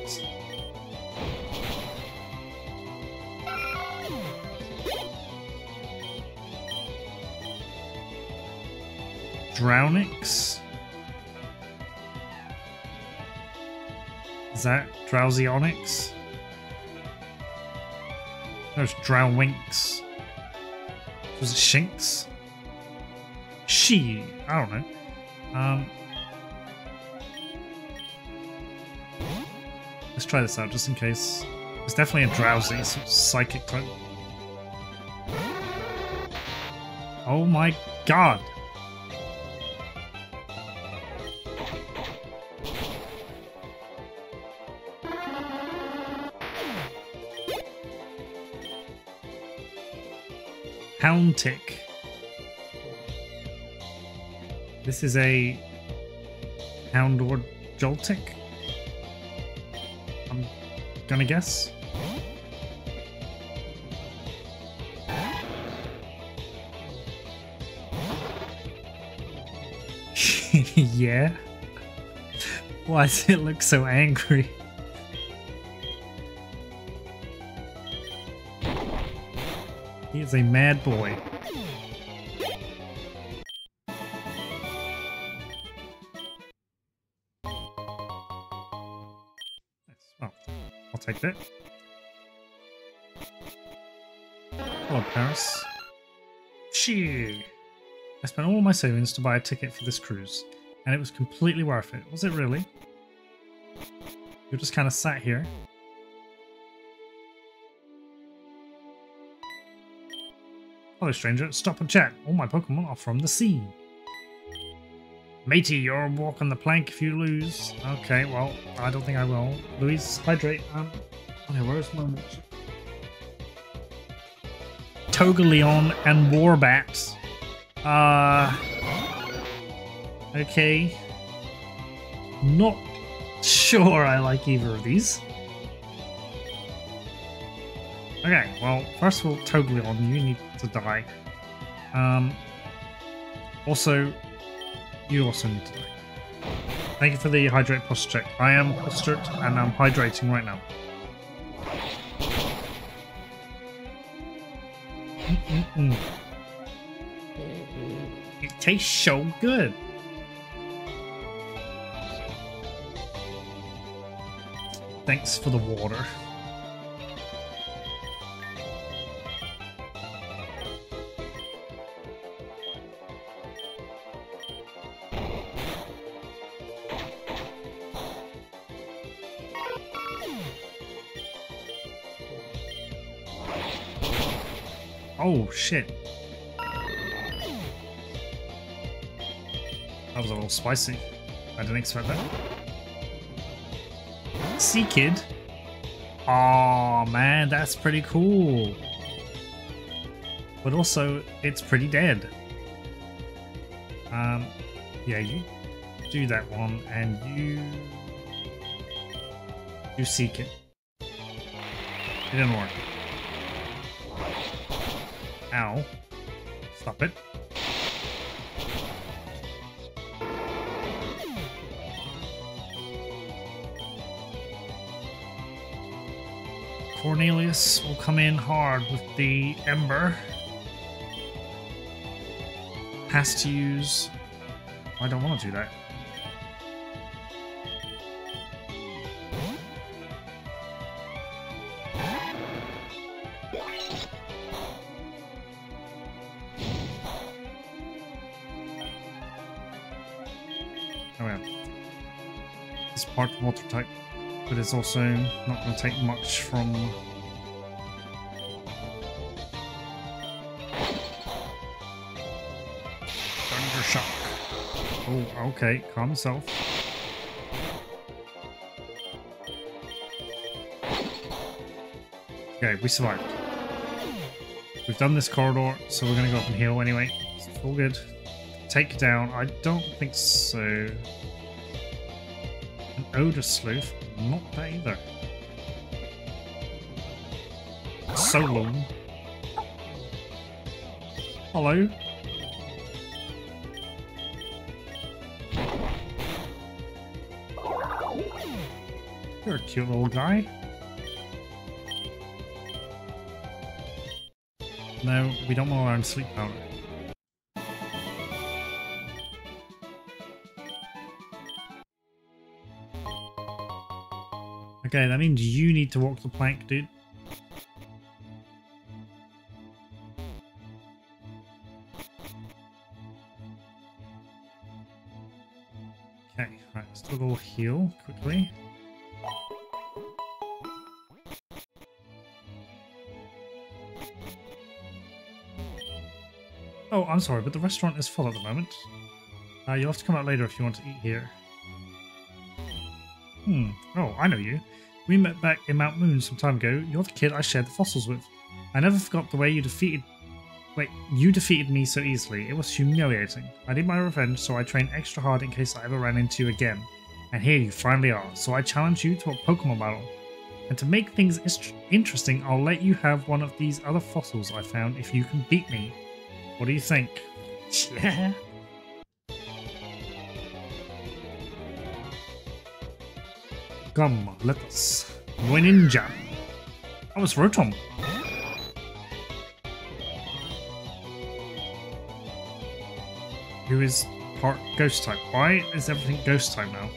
Drownix? Is that Drowzee Onix? It's Drowwinks. Was it Shinx? She, I don't know. Um, let's try this out just in case. It's definitely a drowsy psychic type. Oh my god! Hound tick. This is a Hound or Joltik. I'm gonna guess. yeah. Why does it look so angry? He is a mad boy. Savings to buy a ticket for this cruise, and it was completely worth it. Was it really? You're just kind of sat here. Hello, stranger. Stop and chat. All my Pokemon are from the sea. Matey, you're walking the plank if you lose. Okay, well, I don't think I will. Louise, hydrate. Um, okay, where's my... Togaleon and Warbat. Uh... Okay. Not sure I like either of these. Okay, well, first of all, Togaleon, you need to die. Um, also, you also need to die. Thank you for the hydrate posture check. I am postured and I'm hydrating right now. Mm-mm-mm. It tastes so good. Thanks for the water. Oh, shit. That was a little spicy. I didn't expect that. Sea Kid. Oh man, that's pretty cool. But also, it's pretty dead. Um, yeah, you do that one, and you you seek it. It didn't work. Ow. Stop it. Cornelius will come in hard with the Ember. Has to use... I don't want to do that. Oh yeah. It's part water type, but it's also not going to take much from. Thunder shock. Oh, okay. Calm yourself. Okay, we survived. We've done this corridor, so we're going to go up and heal anyway. It's all good. Take down. I don't think so. An Odor Sleuth? Not that either. Solo. Hello. You're a cute little guy. No, we don't want to learn sleep powder. Okay, that means you need to walk the plank, dude. Okay, right, let's do heal quickly. Oh, I'm sorry, but the restaurant is full at the moment. Uh, you'll have to come out later if you want to eat here. Hmm. Oh, I know you. We met back in Mount Moon some time ago. You're the kid I shared the fossils with. I never forgot the way you defeated... Wait, you defeated me so easily. It was humiliating. I need my revenge, so I trained extra hard in case I ever ran into you again. And here you finally are, so I challenge you to a Pokemon battle. And to make things interesting, I'll let you have one of these other fossils I found if you can beat me. What do you think? Yeah. Come, let us. Boy Ninja. Oh, it's Rotom. Who is part ghost type? Why is everything ghost type now?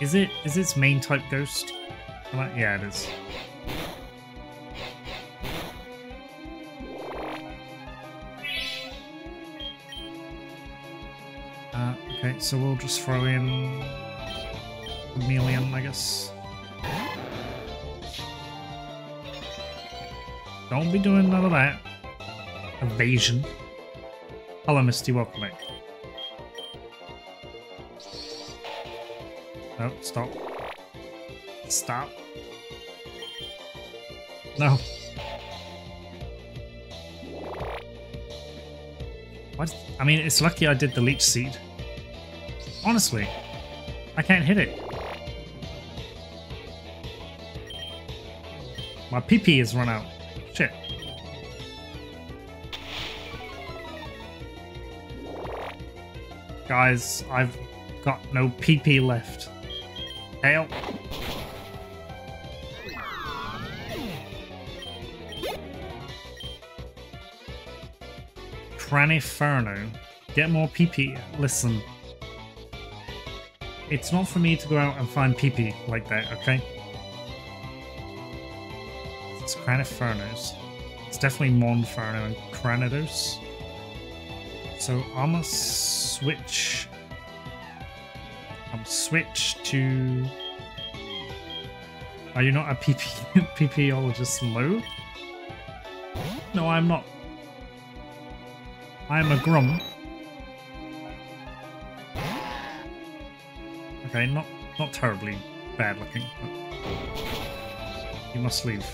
Is it is its main type ghost? Yeah, it is. So we'll just throw in Chameleon, I guess. Don't be doing none of that. Evasion. Hello, Misty, welcome back. No, stop. Stop. No. What? I mean, it's lucky I did the leech seed. Honestly, I can't hit it. My PP has run out. Shit. Guys, I've got no PP left. Help. Craniferno. Get more PP. Listen. It's not for me to go out and find PP like that, okay? It's Cranifernos. It's definitely Monferno and Cranidos. So I'm gonna switch. I'm switch to. Are you not a PP PPologist low? No, I'm not. I am a Grum. Okay, not not terribly bad looking. You must leave.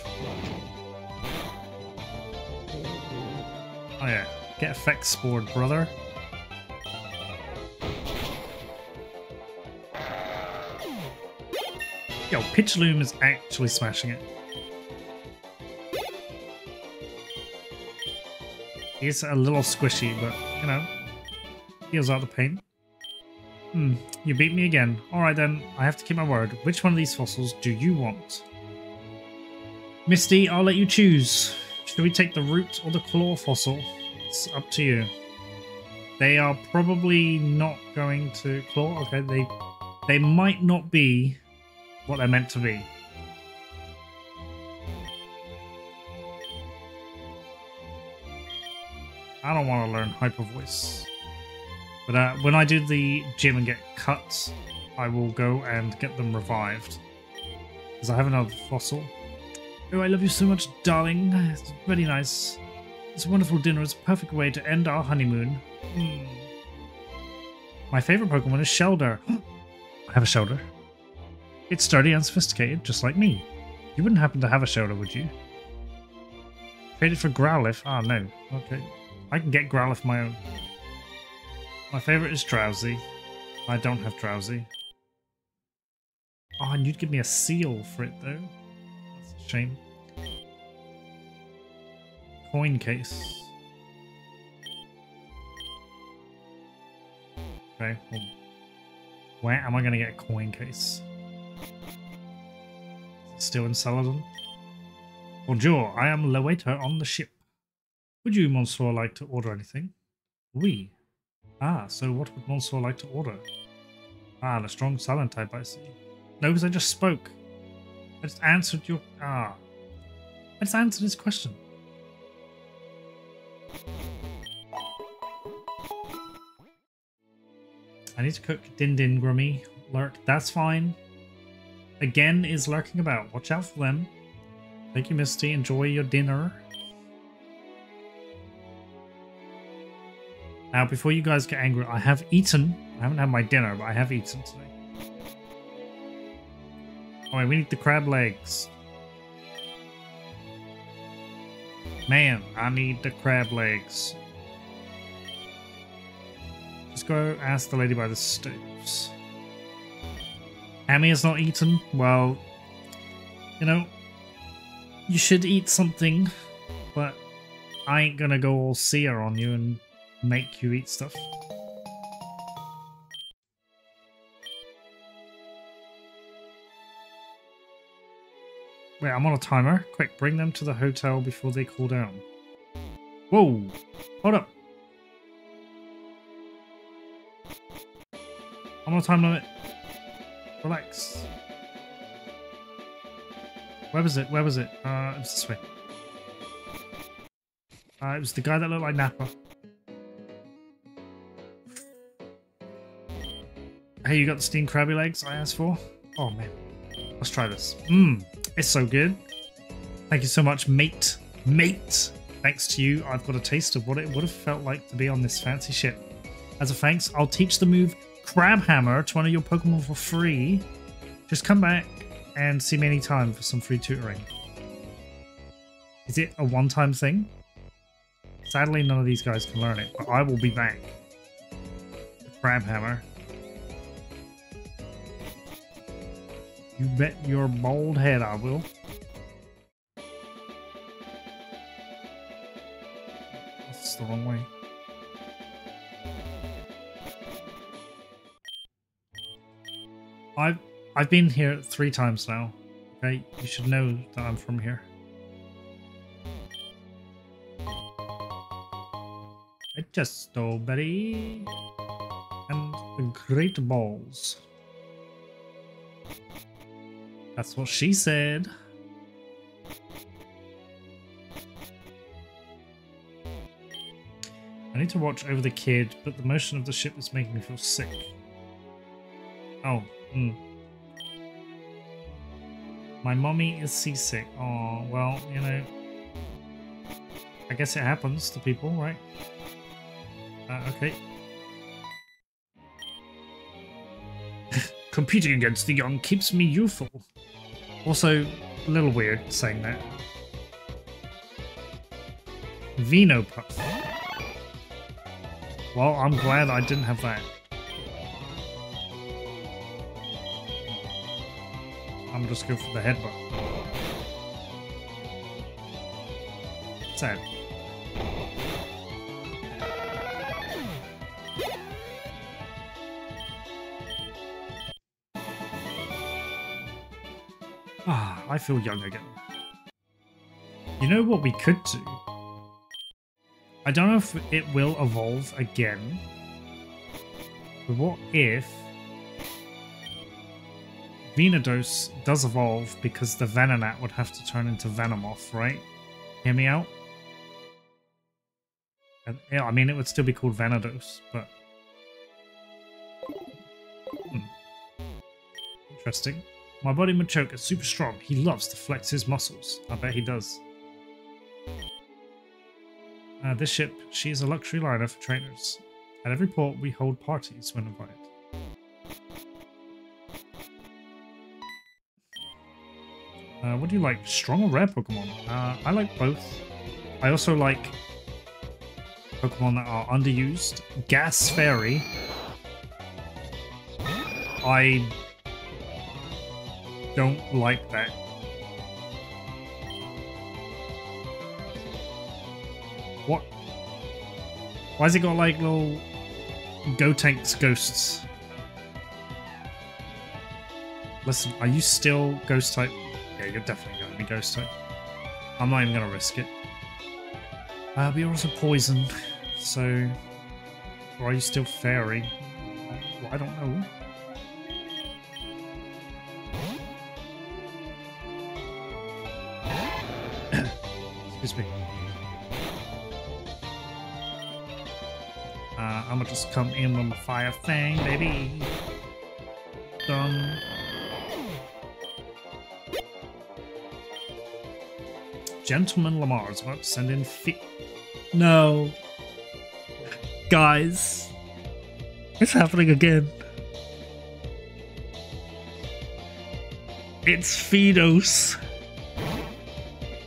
Oh yeah, get effect board, brother. Yo, Pitchloom is actually smashing it. He's a little squishy, but, you know, heals out the pain. Hmm, you beat me again. Alright then, I have to keep my word. Which one of these fossils do you want? Misty, I'll let you choose. Should we take the root or the claw fossil? It's up to you. They are probably not going to claw. Okay, they they might not be what they're meant to be. I don't want to learn hyper voice. But uh, when I do the gym and get cuts, I will go and get them revived. Because I have another fossil. Oh, I love you so much, darling. It's very nice. This wonderful dinner is a perfect way to end our honeymoon. Hmm. My favorite Pokemon is Shellder. I have a Shellder. It's sturdy and sophisticated, just like me. You wouldn't happen to have a Shellder, would you? Traded for Growlithe? Ah, no. Okay. I can get Growlithe my own. My favorite is Drowzee. I don't have Drowzee. Oh, and you'd give me a seal for it, though. That's a shame. Coin case. Okay, well, where am I going to get a coin case? Still in Celadon? Bonjour, I am waiter on the ship. Would you, Monsieur, like to order anything? Oui. Ah, so what would Monsieur like to order? Ah, a strong silent type, I see. No, because I just spoke. I just answered your... Ah. I just answered his question. I need to cook Din Din Grummy. Lurk, that's fine. Again is lurking about. Watch out for them. Thank you, Misty. Enjoy your dinner. Now, before you guys get angry, I have eaten. I haven't had my dinner, but I have eaten today. Alright, we need the crab legs. Man, I need the crab legs. Just go ask the lady by the stoves. Amy has not eaten. Well, you know, you should eat something, but I ain't gonna go all seer on you and make you eat stuff. Wait, I'm on a timer. Quick, bring them to the hotel before they cool down. Whoa! Hold up. I'm on a time limit. Relax. Where was it? Where was it? Uh, it was this way. Uh, it was the guy that looked like Nappa. Hey, you got the steamed crabby legs I asked for? Oh man. Let's try this. Mmm, it's so good. Thank you so much, mate. Mate! Thanks to you, I've got a taste of what it would have felt like to be on this fancy ship. As a thanks, I'll teach the move Crabhammer to one of your Pokemon for free. Just come back and see me anytime for some free tutoring. Is it a one-time thing? Sadly, none of these guys can learn it, but I will be back. Crabhammer. You bet your bald head I will. That's the wrong way. I've I've been here three times now. Okay, you should know that I'm from here. I just stole Betty and the great balls. That's what she said. I need to watch over the kid, but the motion of the ship is making me feel sick. Oh, hmm. My mommy is seasick. Oh, well, you know. I guess it happens to people, right? Uh, okay. Competing against the young keeps me youthful. Also, a little weird saying that. Vino Puff. Well, I'm glad I didn't have that. I'm just go for the headbutt. Sad. I feel young again. You know what we could do? I don't know if it will evolve again. But what if Venudos does evolve because the Venonat would have to turn into Venomoth, right? Hear me out? And, yeah, I mean, it would still be called Venudos, but... Hmm. Interesting. My body Machoke is super strong. He loves to flex his muscles. I bet he does. Uh, this ship, she is a luxury liner for trainers. At every port, we hold parties when invited. Uh, what do you like? Strong or rare Pokemon? Uh, I like both. I also like Pokemon that are underused. Gas Fairy. I don't like that. What? Why's it got like little Gotenks ghosts? Listen, are you still ghost type? Yeah, you're definitely going to be ghost type. I'm not even going to risk it. Uh, but you're also poison, so... Or are you still fairy? Well, I don't know. Excuse me. Uh, I'm gonna just come in with my fire thing, baby. Done. Gentleman Lamar is about to send in fi- No. Guys. It's happening again. It's Fidos.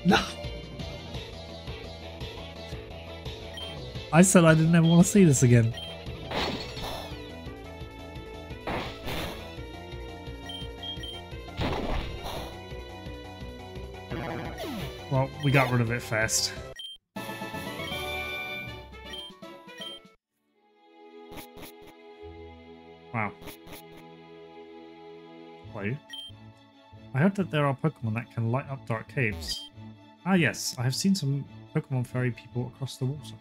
No. I said I didn't ever want to see this again. Well, we got rid of it fast. Wow. I heard that there are Pokemon that can light up dark caves. Ah yes, I have seen some Pokemon fairy people across the water.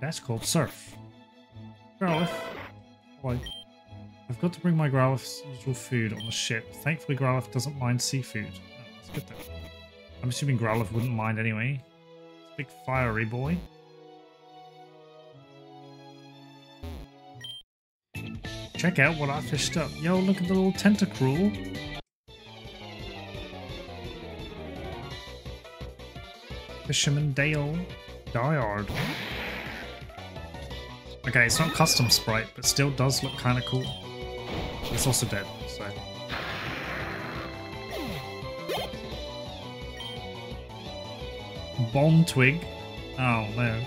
That's called Surf. Growlithe. Why? I've got to bring my Growlithe's usual food on the ship. Thankfully Growlithe doesn't mind seafood. Oh. I'm assuming Growlithe wouldn't mind anyway. Big fiery boy. Check out what I fished up. Yo, look at the little tentacruel. Fisherman Dale Dyard. Okay, it's not custom sprite, but still does look kind of cool. It's also dead, so. Bomb Twig. Oh no.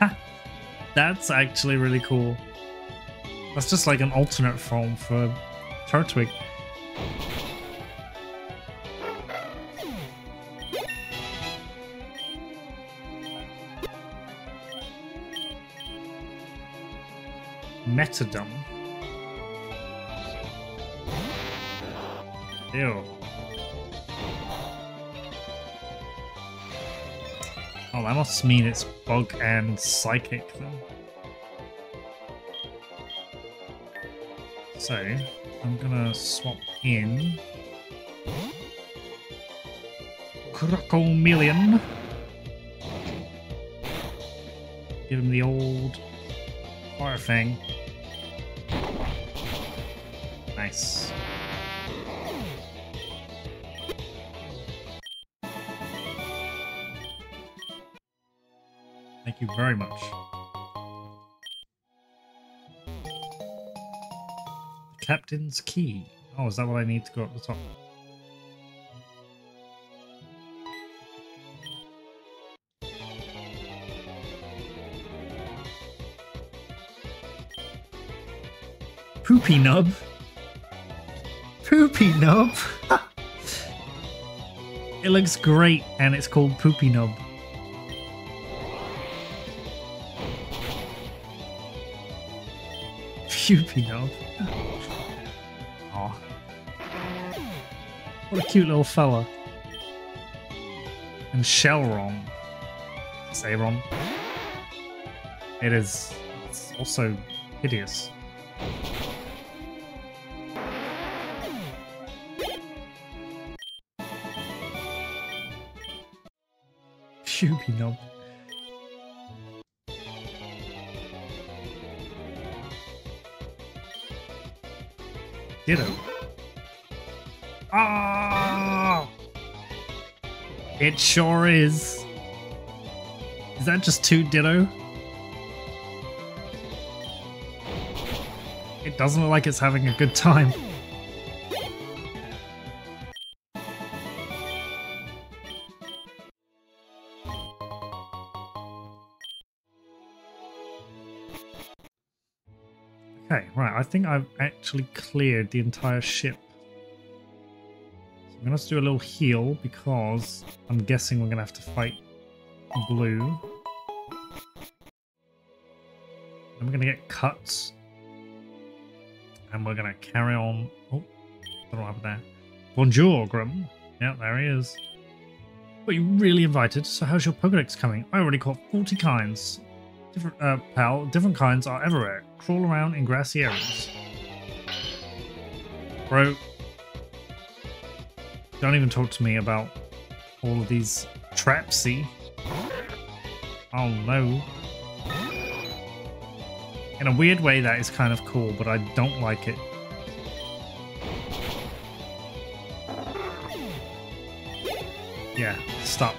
That's actually really cool. That's just like an alternate form for Turtwig. Metadum. Ew. Oh, that must mean it's bug and psychic then. So, I'm gonna swap in Crocomelion. Give him the old fire fang. Nice. Thank you very much. Captain's key. Oh, is that what I need to go up the top? Poopy nub. Poopy nub. it looks great, and it's called Poopy nub. Poopy nub. Aw. What a cute little fella. And Shellron. Sayron. It is. It's also hideous. It sure is. Is that just two Ditto? It doesn't look like it's having a good time. Okay, right, I think I've actually cleared the entire ship. I'm to do a little heal because I'm guessing we're to have to fight blue. Going to get cut. And we're to carry on. Oh, don't know there. Bonjour, Grum. Yeah, there he is. But you really invited, so how's your Pokedex coming? I already caught 40 kinds. Different, uh, pal, different kinds are everywhere. Crawl around in grassy areas. Bro, don't even talk to me about all of these traps, see? Oh no. In a weird way, that is kind of cool, but I don't like it. Yeah, stop.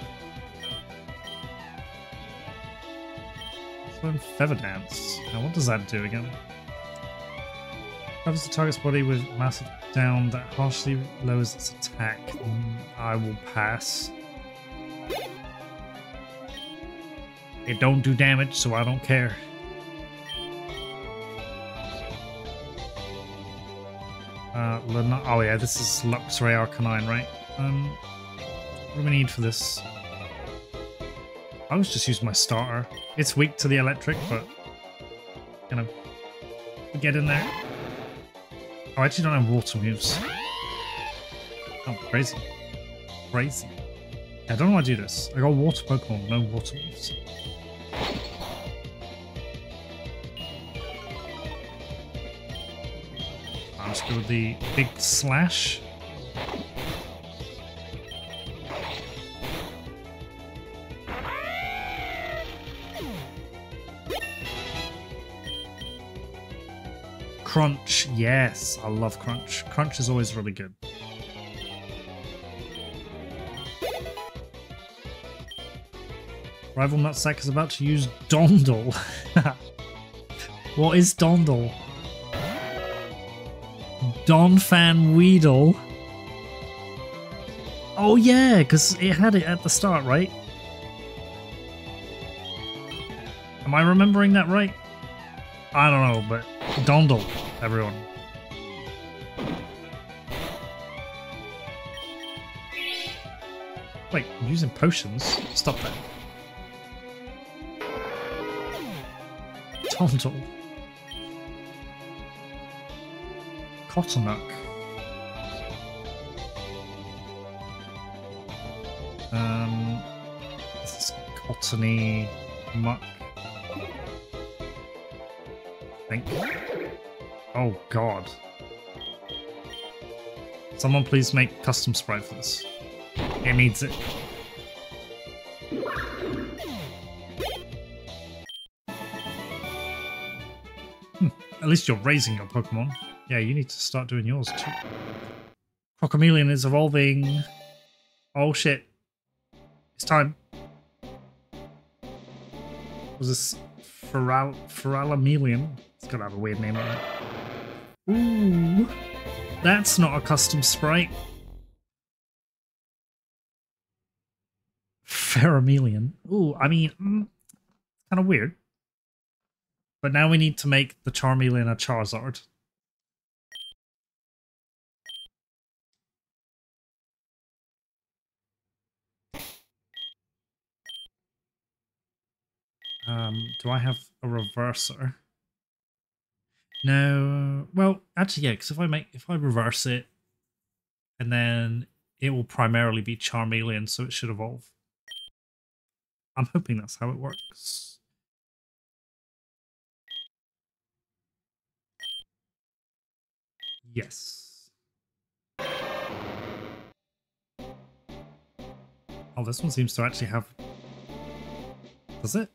Feather Dance. Now, what does that do again? Covers the target's body with massive down that harshly lowers its attack. I will pass. It don't do damage, so I don't care. Uh, oh yeah, this is Luxray Arcanine, right? Um, what do we need for this? I was just using my starter. It's weak to the electric, but gonna get in there. Oh, I actually don't have water moves. Oh, crazy. Crazy. I don't know how to do this. I got water Pokemon, no water moves. I'm just go with the big slash. Crunch, yes, I love Crunch. Crunch is always really good. Rival Nutsack is about to use Dondle. what is Dondle? Donphan Weedle. Oh yeah, because it had it at the start, right? Am I remembering that right? I don't know, but Dondle, everyone. Wait, I'm using potions? Stop that. Dondle. Cottonuk. Um, this is cottony muck. I think. Oh god. Someone please make custom sprite for this. It needs it. Hmm, At least you're raising your Pokemon. Yeah, you need to start doing yours too. Crocomelion is evolving. Oh shit. It's time. Was this Feral Feralamelion? It's gotta have a weird name on that. Ooh. That's not a custom sprite. Pheramelion. Ooh, I mean, mm, kind of weird. But now we need to make the Charmeleon a Charizard. Um, do I have a reverser? No. Uh, well, actually, yeah. Because if I make if I reverse it, and then it will primarily be Charmeleon, so it should evolve. I'm hoping that's how it works. Yes. Oh, this one seems to actually have. Does it?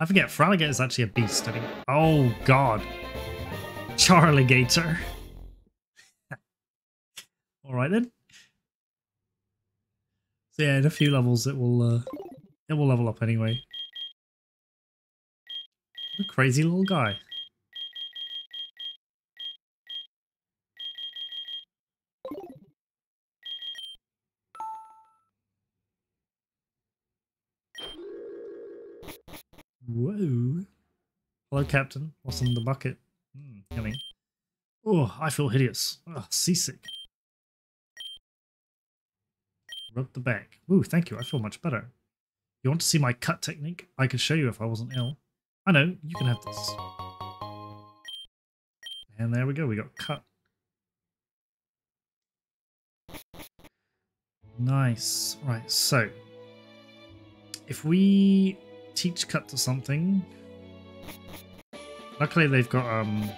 I forget, Fraligator is actually a beast. I think. Oh, God. Charlie Gator. Alright then. So yeah, in a few levels it will uh, it will level up anyway. What a crazy little guy. Hello, Captain. What's in the bucket? Mm, yummy. Oh, I feel hideous. Ugh, seasick. Rub the back. Ooh, thank you. I feel much better. You want to see my cut technique? I could show you if I wasn't ill. I know. You can have this. And there we go. We got cut. Nice. Right, so if we teach cut to something, luckily they've got um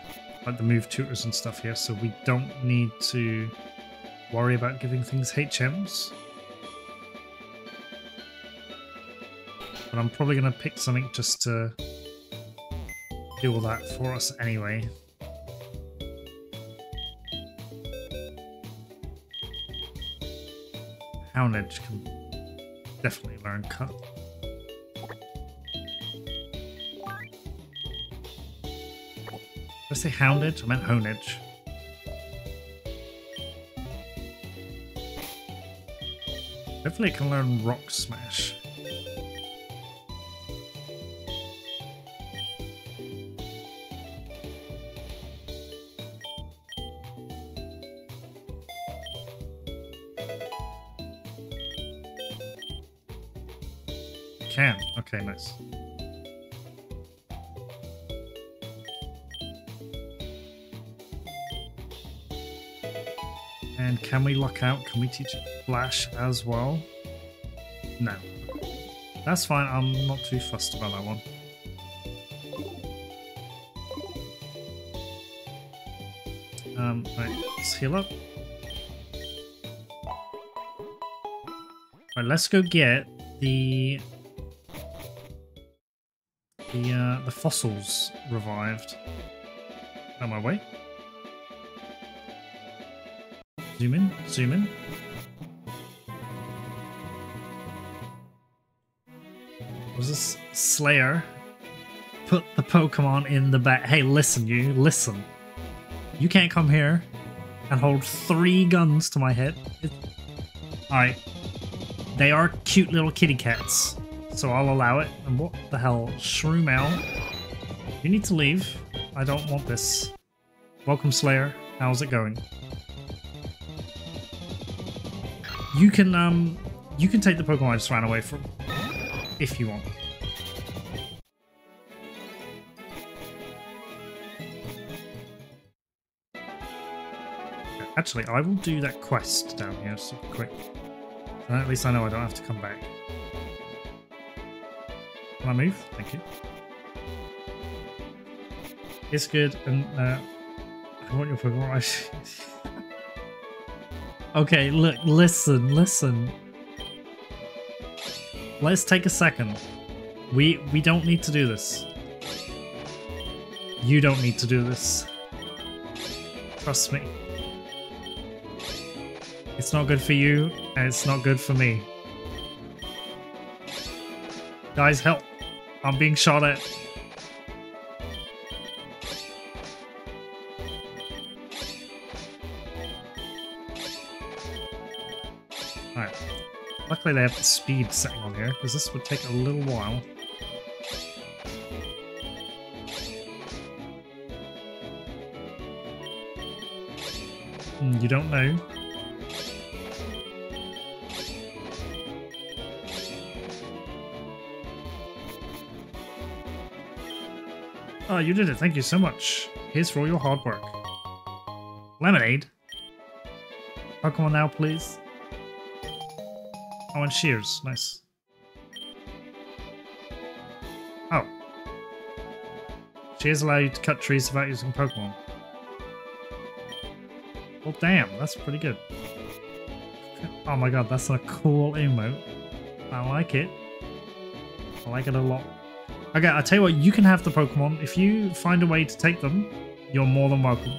like the move tutors and stuff here, so we don't need to worry about giving things HMs. But I'm probably gonna pick something just to do all that for us anyway. Houndedge can definitely learn cut. Say Houndedge? I meant Honedge. Hopefully it can learn Rock Smash. And can we lock out? Can we teach it Flash as well? No. That's fine. I'm not too fussed about that one. Um, right, let's heal up. Right, let's go get the the uh, the fossils revived. On my way. Zoom in, zoom in. Was this Slayer? Put the Pokemon in the back. Hey, listen, you, listen. You can't come here and hold three guns to my head. Alright. They are cute little kitty cats, so I'll allow it. And what the hell? Shroomel. You need to leave. I don't want this. Welcome, Slayer. How's it going? You can, um, you can take the Pokemon I just ran away from. If you want. Actually, I will do that quest down here super quick. And at least I know I don't have to come back. Can I move? Thank you. It's good, and uh, I want your Pokemon. okay, look, listen, listen. Let's take a second. We we don't need to do this. You don't need to do this. Trust me. It's not good for you, and it's not good for me. Guys, help! I'm being shot at. Luckily they have the speed setting on here, because this would take a little while. Hmm, you don't know. Oh, you did it. Thank you so much. Here's for all your hard work. Lemonade? Pokemon now, please. Oh, and shears. Nice. Oh. Shears allow you to cut trees without using Pokemon. Well, damn. That's pretty good. Oh my god, that's a cool emote. I like it. I like it a lot. Okay, I'll tell you what, you can have the Pokemon. If you find a way to take them, you're more than welcome.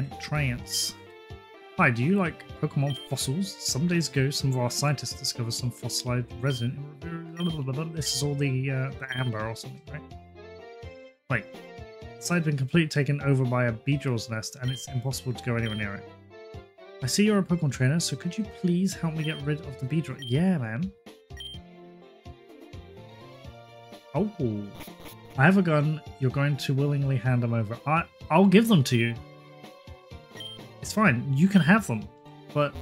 Entrance? Hi, do you like Pokemon fossils? Some days ago, some of our scientists discovered some fossilized resin. This is all the uh, the amber or something, right? Wait, the site's been completely taken over by a Beedrill's nest, and it's impossible to go anywhere near it. I see you're a Pokemon trainer, so could you please help me get rid of the Beedrill? Yeah, man. Oh, I have a gun. You're going to willingly hand them over. I I'll give them to you. It's fine. You can have them, but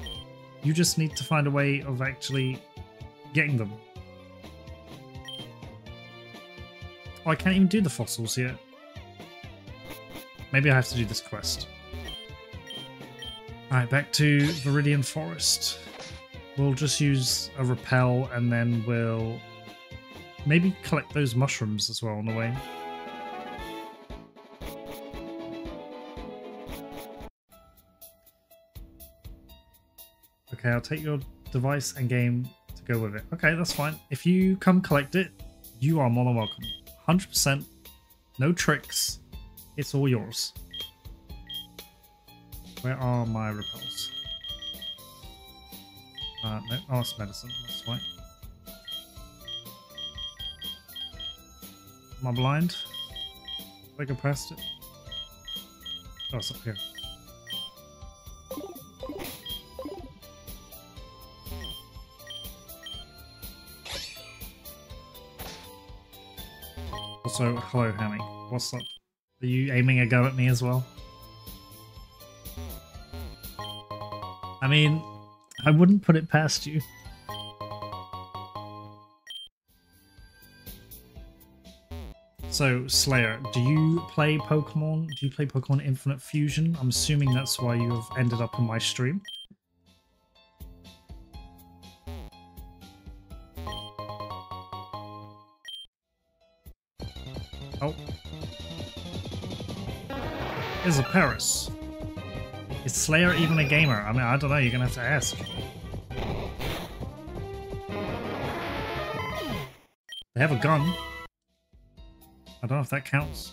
you just need to find a way of actually getting them. Oh, I can't even do the fossils yet. Maybe I have to do this quest. Alright, back to Viridian Forest. We'll just use a repel and then we'll maybe collect those mushrooms as well on the way. Okay, I'll take your device and game to go with it. Okay, that's fine. If you come collect it, you are more than welcome. 100%. No tricks. It's all yours. Where are my repels? Uh, no, oh, it's medicine. That's fine. Am I blind? I past it? Oh, it's up here. Also, hello, Hammy. What's up? Are you aiming a gun at me as well? I mean, I wouldn't put it past you. So, Slayer, do you play Pokemon? Do you play Pokemon Infinite Fusion? I'm assuming that's why you have ended up in my stream. Is a Paris. Is Slayer even a gamer? I mean, I don't know, you're gonna have to ask. They have a gun. I don't know if that counts.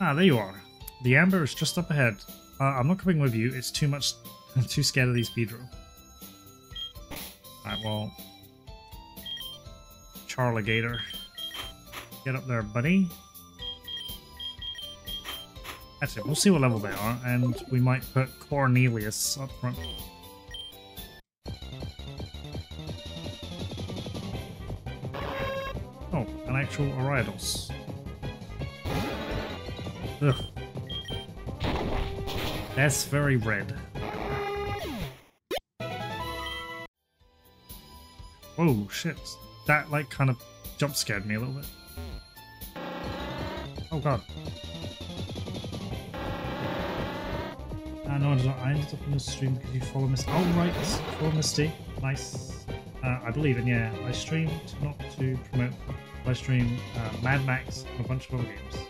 Ah, there you are. The amber is just up ahead. Uh, I'm not coming with you. It's too much. I'm too scared of these Beedrill. Alright, well... Charligator. Get up there, buddy. That's it. We'll see what level they are, and we might put Cornelius up front. Oh, an actual Ariados. Ugh. That's very red. Oh shit. That like kind of jump scared me a little bit. Oh god. Uh, no, I ended up in the stream because you follow Misty. Oh right, follow Misty. Nice. Uh, I believe in yeah. I stream not to promote. I stream uh, Mad Max and a bunch of other games.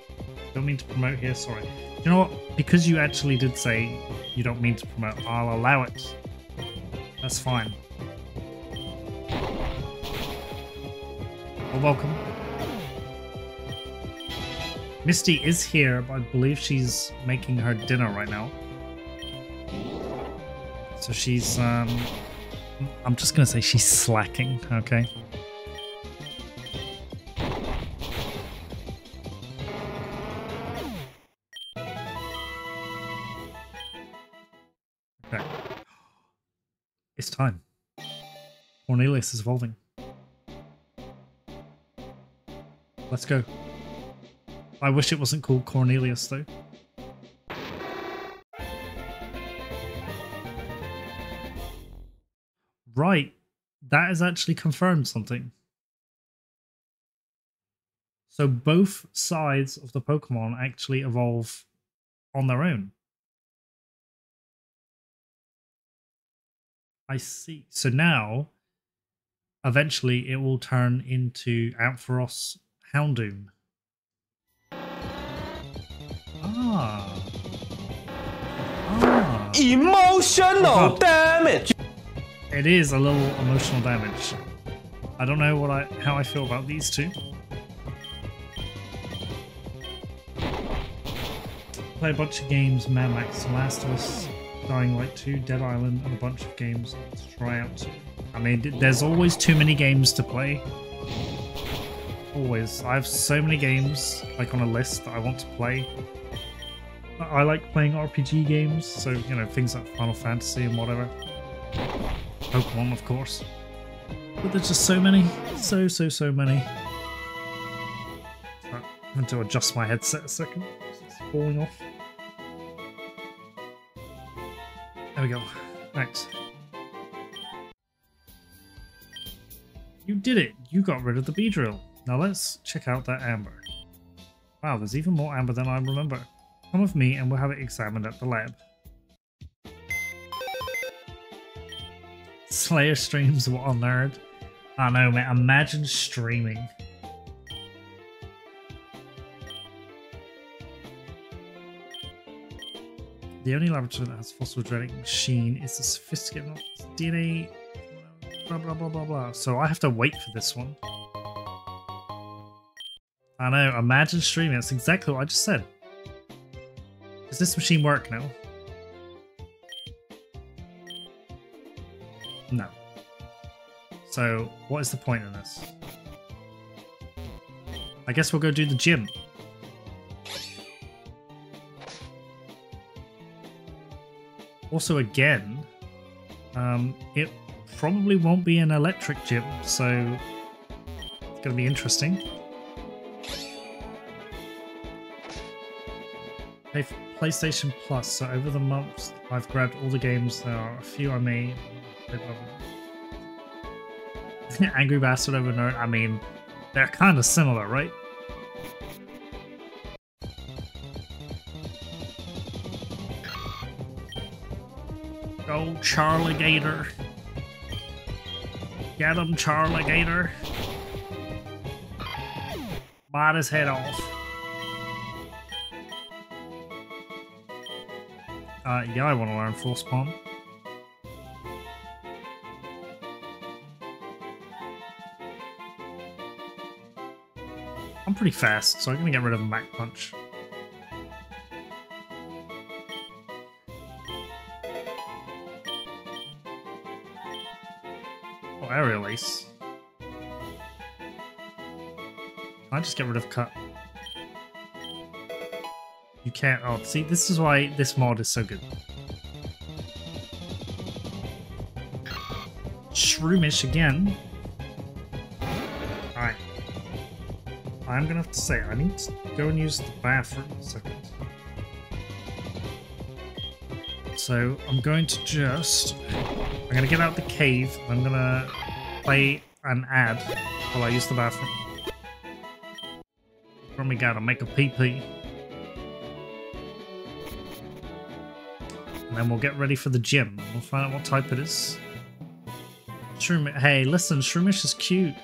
Don't mean to promote here. Sorry. You know what? Because you actually did say you don't mean to promote, I'll allow it. That's fine. Well, welcome. Misty is here, but I believe she's making her dinner right now. So she's, um, I'm just gonna say she's slacking, okay? Okay. It's time. Cornelius is evolving. Let's go. I wish it wasn't called Cornelius though. Right. That has actually confirmed something. So both sides of the Pokemon actually evolve on their own. I see. So now, eventually, it will turn into Ampharos Houndoom. Ah. Ah. Emotional Oh, damage. It is a little emotional damage. I don't know what I how I feel about these two. Play a bunch of games, Mad Max, Last of Us, Dying Light 2, Dead Island, and a bunch of games to try out. I mean, there's always too many games to play. Always. I have so many games, like on a list that I want to play. I like playing RPG games, so, you know, things like Final Fantasy and whatever. Pokemon, of course. But there's just so many. So, so, so many. Uh, I'm going to adjust my headset a second. It's falling off. There we go. Thanks. You did it! You got rid of the Beedrill. Now let's check out that amber. Wow, there's even more amber than I remember. Come with me and we'll have it examined at the lab. Slayer streams, what a nerd. I know, man. Imagine streaming. The only laboratory that has fossil genetic machine is the sophisticated DNA. Blah blah blah blah blah. So I have to wait for this one. I know. Imagine streaming. That's exactly what I just said. Does this machine work now? No. So, what is the point in this? I guess we'll go do the gym. Also, again, um, it probably won't be an electric gym, so it's gonna be interesting. Pay for PlayStation Plus. So over the months, I've grabbed all the games. There are a few I may. Angry Bastard over Nerd. I mean, they're kind of similar, right? Go Charlie Gator. Get him, Charlie Gator. Bite his head off. Uh, yeah, I want to learn Force Palm. I'm pretty fast, so I'm gonna get rid of Mach Punch. Oh, Aerial Ace. I just get rid of Cut. Can't. Oh, see, this is why this mod is so good. Shroomish again. Alright. I'm gonna have to say, I need to go and use the bathroom a second. So, I'm going to just... I'm gonna get out the cave, I'm gonna play an ad while I use the bathroom. From me gotta make a pee And then we'll get ready for the gym. We'll find out what type it is. Shroom hey, listen, Shroomish is cute.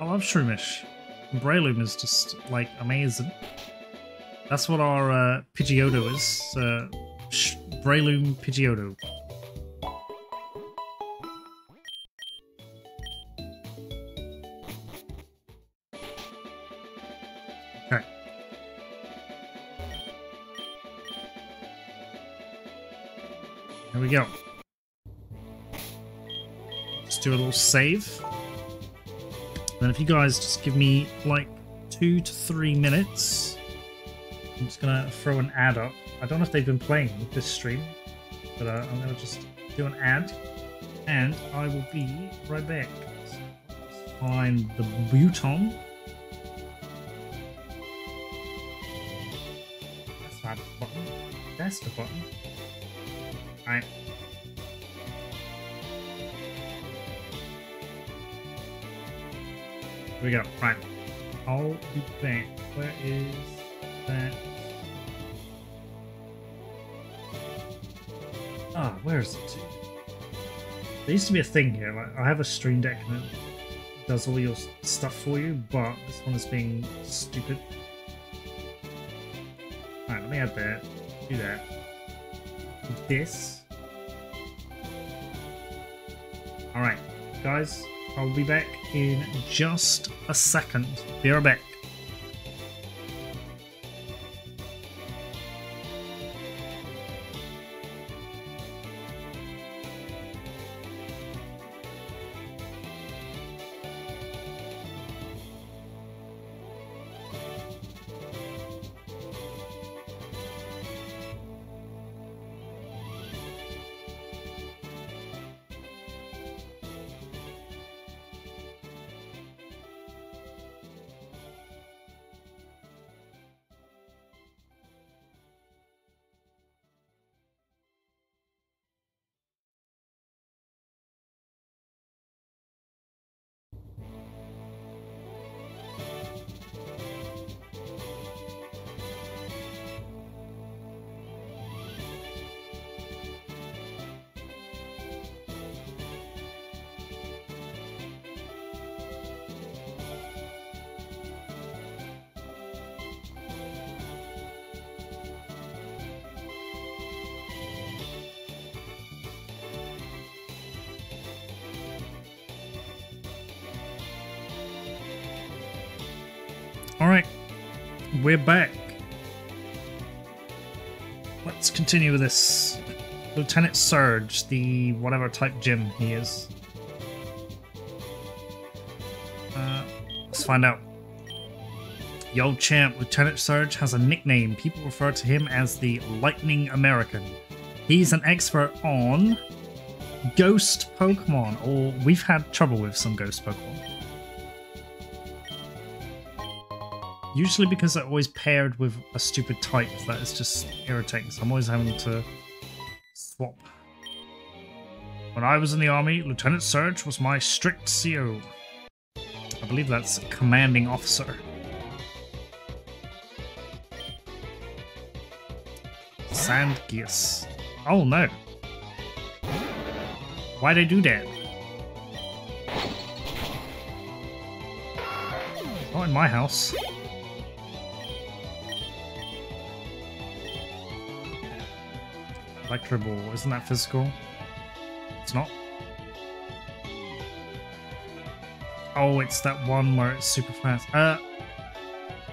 I love Shroomish. Breloom is just, like, amazing. That's what our uh, Pidgeotto is. Uh, Breloom Pidgeotto. Do a little save. Then if you guys just give me like two to three minutes, I'm just gonna throw an ad up. I don't know if they've been playing this stream, but uh, I'm gonna just do an ad, and I will be right back. Find the button. That's not button. That's the button. Alright. We got Right. I'll be back. Where is that? Ah, where is it? There used to be a thing here. Like, I have a stream deck it does all your stuff for you, but this one is being stupid. Alright, let me add that. Do that. This. Alright, guys, I'll be back in just a second. Be right back. We're back. Let's continue with this. Lieutenant Surge, the whatever type gym he is. Uh, let's find out. Yo, champ, Lieutenant Surge has a nickname. People refer to him as the Lightning American. He's an expert on ghost Pokemon, or we've had trouble with some ghost Pokemon. Usually because they're always paired with a stupid type that is just irritating, so I'm always having to swap. When I was in the army, Lieutenant Surge was my strict CO. I believe that's commanding officer. Sand Sandgeas. Oh no. Why'd I do that? Not in my house. Electro Ball, isn't that physical? It's not. Oh, it's that one where it's super fast. Uh,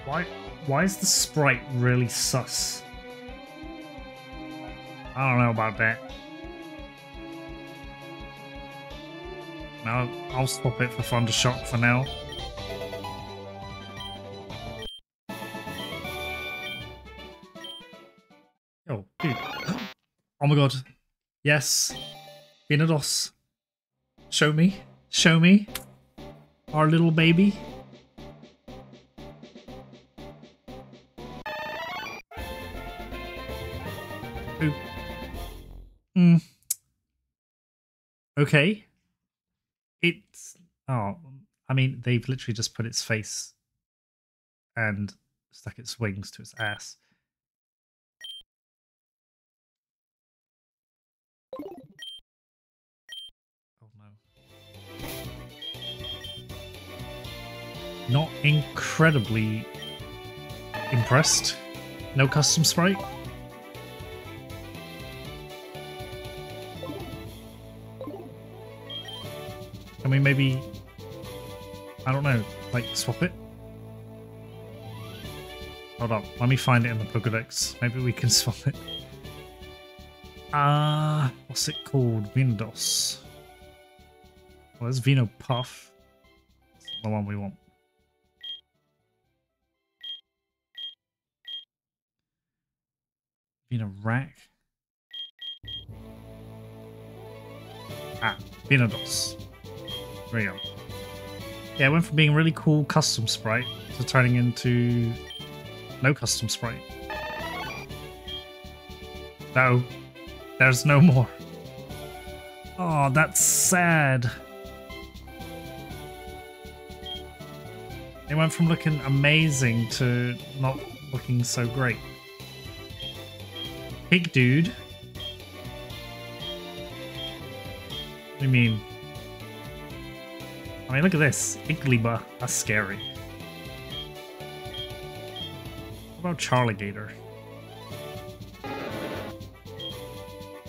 why? Why is the sprite really sus? I don't know about that. No, I'll stop it for Thundershock for now. My god. Yes. Venudos. Show me. Show me. Our little baby. Oop. Hmm. Okay. It's oh, I mean, they've literally just put its face and stuck its wings to its ass. Not incredibly impressed. No custom sprite. Can we maybe, I don't know, like swap it? Hold up, let me find it in the Pokedex. Maybe we can swap it. Ah, uh, what's it called? Vindos. Well, there's Vino Puff. The one we want. Vino Rack. Ah, Vinodos. There we go. Yeah, it went from being really cool custom sprite to turning into no custom sprite. No, there's no more. Oh, that's sad. It went from looking amazing to not looking so great. Pig dude. You mean? I mean, look at this. Igglybuff. That's scary. What about Charligator?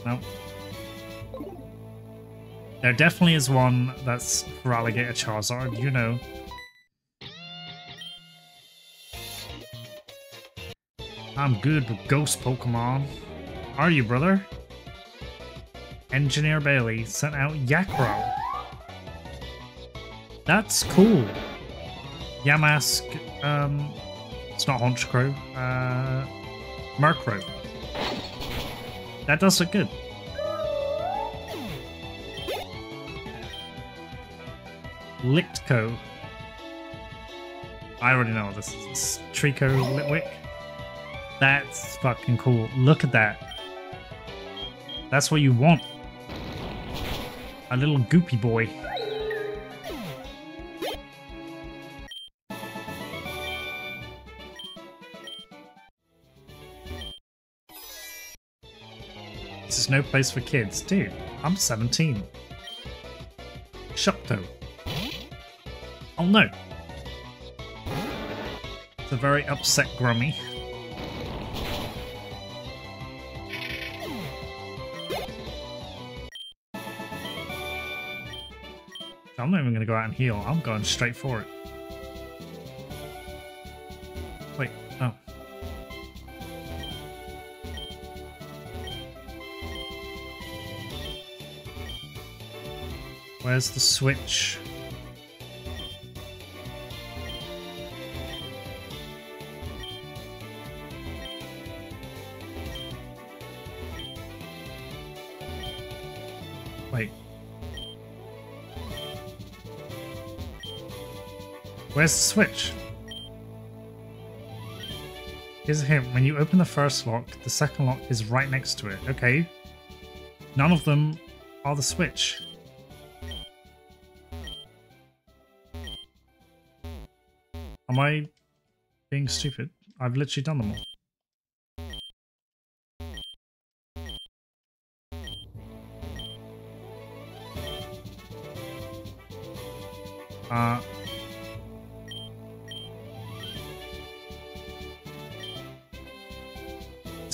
No. There definitely is one that's Feraligator Charizard, you know. I'm good with ghost Pokemon. Are you, brother? Engineer Bailey sent out Yakro. That's cool. Yamask, um, it's not Honchkrow, uh, Murkrow. That does look good. Lichtco. I already know what this is. Trico Litwick. That's fucking cool. Look at that. That's what you want. A little goopy boy. This is no place for kids. Dude, I'm 17. Shopto. Oh no. It's a very upset Grummy. I'm not even going to go out and heal. I'm going straight for it. Wait, oh. Where's the switch? Where's the switch? Here's a hint. When you open the first lock, the second lock is right next to it. Okay. None of them are the switch. Am I being stupid? I've literally done them all.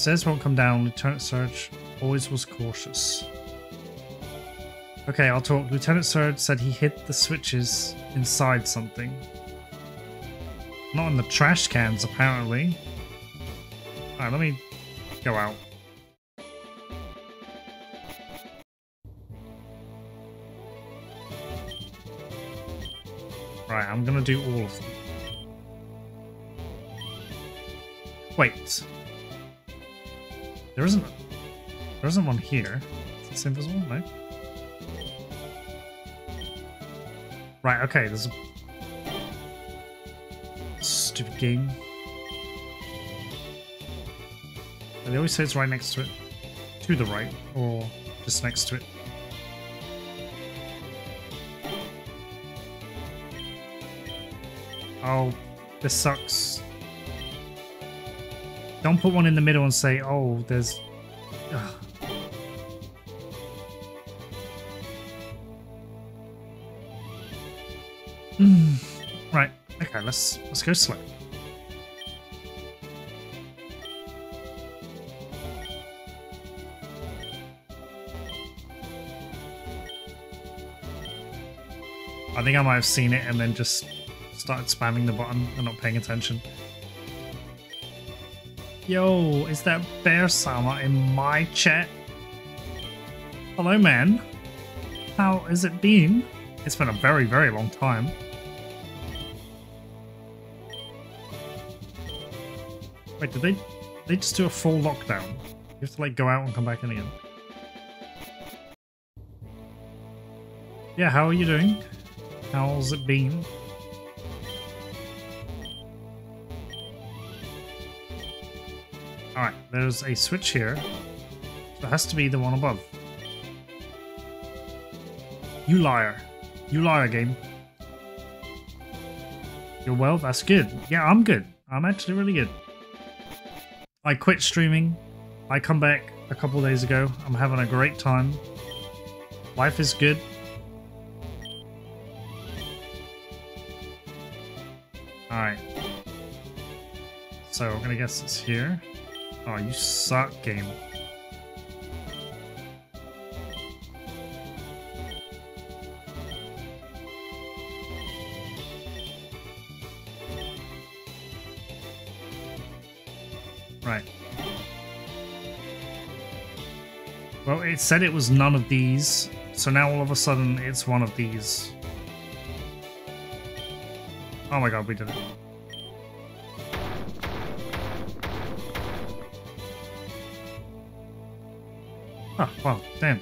Says won't come down. Lieutenant Surge always was cautious. Okay, I'll talk. Lieutenant Surge said he hid the switches inside something. Not in the trash cans, apparently. Alright, let me go out. Right, I'm gonna do all of them. Wait. There isn't there isn't one here. Is this invisible? No. Right, okay, there's a stupid game. They always say it's right next to it. To the right, or just next to it. Oh, this sucks. Don't put one in the middle and say, oh, there's... Ugh. Right, okay, let's let's go slow. I think I might have seen it and then just started spamming the button and not paying attention. Yo, is that Bear Sama in my chat? Hello, man. How has it been? It's been a very, very long time. Wait, did they they just do a full lockdown? You have to like go out and come back in again. Yeah, how are you doing? How's it been? Alright, there's a switch here. So it has to be the one above. You liar. You liar, game. You're well? That's good. Yeah, I'm good. I'm actually really good. I quit streaming. I come back a couple days ago. I'm having a great time. Life is good. Alright. So I'm gonna guess it's here. Oh, you suck, game. Right. Well, it said it was none of these, so now all of a sudden it's one of these. Oh my god, we did it. Oh, well, damn.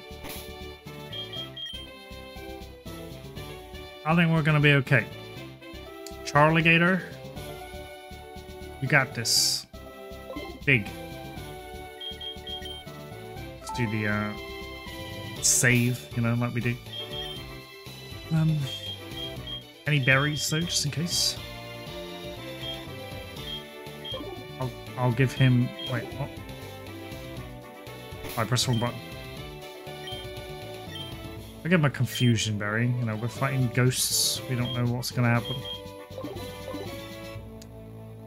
I think we're gonna be okay. Charlie Gator, you got this. Big. Let's do the uh, save, you know, like we do. Um, any berries though, just in case. I'll I'll give him. Wait. Oh. I press the wrong button. I get my confusion berry. You know, we're fighting ghosts. We don't know what's going to happen.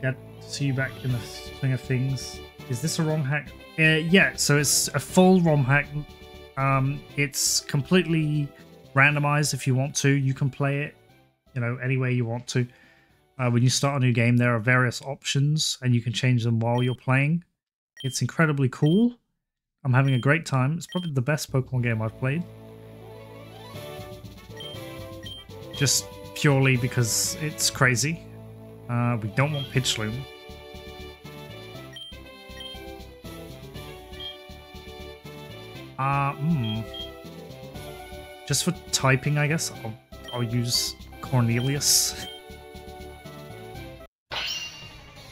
Get to see you back in the swing of things. Is this a ROM hack? Uh, yeah, so it's a full ROM hack. Um, it's completely randomized if you want to. You can play it, you know, any way you want to. Uh, when you start a new game, there are various options, and you can change them while you're playing. It's incredibly cool. I'm having a great time. It's probably the best Pokemon game I've played. Just purely because it's crazy. Uh, we don't want Pitchloom. Uh, hmm. just for typing, I guess, I'll, I'll use Cornelius.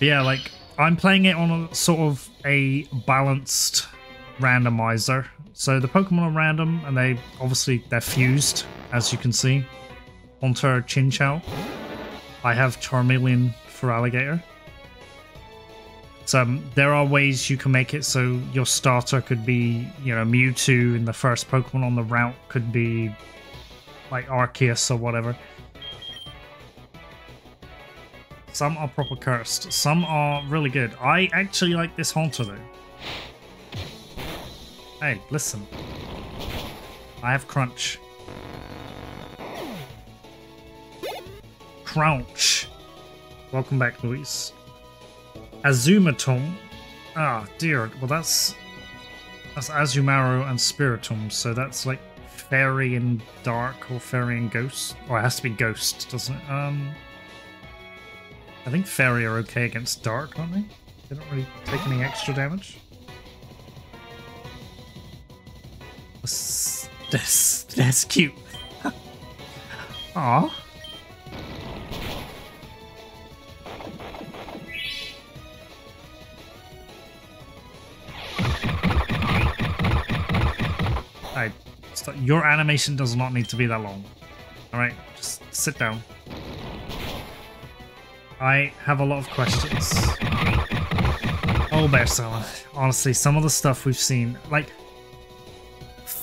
Yeah, like, I'm playing it on a sort of a balanced randomizer. So the Pokemon are random, and they obviously they're fused, as you can see. Haunter Chinchou. I have Charmeleon Feraligator. So um, there are ways you can make it so your starter could be, you know, Mewtwo, and the first Pokemon on the route could be like Arceus or whatever. Some are proper cursed. Some are really good. I actually like this Haunter though. Hey, listen. I have Crunch. Crunch. Welcome back, Luis. Azumatom. Ah, dear. Well, that's that's Azumarill and Spiritomb, so that's like Fairy and Dark or Fairy and Ghost. Or it has to be Ghost, doesn't it? Um, I think Fairy are okay against Dark, aren't they? They don't really take any extra damage. That's that's, cute. Aw. Alright, your animation does not need to be that long. Alright, just sit down. I have a lot of questions. Oh, Bearsala. Honestly, some of the stuff we've seen, like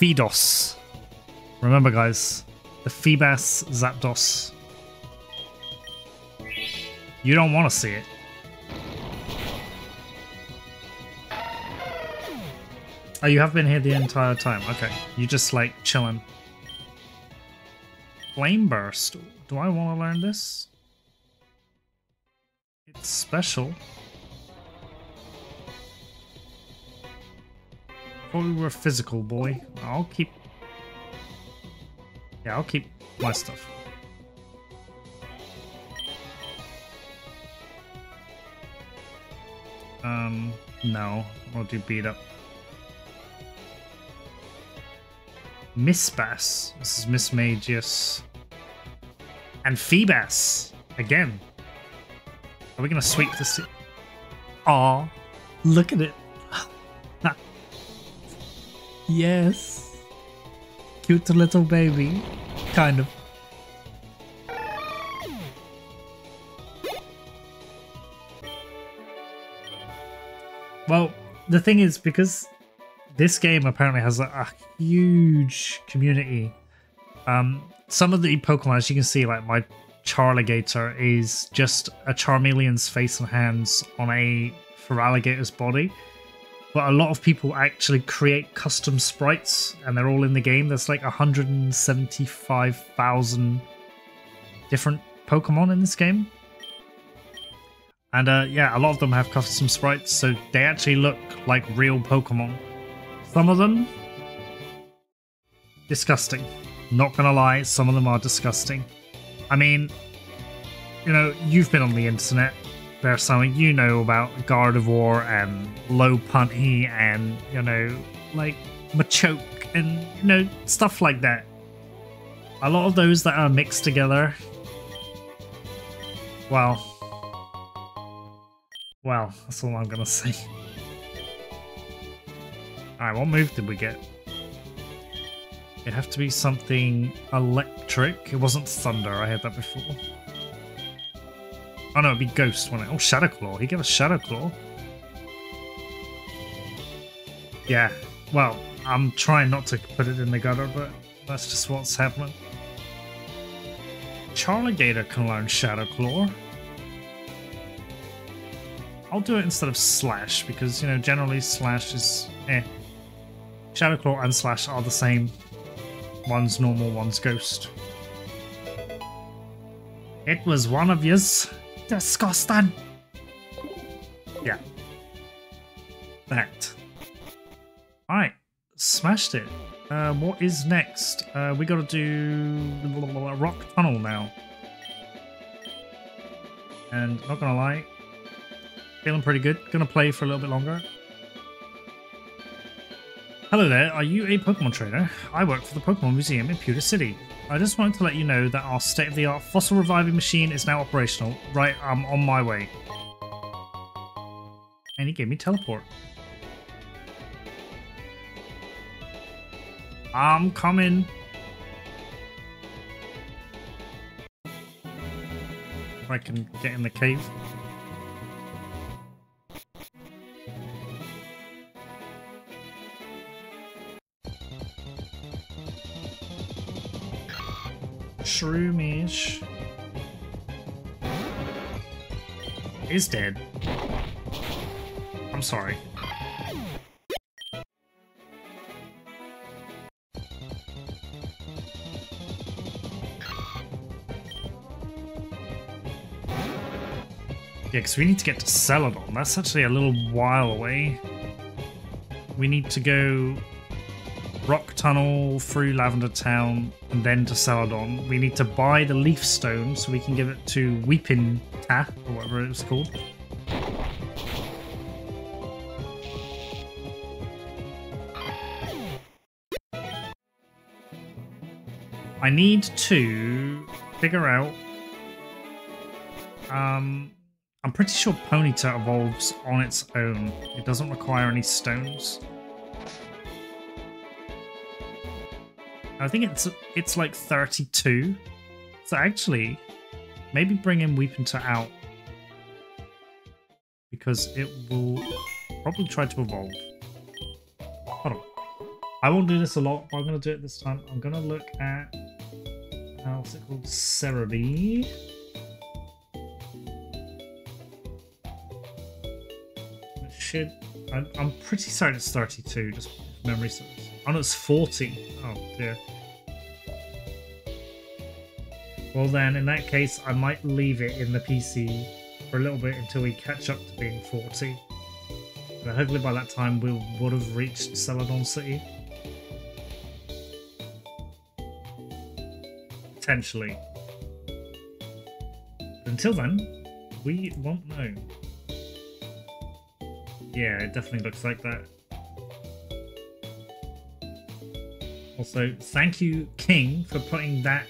Fedos. Remember, guys, the Feebas Zapdos. You don't want to see it. Oh, you have been here the entire time. Okay, you just like chilling. Flame Burst. Do I want to learn this? It's special. We were physical, boy. I'll keep... Yeah, I'll keep my stuff. Um, no. I'll do beat up. Miss Bass. This is Mismagius. And Feebas. Again. Are we gonna sweep this? Aw. Look at it. Yes. Cute little baby. Kind of. Well, the thing is, because this game apparently has a, huge community, um, some of the Pokemon, as you can see, like my Charligator is just a Charmeleon's face and hands on a Feraligator's body. But a lot of people actually create custom sprites and they're all in the game. There's like 175,000 different Pokemon in this game. And uh, yeah, a lot of them have custom sprites, so they actually look like real Pokemon. Some of them, disgusting. Not gonna lie, some of them are disgusting. I mean, you know, you've been on the internet. There's something you know about Gardevoir and Lopunny and, you know, like Machoke and, you know, stuff like that. A lot of those that are mixed together, well, well, that's all I'm gonna say. Alright, what move did we get? It'd have to be something electric. It wasn't thunder, I had that before. Oh no, it'd be ghost, wouldn't it? Oh, Shadow Claw. He gave us Shadow Claw. Yeah, well, I'm trying not to put it in the gutter, but that's just what's happening. Charligator can learn Shadow Claw. I'll do it instead of Slash, because, you know, generally Slash is eh. Shadow Claw and Slash are the same. One's normal, one's ghost. It was one of yours. Disgusting. Yeah. That. Alright. Smashed it. Uh, what is next? Uh, we gotta do Rock Tunnel now. And not gonna lie, feeling pretty good. Gonna play for a little bit longer. Hello there, are you a Pokemon trainer? I work for the Pokemon Museum in Pewter City. I just wanted to let you know that our state-of-the-art fossil reviving machine is now operational. Right, I'm on my way. And he gave me teleport. I'm coming. I can get in the cave. Shroomish is dead. I'm sorry. Yeah, because we need to get to Celadon. That's actually a little while away. We need to go Rock Tunnel through Lavender Town and then to Celadon. We need to buy the Leaf Stone so we can give it to Weeping Ta, or whatever it was called. I need to figure out. Um, I'm pretty sure Ponyta evolves on its own. It doesn't require any stones. I think it's it's like 32. So actually, maybe bring in Weepinta out. Because it will probably try to evolve. Hold on. I won't do this a lot, but I'm going to do it this time. I'm going to look at... What's it called? Serebii. It should... I'm, I'm pretty certain it's 32, just memory serves. No, it's 40. Oh dear. Well then, in that case, I might leave it in the PC for a little bit until we catch up to being 40. But hopefully by that time we would have reached Celadon City. Potentially. Until then, we won't know. Yeah, it definitely looks like that. Also, thank you, King, for putting that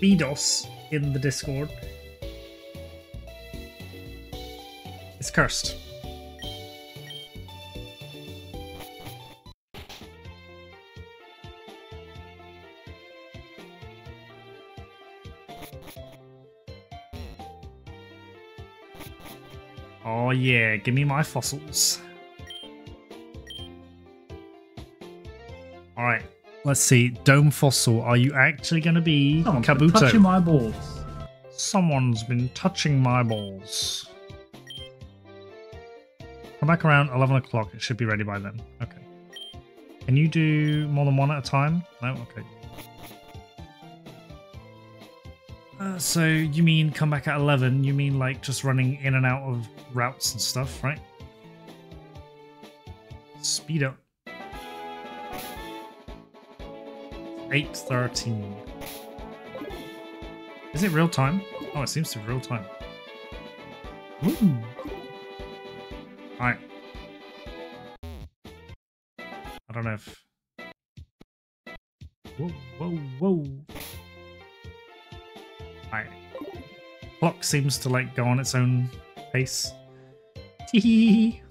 BDOS in the Discord. It's cursed. Oh yeah, give me my fossils. Let's see. Dome Fossil, are you actually going to be Someone's been Kabuto? touching my balls. Someone's been touching my balls. Come back around 11 o'clock. It should be ready by then. Okay. Can you do more than one at a time? No? Okay. Uh, so you mean come back at 11? You mean like just running in and out of routes and stuff, right? Speed up. 8.13. Is it real time? Oh, it seems to be real time. Ooh. Alright. I don't know if... Whoa, whoa, whoa. Alright. Clock seems to like go on its own pace. Tee hee hee.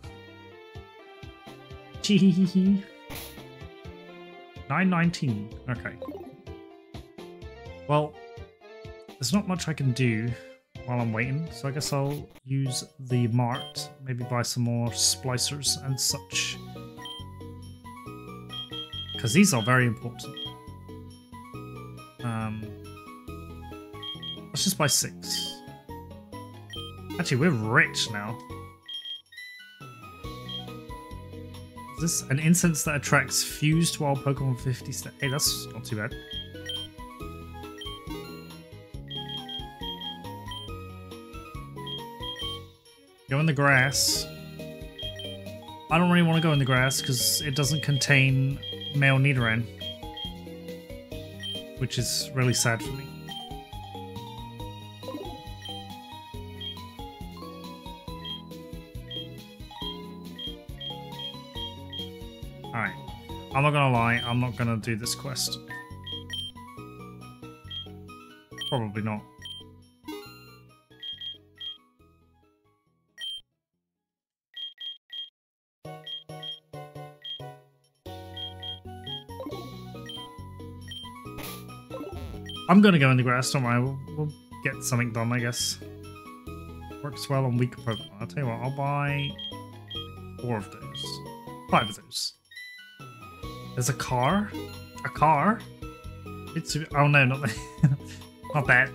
Tee 919. Okay. Well, there's not much I can do while I'm waiting, so I guess I'll use the mart, maybe buy some more splicers and such. Because these are very important. Um, let's just buy six. Actually, we're rich now. Is this an incense that attracts fused wild Pokemon 50 st Hey, that's not too bad. Go in the grass. I don't really want to go in the grass because it doesn't contain male Nidoran. Which is really sad for me. I'm not gonna lie, I'm not gonna do this quest. Probably not. I'm gonna go in the grass, don't worry. We'll, we'll get something done, I guess. Works well on weaker Pokemon. I'll tell you what, I'll buy four of those. Five of those. There's a car? A car? It's oh no, not that. not that.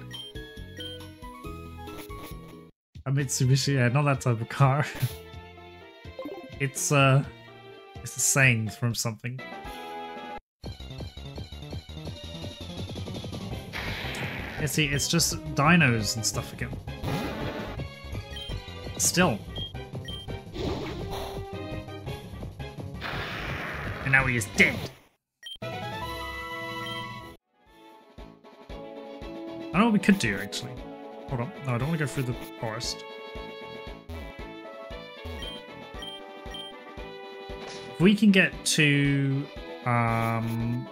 A Mitsubishi, yeah, not that type of car. it's uh it's a saying from something. Yeah, see, it's just dinos and stuff again. Still. Now he is dead. I know what we could do, actually. Hold on. No, I don't want to go through the forest. If we can get to um,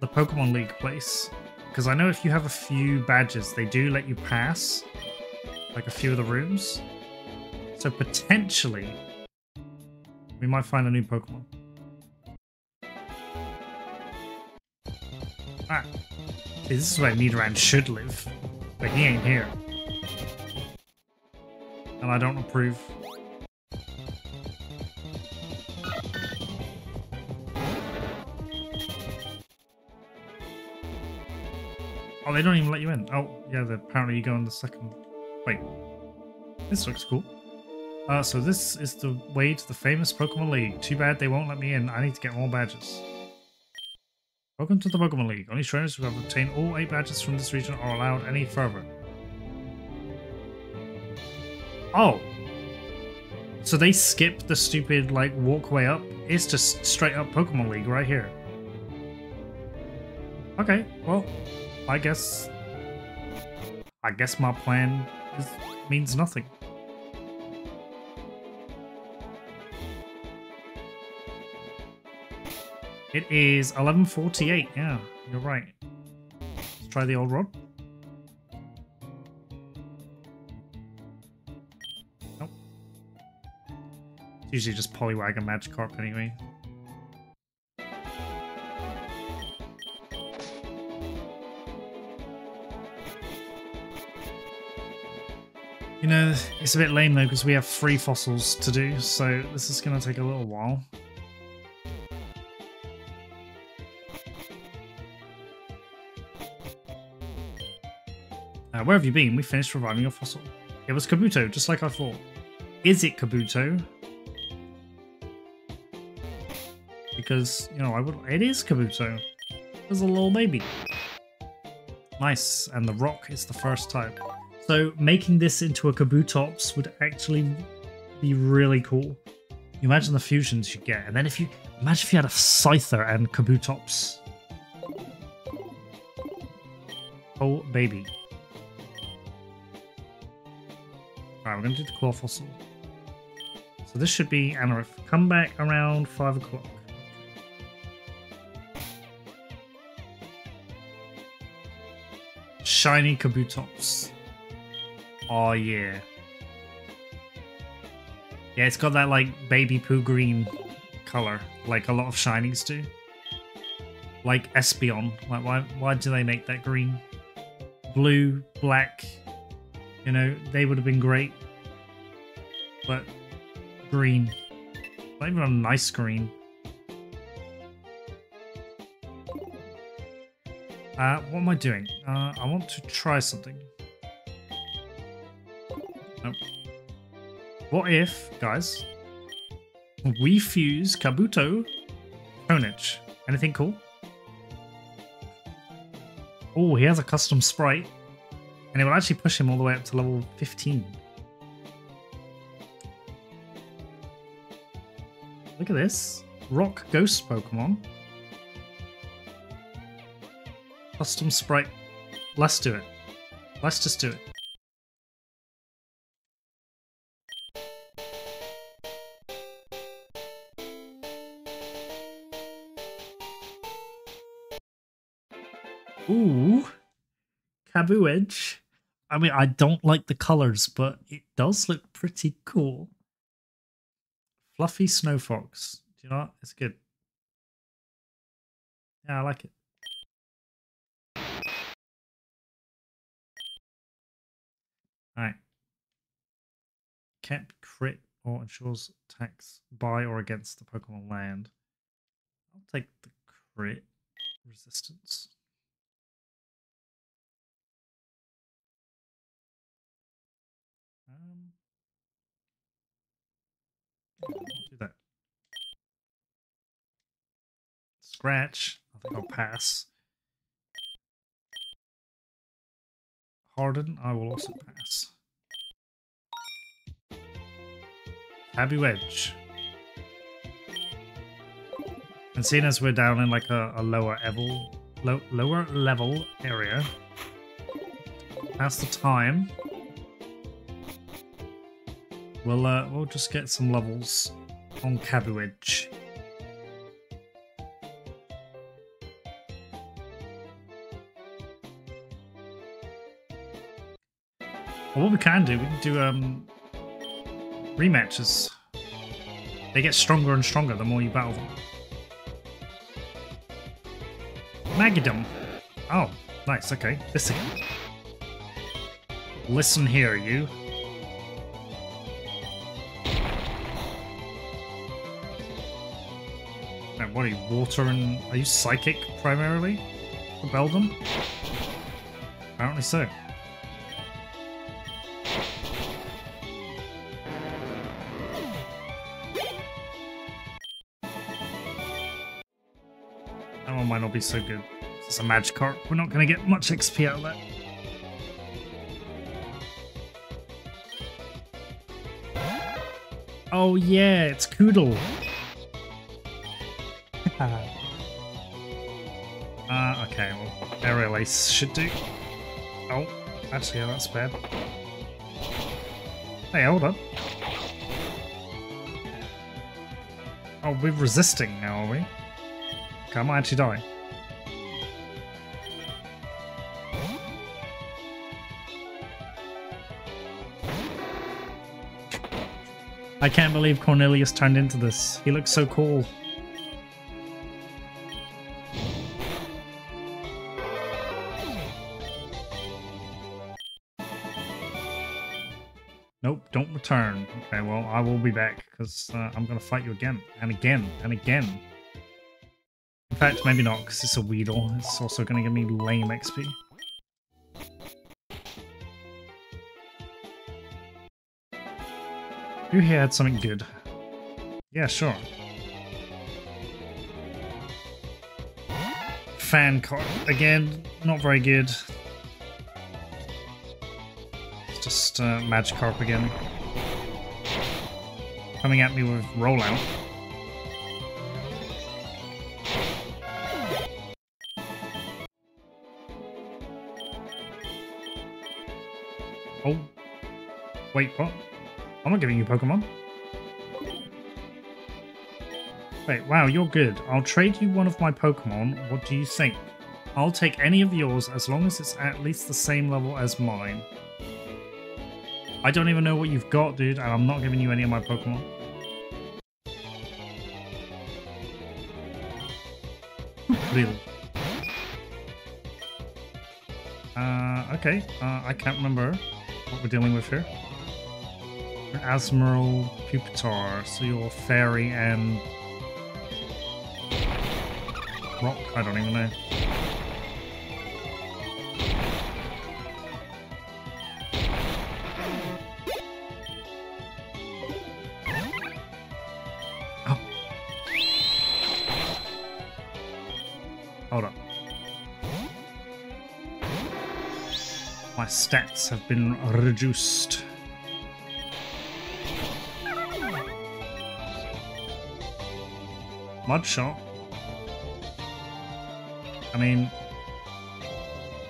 the Pokemon League place, because I know if you have a few badges, they do let you pass, like a few of the rooms. So potentially, we might find a new Pokemon. This is where Nidoran should live, but he ain't here. And I don't approve. Oh, they don't even let you in. Oh, yeah, apparently you go on the second... Wait. This looks cool. Uh, so this is the way to the famous Pokemon League. Too bad they won't let me in. I need to get more badges. Welcome to the Pokemon League. Only trainers who have obtained all 8 badges from this region are allowed any further. Oh! So they skip the stupid, like, walkway up? It's just straight up Pokemon League right here. Okay, well, I guess... I guess my plan is, means nothing. It is 11.48, yeah, you're right. Let's try the old rod. Nope. It's usually just Poliwag and Magikarp anyway. You know, it's a bit lame though because we have three fossils to do, so this is going to take a little while. Where have you been? We finished reviving your fossil. It was Kabuto, just like I thought. Is it Kabuto? Because, you know, I would. It is Kabuto. There's a little baby. Nice, and the rock is the first type. So making this into a Kabutops would actually be really cool. You imagine the fusions you get, and then if you imagine if you had a Scyther and Kabutops. Oh baby. We're gonna do the claw fossil. So this should be Anorith. Come back around five o'clock. Shiny Kabutops. Oh yeah. Yeah, it's got that like baby poo green color, like a lot of shinies do. Like Espeon. Like why why do they make that green? Blue, black, you know, they would have been great. But green. Not even a nice green. Uh, what am I doing? Uh, I want to try something. Nope. What if, guys, we fuse Kabuto Honedge? Anything cool? Oh, he has a custom sprite. And it will actually push him all the way up to level 15. Look at this. Rock Ghost Pokemon. Custom Sprite. Let's do it. Let's just do it. Ooh. Kabu Edge. I mean, I don't like the colors, but it does look pretty cool. Fluffy Snow Fox. Do you know what? It's good. Yeah, I like it. Alright. Can't crit or ensures attacks by or against the Pokemon land. I'll take the crit resistance. Do that. Scratch. I think I'll pass. Harden, I will also pass. Tabby Wedge. And seeing as we're down in like a, a lower level, low, lower level area, that's the time. We'll uh, we'll just get some levels on Cabbage. Well, what we can do, we can do um rematches. They get stronger and stronger the more you battle them. Magadum. Oh, nice, okay. Listen. Listen here, you. What are you, water and... Are you psychic, primarily? For Beldum? Apparently so. That one might not be so good. It's a Magikarp. We're not going to get much XP out of that. Oh yeah, it's Koodle. Ace should do. Oh, actually, yeah, that's bad. Hey, hold on. Oh, we're resisting now, are we? Okay, I might actually die. I can't believe Cornelius turned into this. He looks so cool. Okay, well, I will be back because uh, I'm going to fight you again and again and again. In fact, maybe not because it's a Weedle. It's also going to give me lame XP. You here had something good? Yeah, sure. Fan card. Again, not very good. It's just uh, Magikarp again. Coming at me with Rollout. Oh. Wait, what? I'm not giving you Pokemon. Wait, wow, you're good. I'll trade you one of my Pokemon. What do you think? I'll take any of yours as long as it's at least the same level as mine. I don't even know what you've got, dude, and I'm not giving you any of my Pokemon. Really? Uh, okay. Uh, I can't remember what we're dealing with here. Asmoral Pupitar, so you're fairy and rock, I don't even know. Have been reduced. Mud shot? I mean,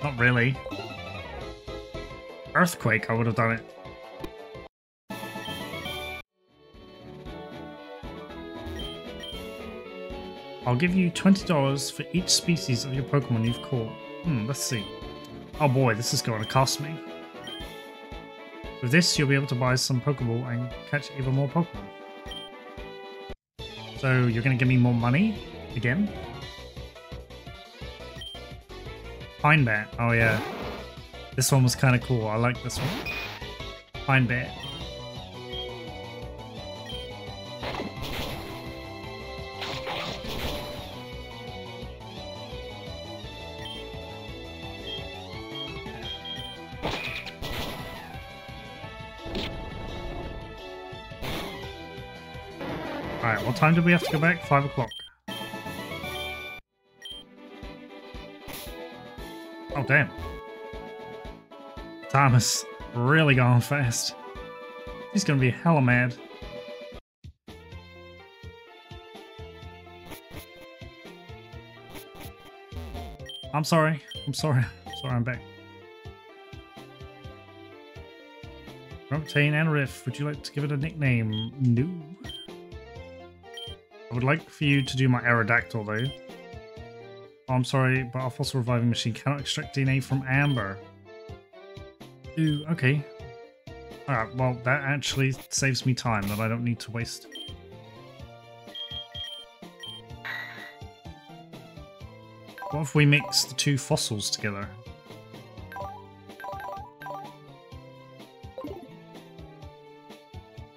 not really. Earthquake, I would have done it. I'll give you $20 for each species of your Pokemon you've caught. Hmm, let's see. Oh boy, this is going to cost me. With this, you'll be able to buy some Pokeball and catch even more Pokemon. So you're going to give me more money again? Pine Bear. Oh yeah. This one was kind of cool. I like this one. Pine Bear. Time do we have to go back? Five o'clock. Oh, damn. Time has really gone fast. He's gonna be hella mad. I'm sorry. I'm sorry. sorry, I'm back. Rocktain and Riff, would you like to give it a nickname? No. Would like for you to do my Aerodactyl though. Oh, I'm sorry, but our fossil reviving machine cannot extract DNA from amber. Ooh, okay. Alright, well, that actually saves me time that I don't need to waste. What if we mix the two fossils together?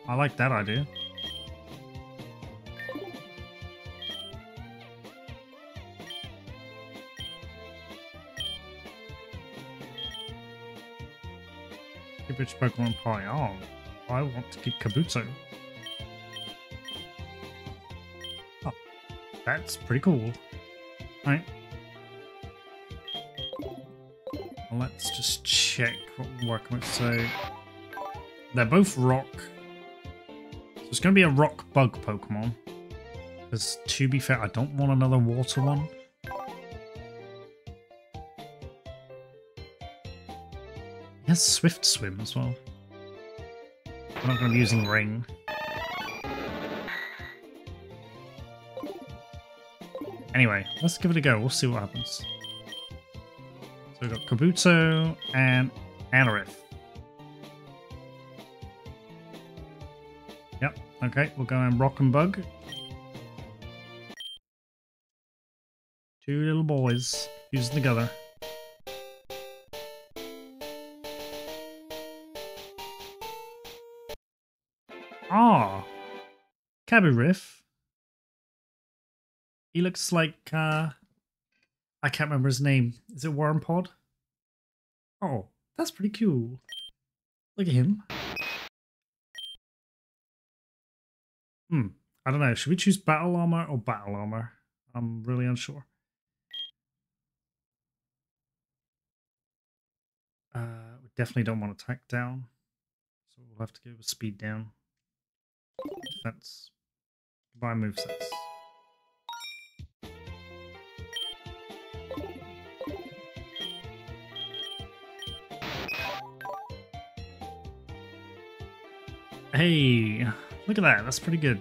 I like that idea. Which Pokemon pie? Oh, I want to keep Kabuto. Oh, that's pretty cool. Right. Let's just check what we're. So, they're both rock. So it's going to be a rock bug Pokemon. Because, to be fair, I don't want another water one. Has Swift Swim as well. I'm not going to be using Ring. Anyway, let's give it a go. We'll see what happens. So we've got Kabuto and Anorith. Yep, okay, we'll go in Rock and Bug. Two little boys fused together. Riff. He looks like uh I can't remember his name. Is it Wormpod? Oh, that's pretty cool. Look at him. Hmm. I don't know. Should we choose battle armor or battle armor? I'm really unsure. Uh, we definitely don't want to attack down. So we'll have to go with speed down. Defense. Buy movesets. Hey, look at that. That's pretty good.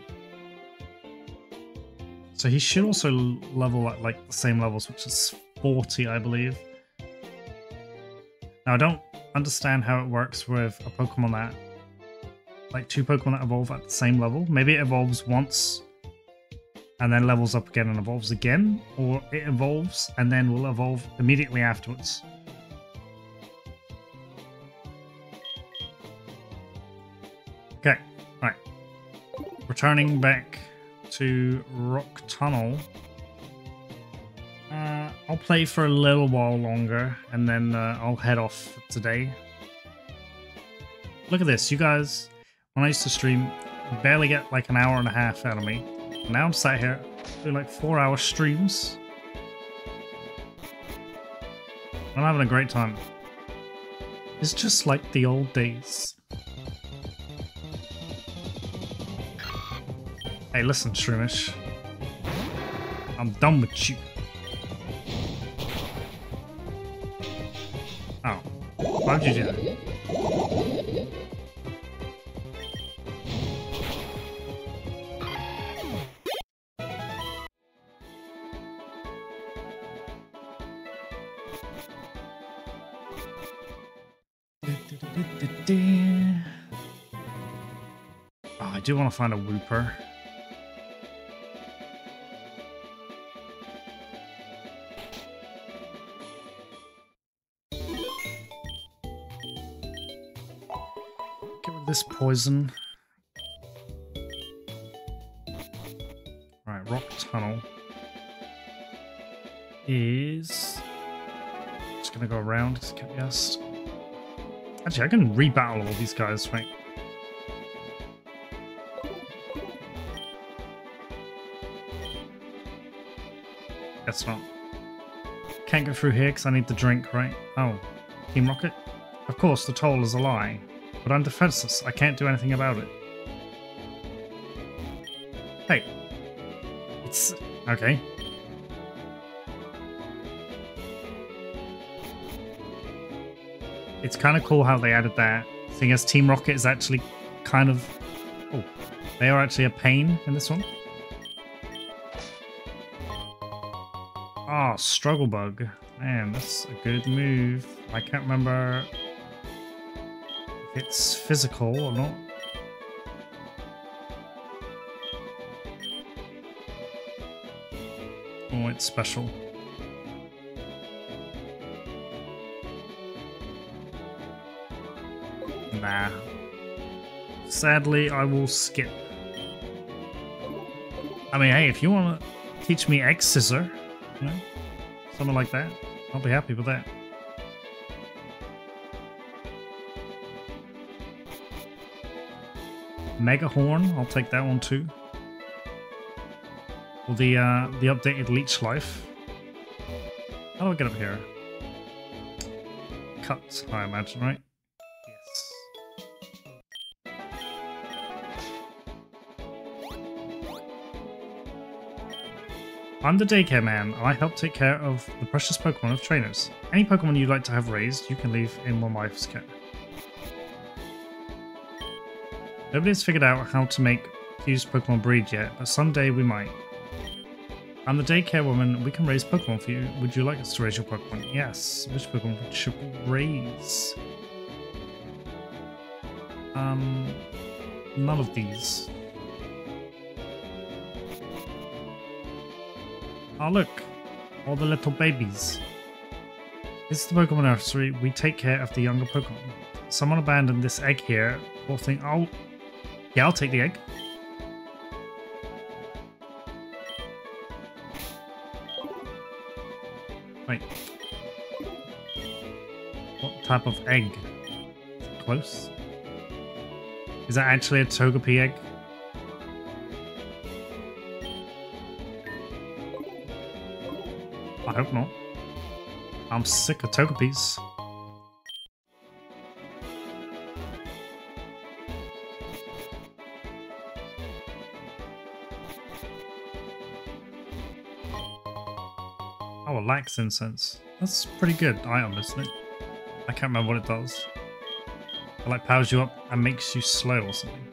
So he should also level at like the same levels, which is 40, I believe. Now, I don't understand how it works with a Pokemon that, like two Pokemon that evolve at the same level. Maybe it evolves once and then levels up again and evolves again, or it evolves and then will evolve immediately afterwards. Okay, right. Returning back to Rock Tunnel. Uh, I'll play for a little while longer, and then uh, I'll head off today. Look at this, you guys. When I used to stream, barely get like an hour and a half out of me. Now I'm sat here doing like four hour streams. I'm having a great time. It's just like the old days. Hey, listen, Shroomish. I'm done with you. Oh. Why'd you do that? Want to find a Wooper. Get rid this poison. Alright, Rock Tunnel is just gonna go around just Actually, I can rebattle all these guys, right? Guess not. Can't go through here because I need the drink, right? Oh, Team Rocket? Of course, the toll is a lie. But I'm defenseless. I can't do anything about it. Hey. It's... okay. It's kind of cool how they added that. Seeing as Team Rocket is actually kind of... Oh, they are actually a pain in this one. Struggle Bug. Man, that's a good move. I can't remember if it's physical or not. Oh, it's special. Nah. Sadly, I will skip. I mean, hey, if you want to teach me X Scissor, you know, something like that, I'll be happy with that. Mega Horn, I'll take that one too. Or the uh, the updated Leech Life. How do I get up here? Cut, I imagine, right? I'm the daycare man, and I help take care of the precious Pokemon of trainers. Any Pokemon you'd like to have raised, you can leave in my wife's care. Nobody's figured out how to make fused Pokemon breed yet, but someday we might. I'm the daycare woman, we can raise Pokemon for you. Would you like us to raise your Pokemon? Yes. Which Pokemon should we raise? Um, none of these. Oh look, all the little babies. This is the Pokemon Nursery. We take care of the younger Pokemon. Someone abandoned this egg here. Poor thing. Oh, yeah, I'll take the egg. Wait. What type of egg? Close. Is that actually a Togepi egg? I hope not. I'm sick of Togepis. Oh, lax incense. That's pretty good item, isn't it? I can't remember what it does. It like powers you up and makes you slow or something.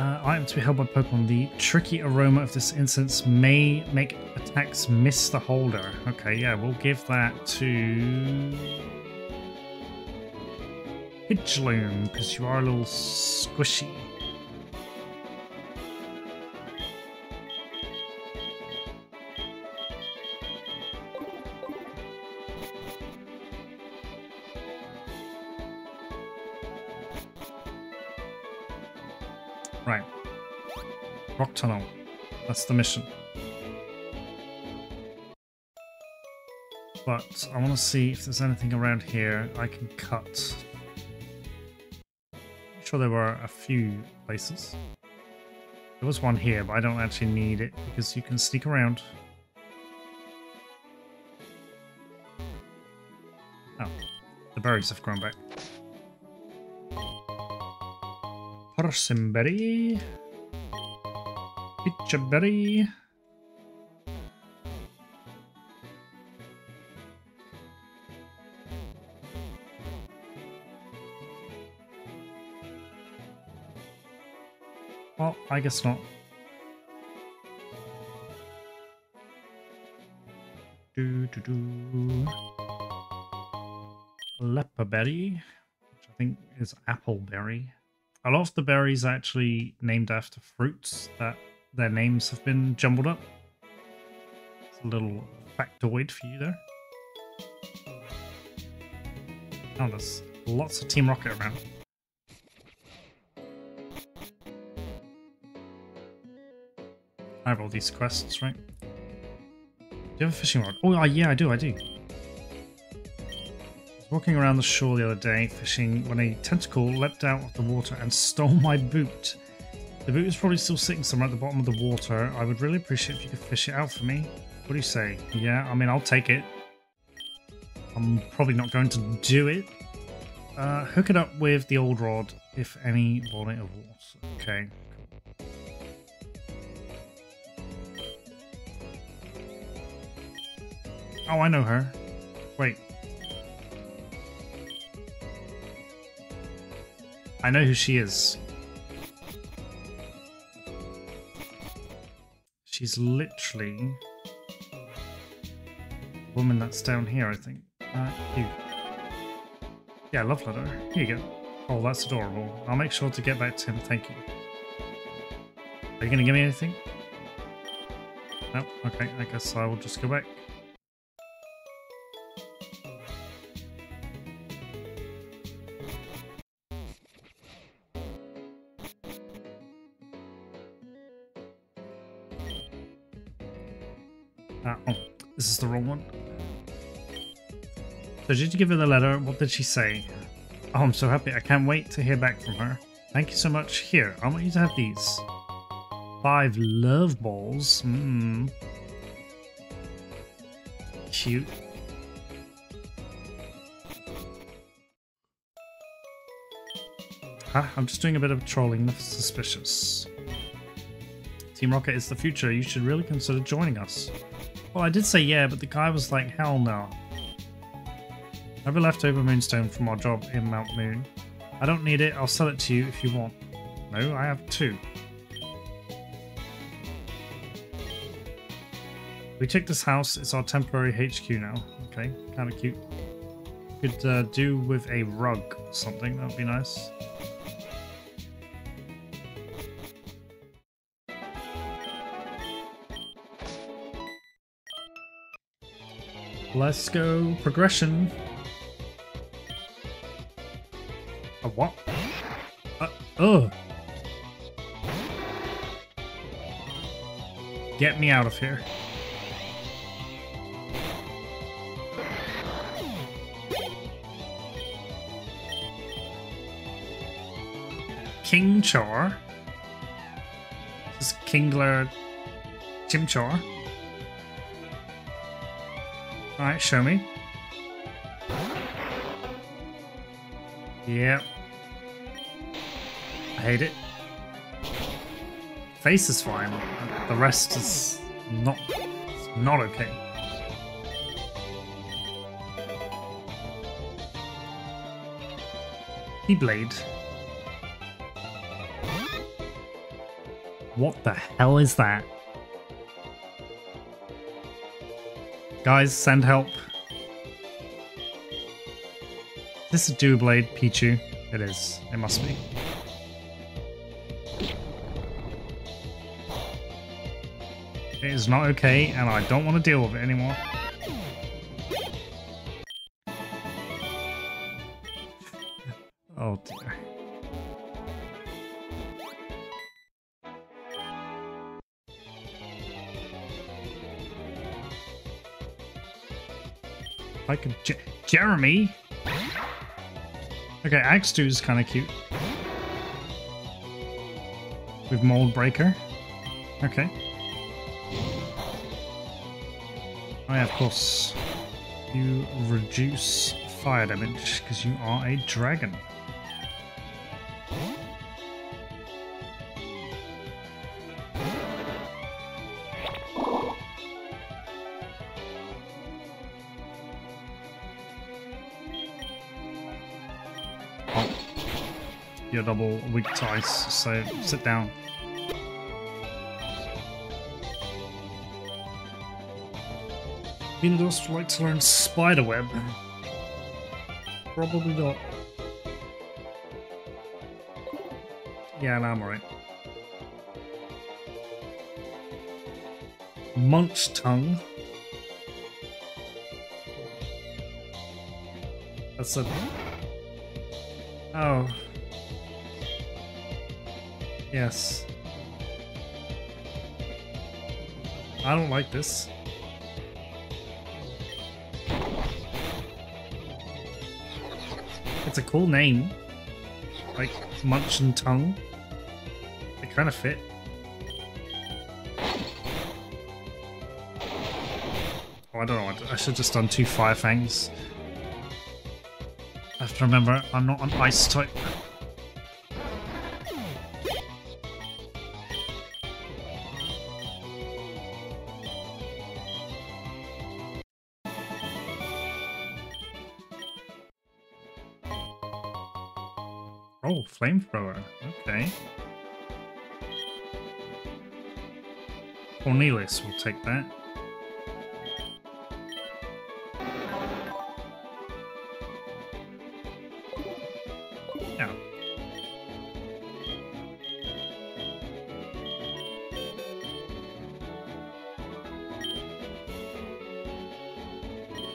Uh, item to be held by Pokemon. The tricky aroma of this incense may make attacks miss the holder. Okay, yeah, we'll give that to... Pidgeloom, because you are a little squishy. The mission. But I want to see if there's anything around here I can cut. I'm sure there were a few places. There was one here, but I don't actually need it because you can sneak around. Oh, the berries have grown back. Persimberry. Pechaberry. Well, oh, I guess not. Do, do, do. Leppaberry, which I think is appleberry. A lot of the berries actually named after fruits that their names have been jumbled up. It's a little factoid for you there. Oh, there's lots of Team Rocket around. I have all these quests, right? Do you have a fishing rod? Oh, yeah, I do, I do. I was walking around the shore the other day fishing when a tentacle leapt out of the water and stole my boot. The boot is probably still sitting somewhere at the bottom of the water. I would really appreciate if you could fish it out for me. What do you say? Yeah, I mean, I'll take it. I'm probably not going to do it. Uh, hook it up with the old rod, if any body of water. Okay. Oh, I know her. Wait. I know who she is. She's literally the woman that's down here, I think. Uh, you. Yeah, love letter. Here you go. Oh, that's adorable. I'll make sure to get back to him. Thank you. Are you going to give me anything? No? Okay, I guess I will just go back. Wrong one. So did you give her the letter? What did she say? Oh, I'm so happy. I can't wait to hear back from her. Thank you so much. Here, I want you to have these. Five love balls. Hmm. Cute. Ah, I'm just doing a bit of trolling the suspicious. Team Rocket is the future. You should really consider joining us. Well, I did say yeah, but the guy was like, hell no. I have a leftover moonstone from our job in Mount Moon. I don't need it. I'll sell it to you if you want. No, I have two. We took this house. It's our temporary HQ now. Okay, kind of cute. Could uh, do with a rug or something. That would be nice. Let's go progression. A what? Uh, oh. Get me out of here. King Char. This is Kingler Chimchar. Alright, show me. Yep. I hate it. Face is fine. The rest is not not okay. Keyblade. What the hell is that? Guys, send help. This is Doublade Pichu. It is. It must be. It is not okay, and I don't want to deal with it anymore. Je Jeremy? Okay, Axe 2 is kind of cute. With Mold Breaker. Okay. Oh yeah, of course. You reduce fire damage because you are a dragon. You're double weak to ice, so sit down. Venudos would like to learn spiderweb. Probably not. Yeah, no, I'm alright. Munch tongue. That's a. Oh. Yes. I don't like this. It's a cool name. Like Munch and Tongue. They kind of fit. Oh, I don't know. I should have just done two Fire Fangs. I have to remember, I'm not an Ice type. Cornelius will take that.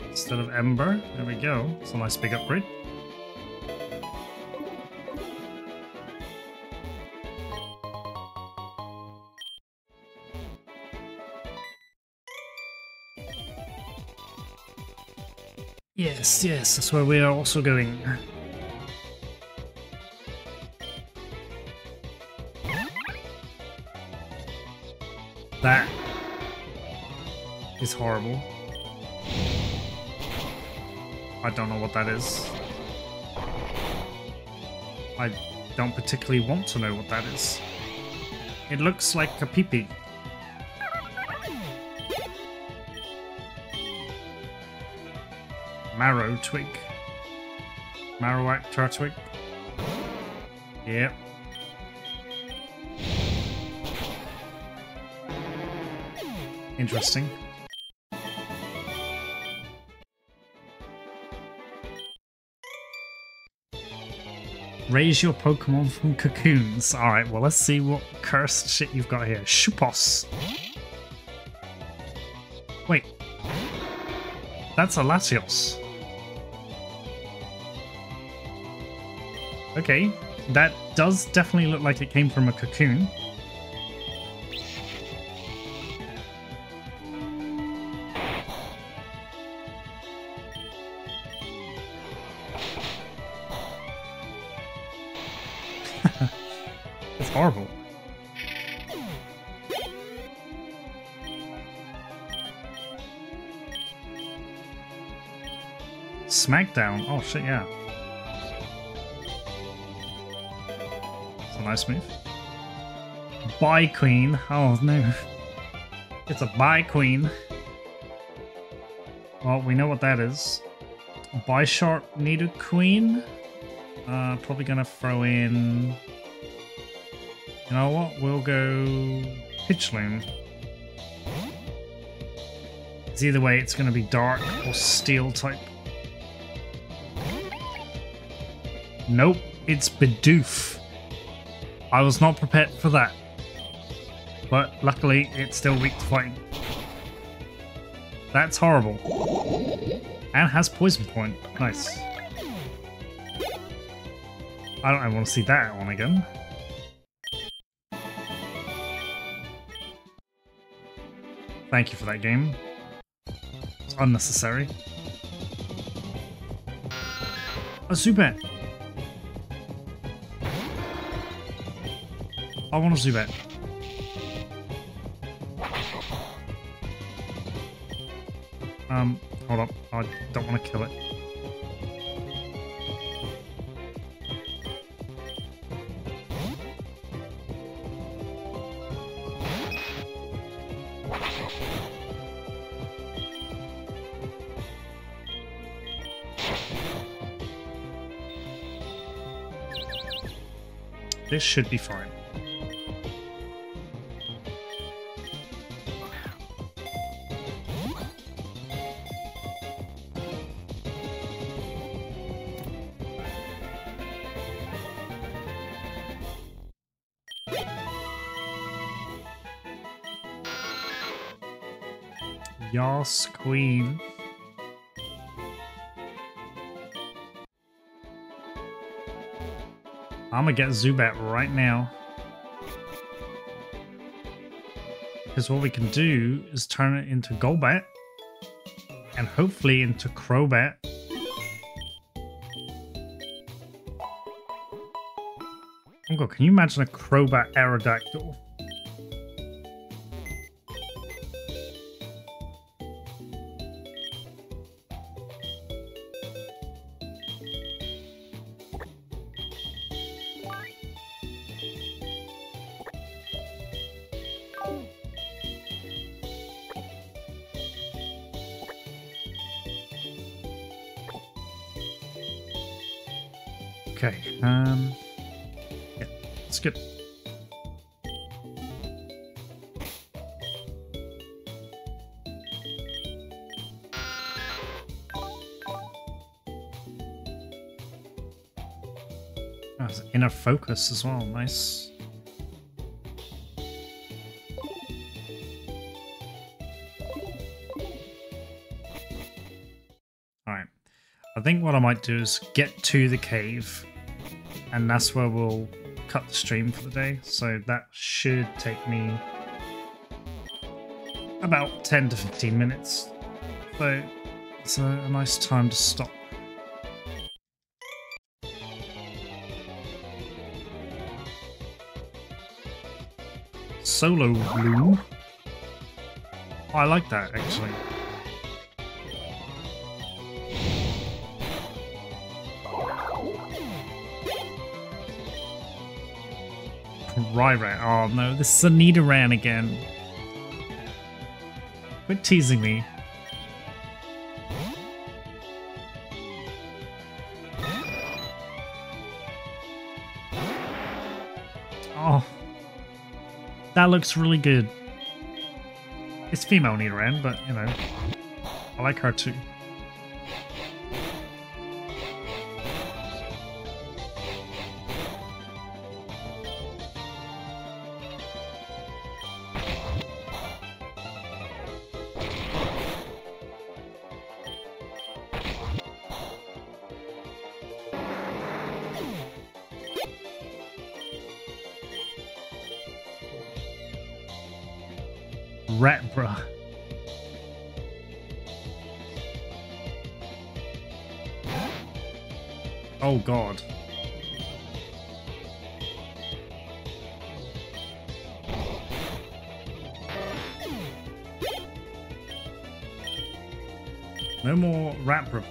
Instead of Ember, there we go. It's a nice big upgrade. Yes, yes, that's where we are also going. That is horrible. I don't know what that is. I don't particularly want to know what that is. It looks like a peepee. Marrow twig. Marowak Turtwig. Yep. Interesting. Raise your Pokemon from cocoons. Alright, well let's see what cursed shit you've got here. Shupos. Wait. That's a Latios. Okay, that does definitely look like it came from a cocoon. it's horrible. Smackdown. Oh shit, yeah. Nice move. Bye Queen. Oh no. It's a bye Queen. Well, we know what that is. Bisharp Nidoqueen. Uh, probably gonna throw in. You know what? We'll go Pitchloom. It's either way, it's gonna be dark or steel type. Nope, it's Bidoof. I was not prepared for that. But luckily, it's still weak to fighting. That's horrible. And has poison point. Nice. I don't want to see that one again. Thank you for that game. It's unnecessary. A Zubat! I want a Zubat. Um, hold up. I don't want to kill it. This should be fine. Queen. I'm gonna get Zubat right now. Because what we can do is turn it into Golbat. And hopefully into Crobat. Oh god, can you imagine a Crobat Aerodactyl? Focus as well, nice. Alright. I think what I might do is get to the cave, and that's where we'll cut the stream for the day. So that should take me about 10 to 15 minutes. So it's a, a nice time to stop. Solo. Oh, I like that actually. Ryrat. Oh no, this is a Nidoran again. Quit teasing me. That looks really good. It's female Nidoran, but you know, I like her too.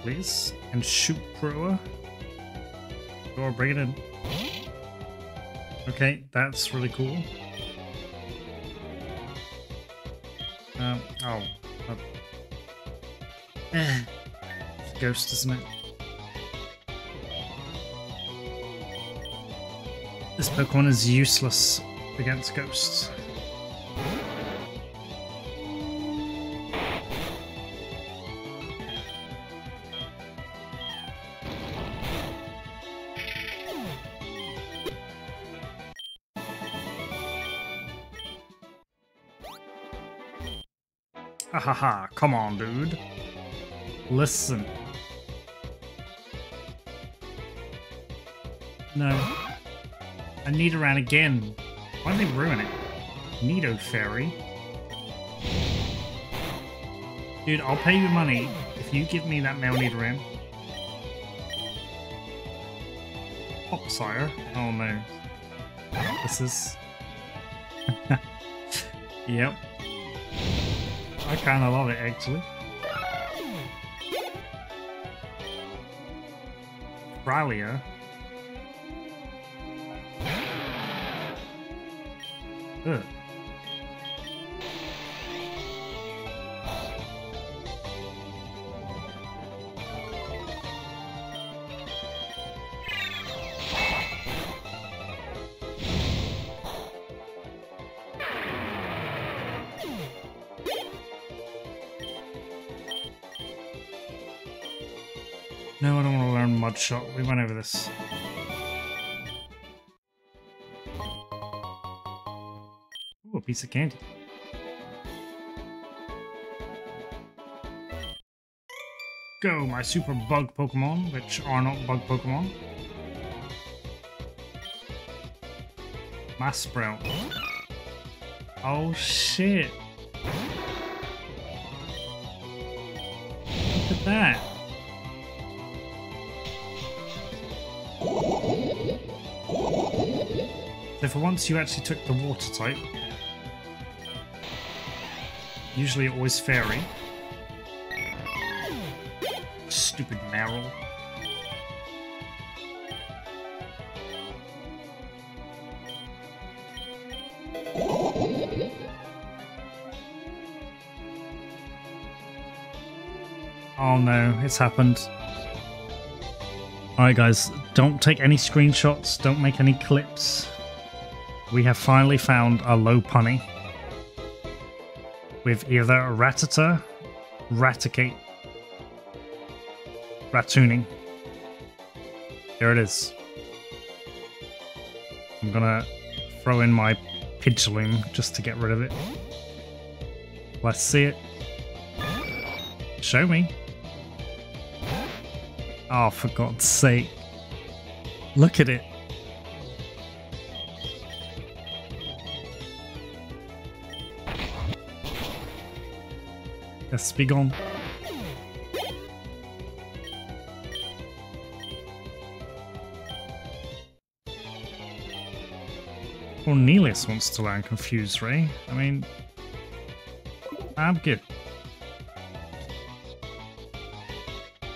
Please. And shoot Brewer. Or bring it in. Okay, that's really cool. Um, oh. Uh. It's a ghost, isn't it? This Pokemon is useless against ghosts. Come on, dude. Listen. No. I need around again. Why did they ruin it? Nido Fairy. Dude, I'll pay you money if you give me that male Nidoran. Pop oh, Sire. Oh no. This is... yep. I kinda love it actually. Fralia. Ugh. Piece of candy. go, my super bug Pokemon, which are not bug Pokemon. Mass Sprout. Oh shit. Look at that. So for once you actually took the water type. Usually always fairy. Stupid Marill. Oh no, it's happened. Alright guys, don't take any screenshots, don't make any clips. We have finally found a Lopunny. With either Rattata, Raticate, Ratooning. Here it is. I'm gonna throw in my Pidgeloom just to get rid of it. Let's see it. Show me. Oh, for God's sake. Look at it. Let's be gone. Cornelius wants to learn Confuse Ray. I mean, I'm good.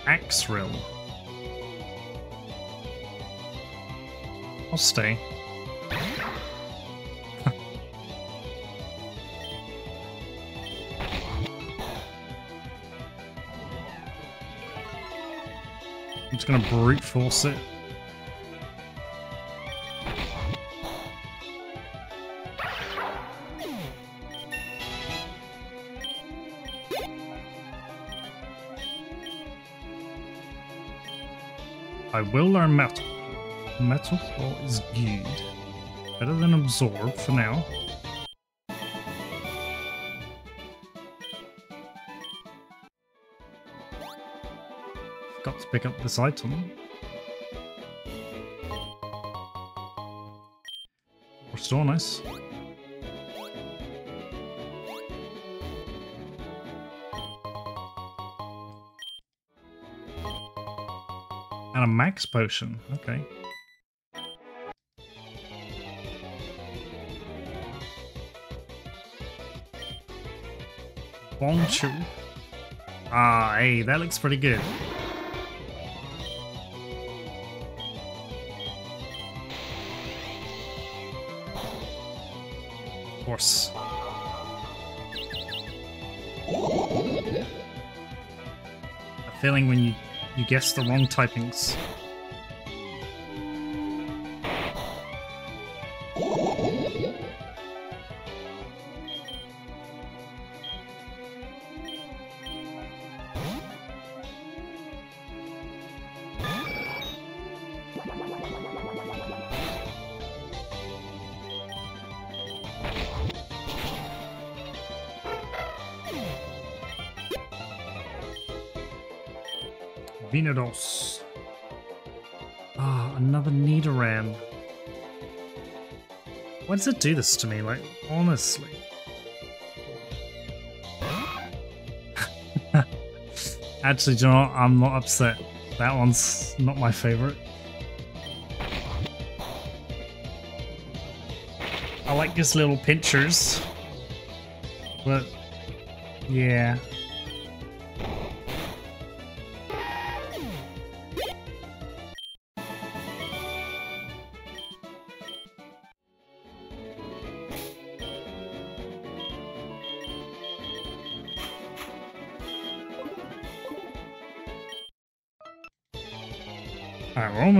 Axrill. I'll stay. I'm just gonna brute force it. I will learn metal. Metal is good. Better than absorb for now. To pick up this item. Restore nice. And a max potion. Okay. Bonchu. Ah, hey, that looks pretty good. Feeling when you you guess the wrong typings. Venudos. Ah, another Nidoran. Why does it do this to me? Like, honestly. Actually, do you know what? I'm not upset. That one's not my favorite. I like his little pinchers. But, yeah.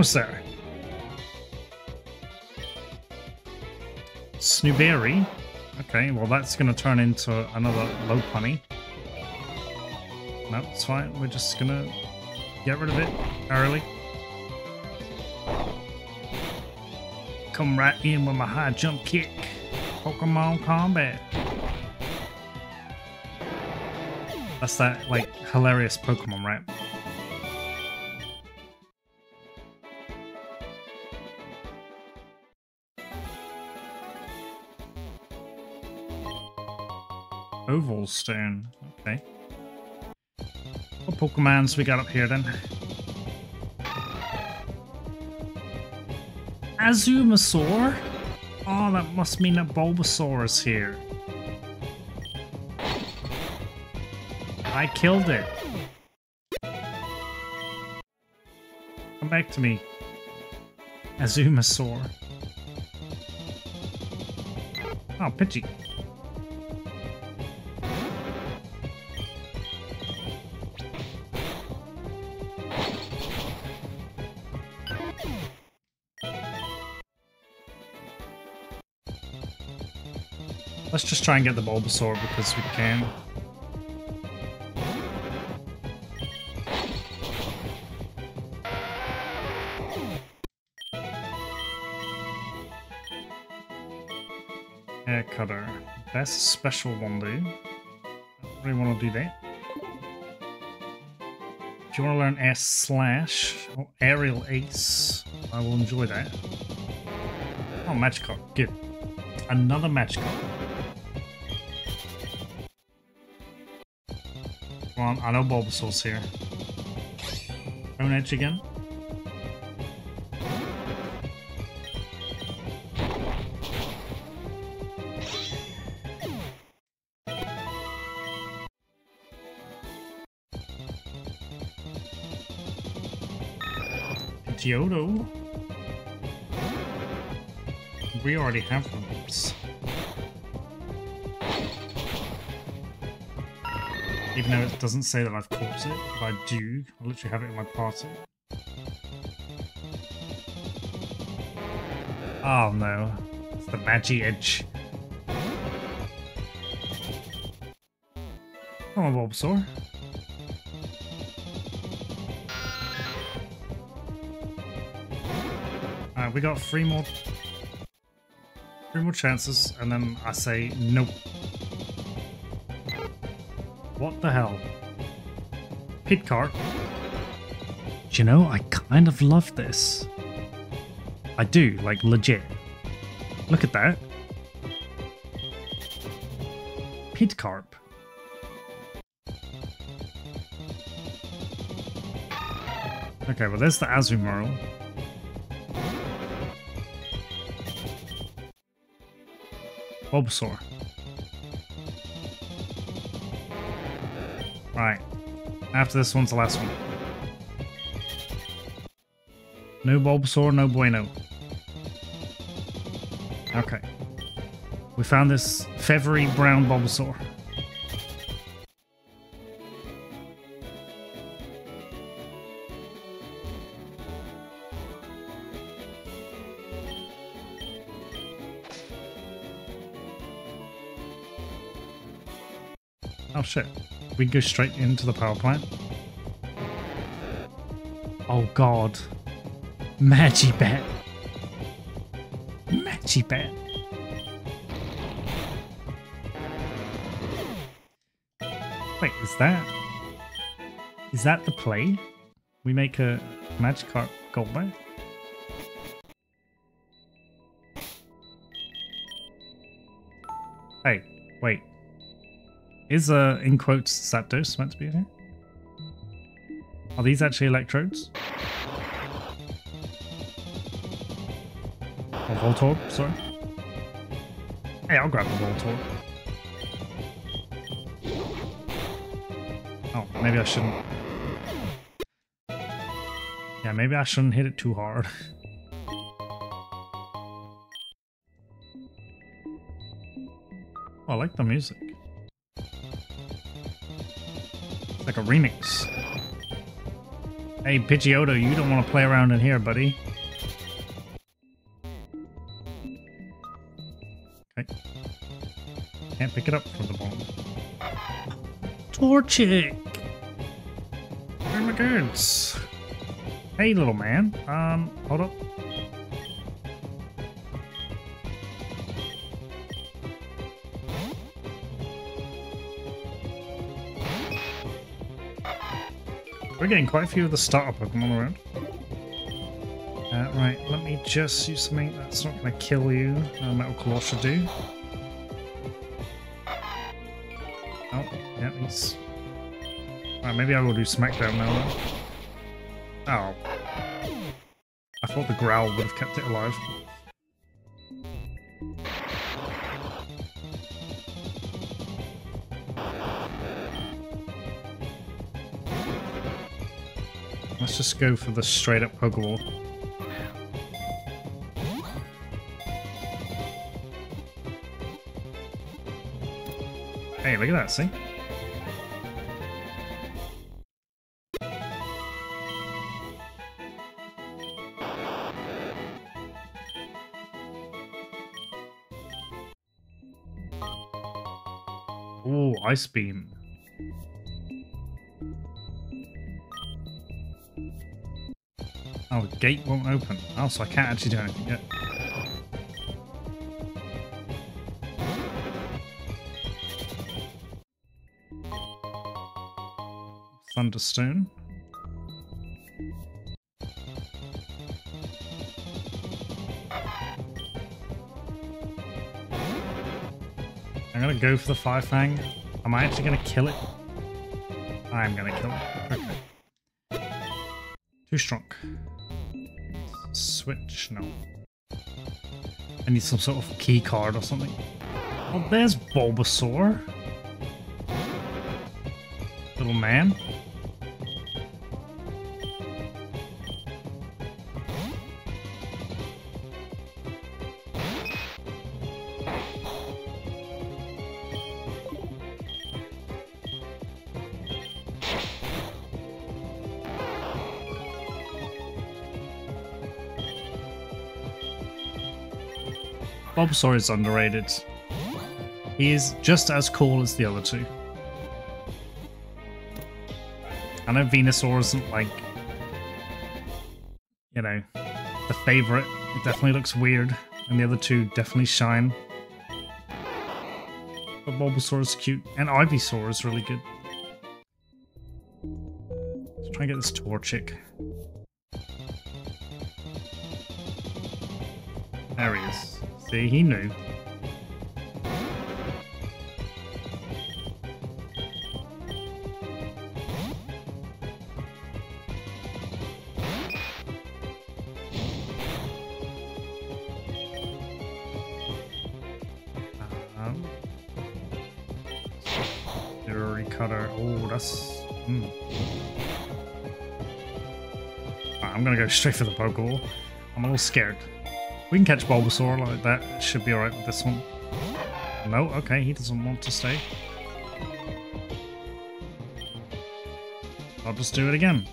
Almost there. Snooberry. Okay, well that's going to turn into another Lopunny. No, it's fine. We're just going to get rid of it early. Come right in with my high jump kick. Pokemon combat. That's that, like, hilarious Pokemon rap. Stone. Okay. What Pokemons we got up here then? Azumasaur? Oh, that must mean that Bulbasaur is here. I killed it. Come back to me. Azumasaur. Oh, Pidgey. Try and get the Bulbasaur because we can. Hair cutter. That's a special one, dude. I don't really want to do that. If you want to learn S slash or aerial ace, I will enjoy that. Oh, card. Good. Another match on, know Bulbasaur's here. Honedge again. Geodo. We already have those. Even though it doesn't say that I've caught it, but I do. I literally have it in my party. Oh no. It's the Magi Edge. Come on, Bulbasaur. Alright, we got three more three more chances, and then I say nope. What the hell? Pit cart. Do you know, I kind of love this. I do, like legit. Look at that. Pit carp. Okay, well there's the Azumarill. Bulbasaur. Right. After this one's the last one. No Bulbasaur, no bueno. Okay. We found this feathery brown Bulbasaur. We go straight into the power plant. Oh god. Magibat. Magibat. Wait, is that... Is that the play? We make a Magikarp Golbat? Is, uh, in quotes, Zapdos meant to be here? Are these actually electrodes? Or Voltorb, sorry. Hey, I'll grab the Voltorb. Oh, maybe I shouldn't. Yeah, maybe I shouldn't hit it too hard. Oh, I like the music. Like a remix. Hey, Pidgeotto, you don't want to play around in here, buddy. Okay. Can't pick it up from the bomb. Torchic! Where are my goods? Hey, little man. Um, hold up. Getting quite a few of the starter Pokemon around. Uh, right, let me just use something that's not going to kill you. Uh, Metal Claw should do. please. Alright, maybe I will do SmackDown now. Then. Oh. I thought the growl would have kept it alive. Just go for the straight up Pokeball. Hey, look at that, see? Ooh, Ice Beam. Gate won't open. Oh, so I can't actually do anything yet. Thunderstone. I'm gonna go for the Fire Fang. Am I actually gonna kill it? I'm gonna kill it. Okay. Too strong. Switch? No. I need some sort of key card or something. Oh, there's Bulbasaur. Little man. Bulbasaur is underrated. He is just as cool as the other two. I know Venusaur isn't like, you know, the favorite. It definitely looks weird, and the other two definitely shine. But Bulbasaur is cute, and Ivysaur is really good. Let's try and get this Torchic. There he is. See, he knew. Um, Cutter. Oh, that's. Hmm. Alright, I'm gonna go straight for the Pokeball. I'm a little scared. We can catch Bulbasaur like that. Should be alright with this one. No, okay, he doesn't want to stay. I'll just do it again.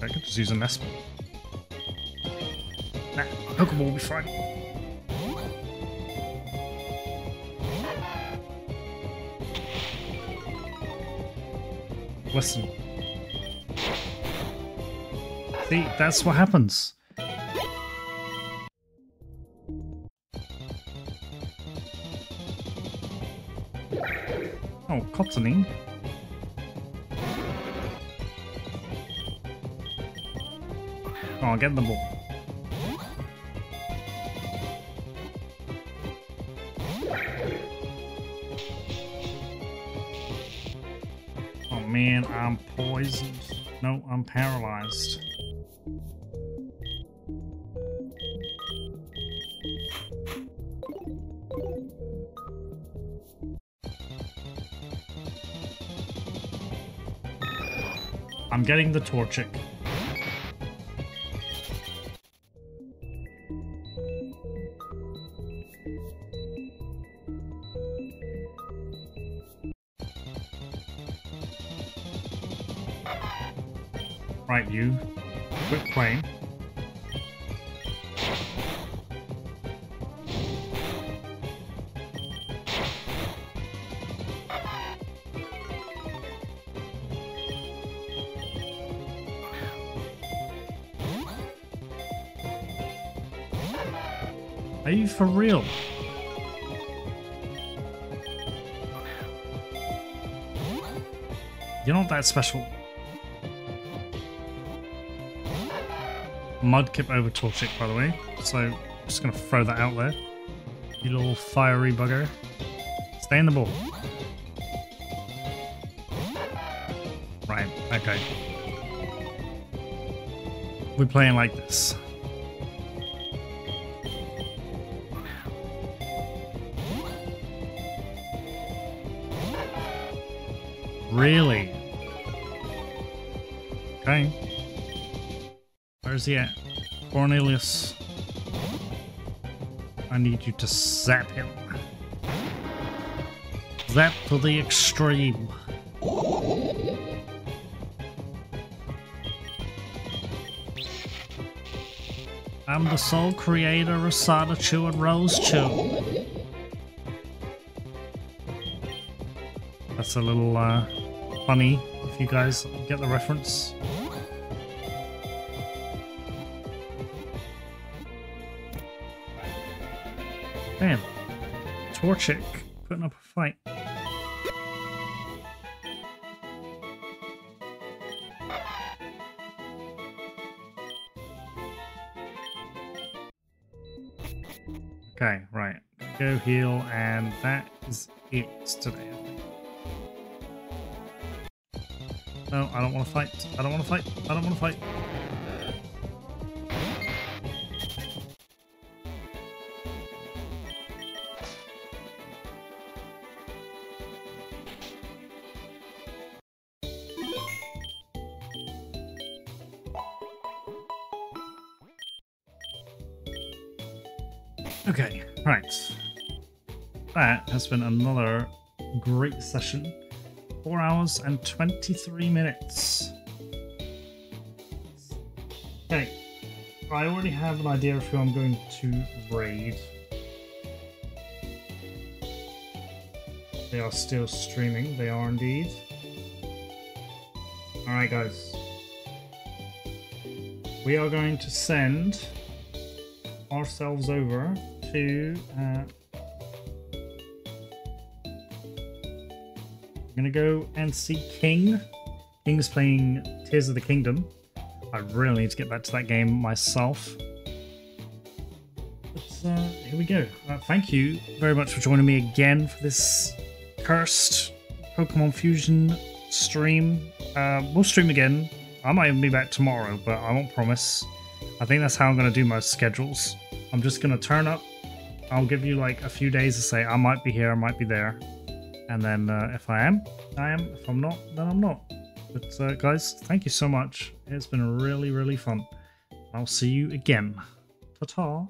I could just use a nest. Nah, Pokeball will be fine. Listen. See, that's what happens. Oh, Cottoning. Oh, get the ball. Oh man, I'm poisoned. No, I'm paralyzed. Getting the Torchic. For real? You're not that special. Mudkip over Torchic, by the way. So, I'm just gonna throw that out there. You little fiery bugger. Stay in the ball. Right, okay. We're playing like this. Really? Okay. Where's he at? Cornelius. I need you to zap him. Zap to the extreme. I'm the sole creator of Sada Chew and Rose Chew. That's a little uh, funny if you guys get the reference. Man, Torchic putting up a fight. Okay, right. Go heal, and that is it fight. I don't want to fight. I don't want to fight. Okay, right. That has been another great session. Hours and 23 minutes. Okay, I already have an idea of who I'm going to raid. They are still streaming, they are indeed. Alright, guys. We are going to send ourselves over to. Uh, I'm gonna go and see King. King's playing Tears of the Kingdom. I really need to get back to that game myself. But uh, here we go. Uh, thank you very much for joining me again for this cursed Pokemon Fusion stream. Uh, we'll stream again. I might even be back tomorrow, but I won't promise. I think that's how I'm going to do most schedules. I'm just going to turn up. I'll give you like a few days to say I might be here, I might be there. And then uh, if I am, I am. If I'm not, then I'm not. But uh, guys, thank you so much. It's been really, really fun. I'll see you again. Ta-ta.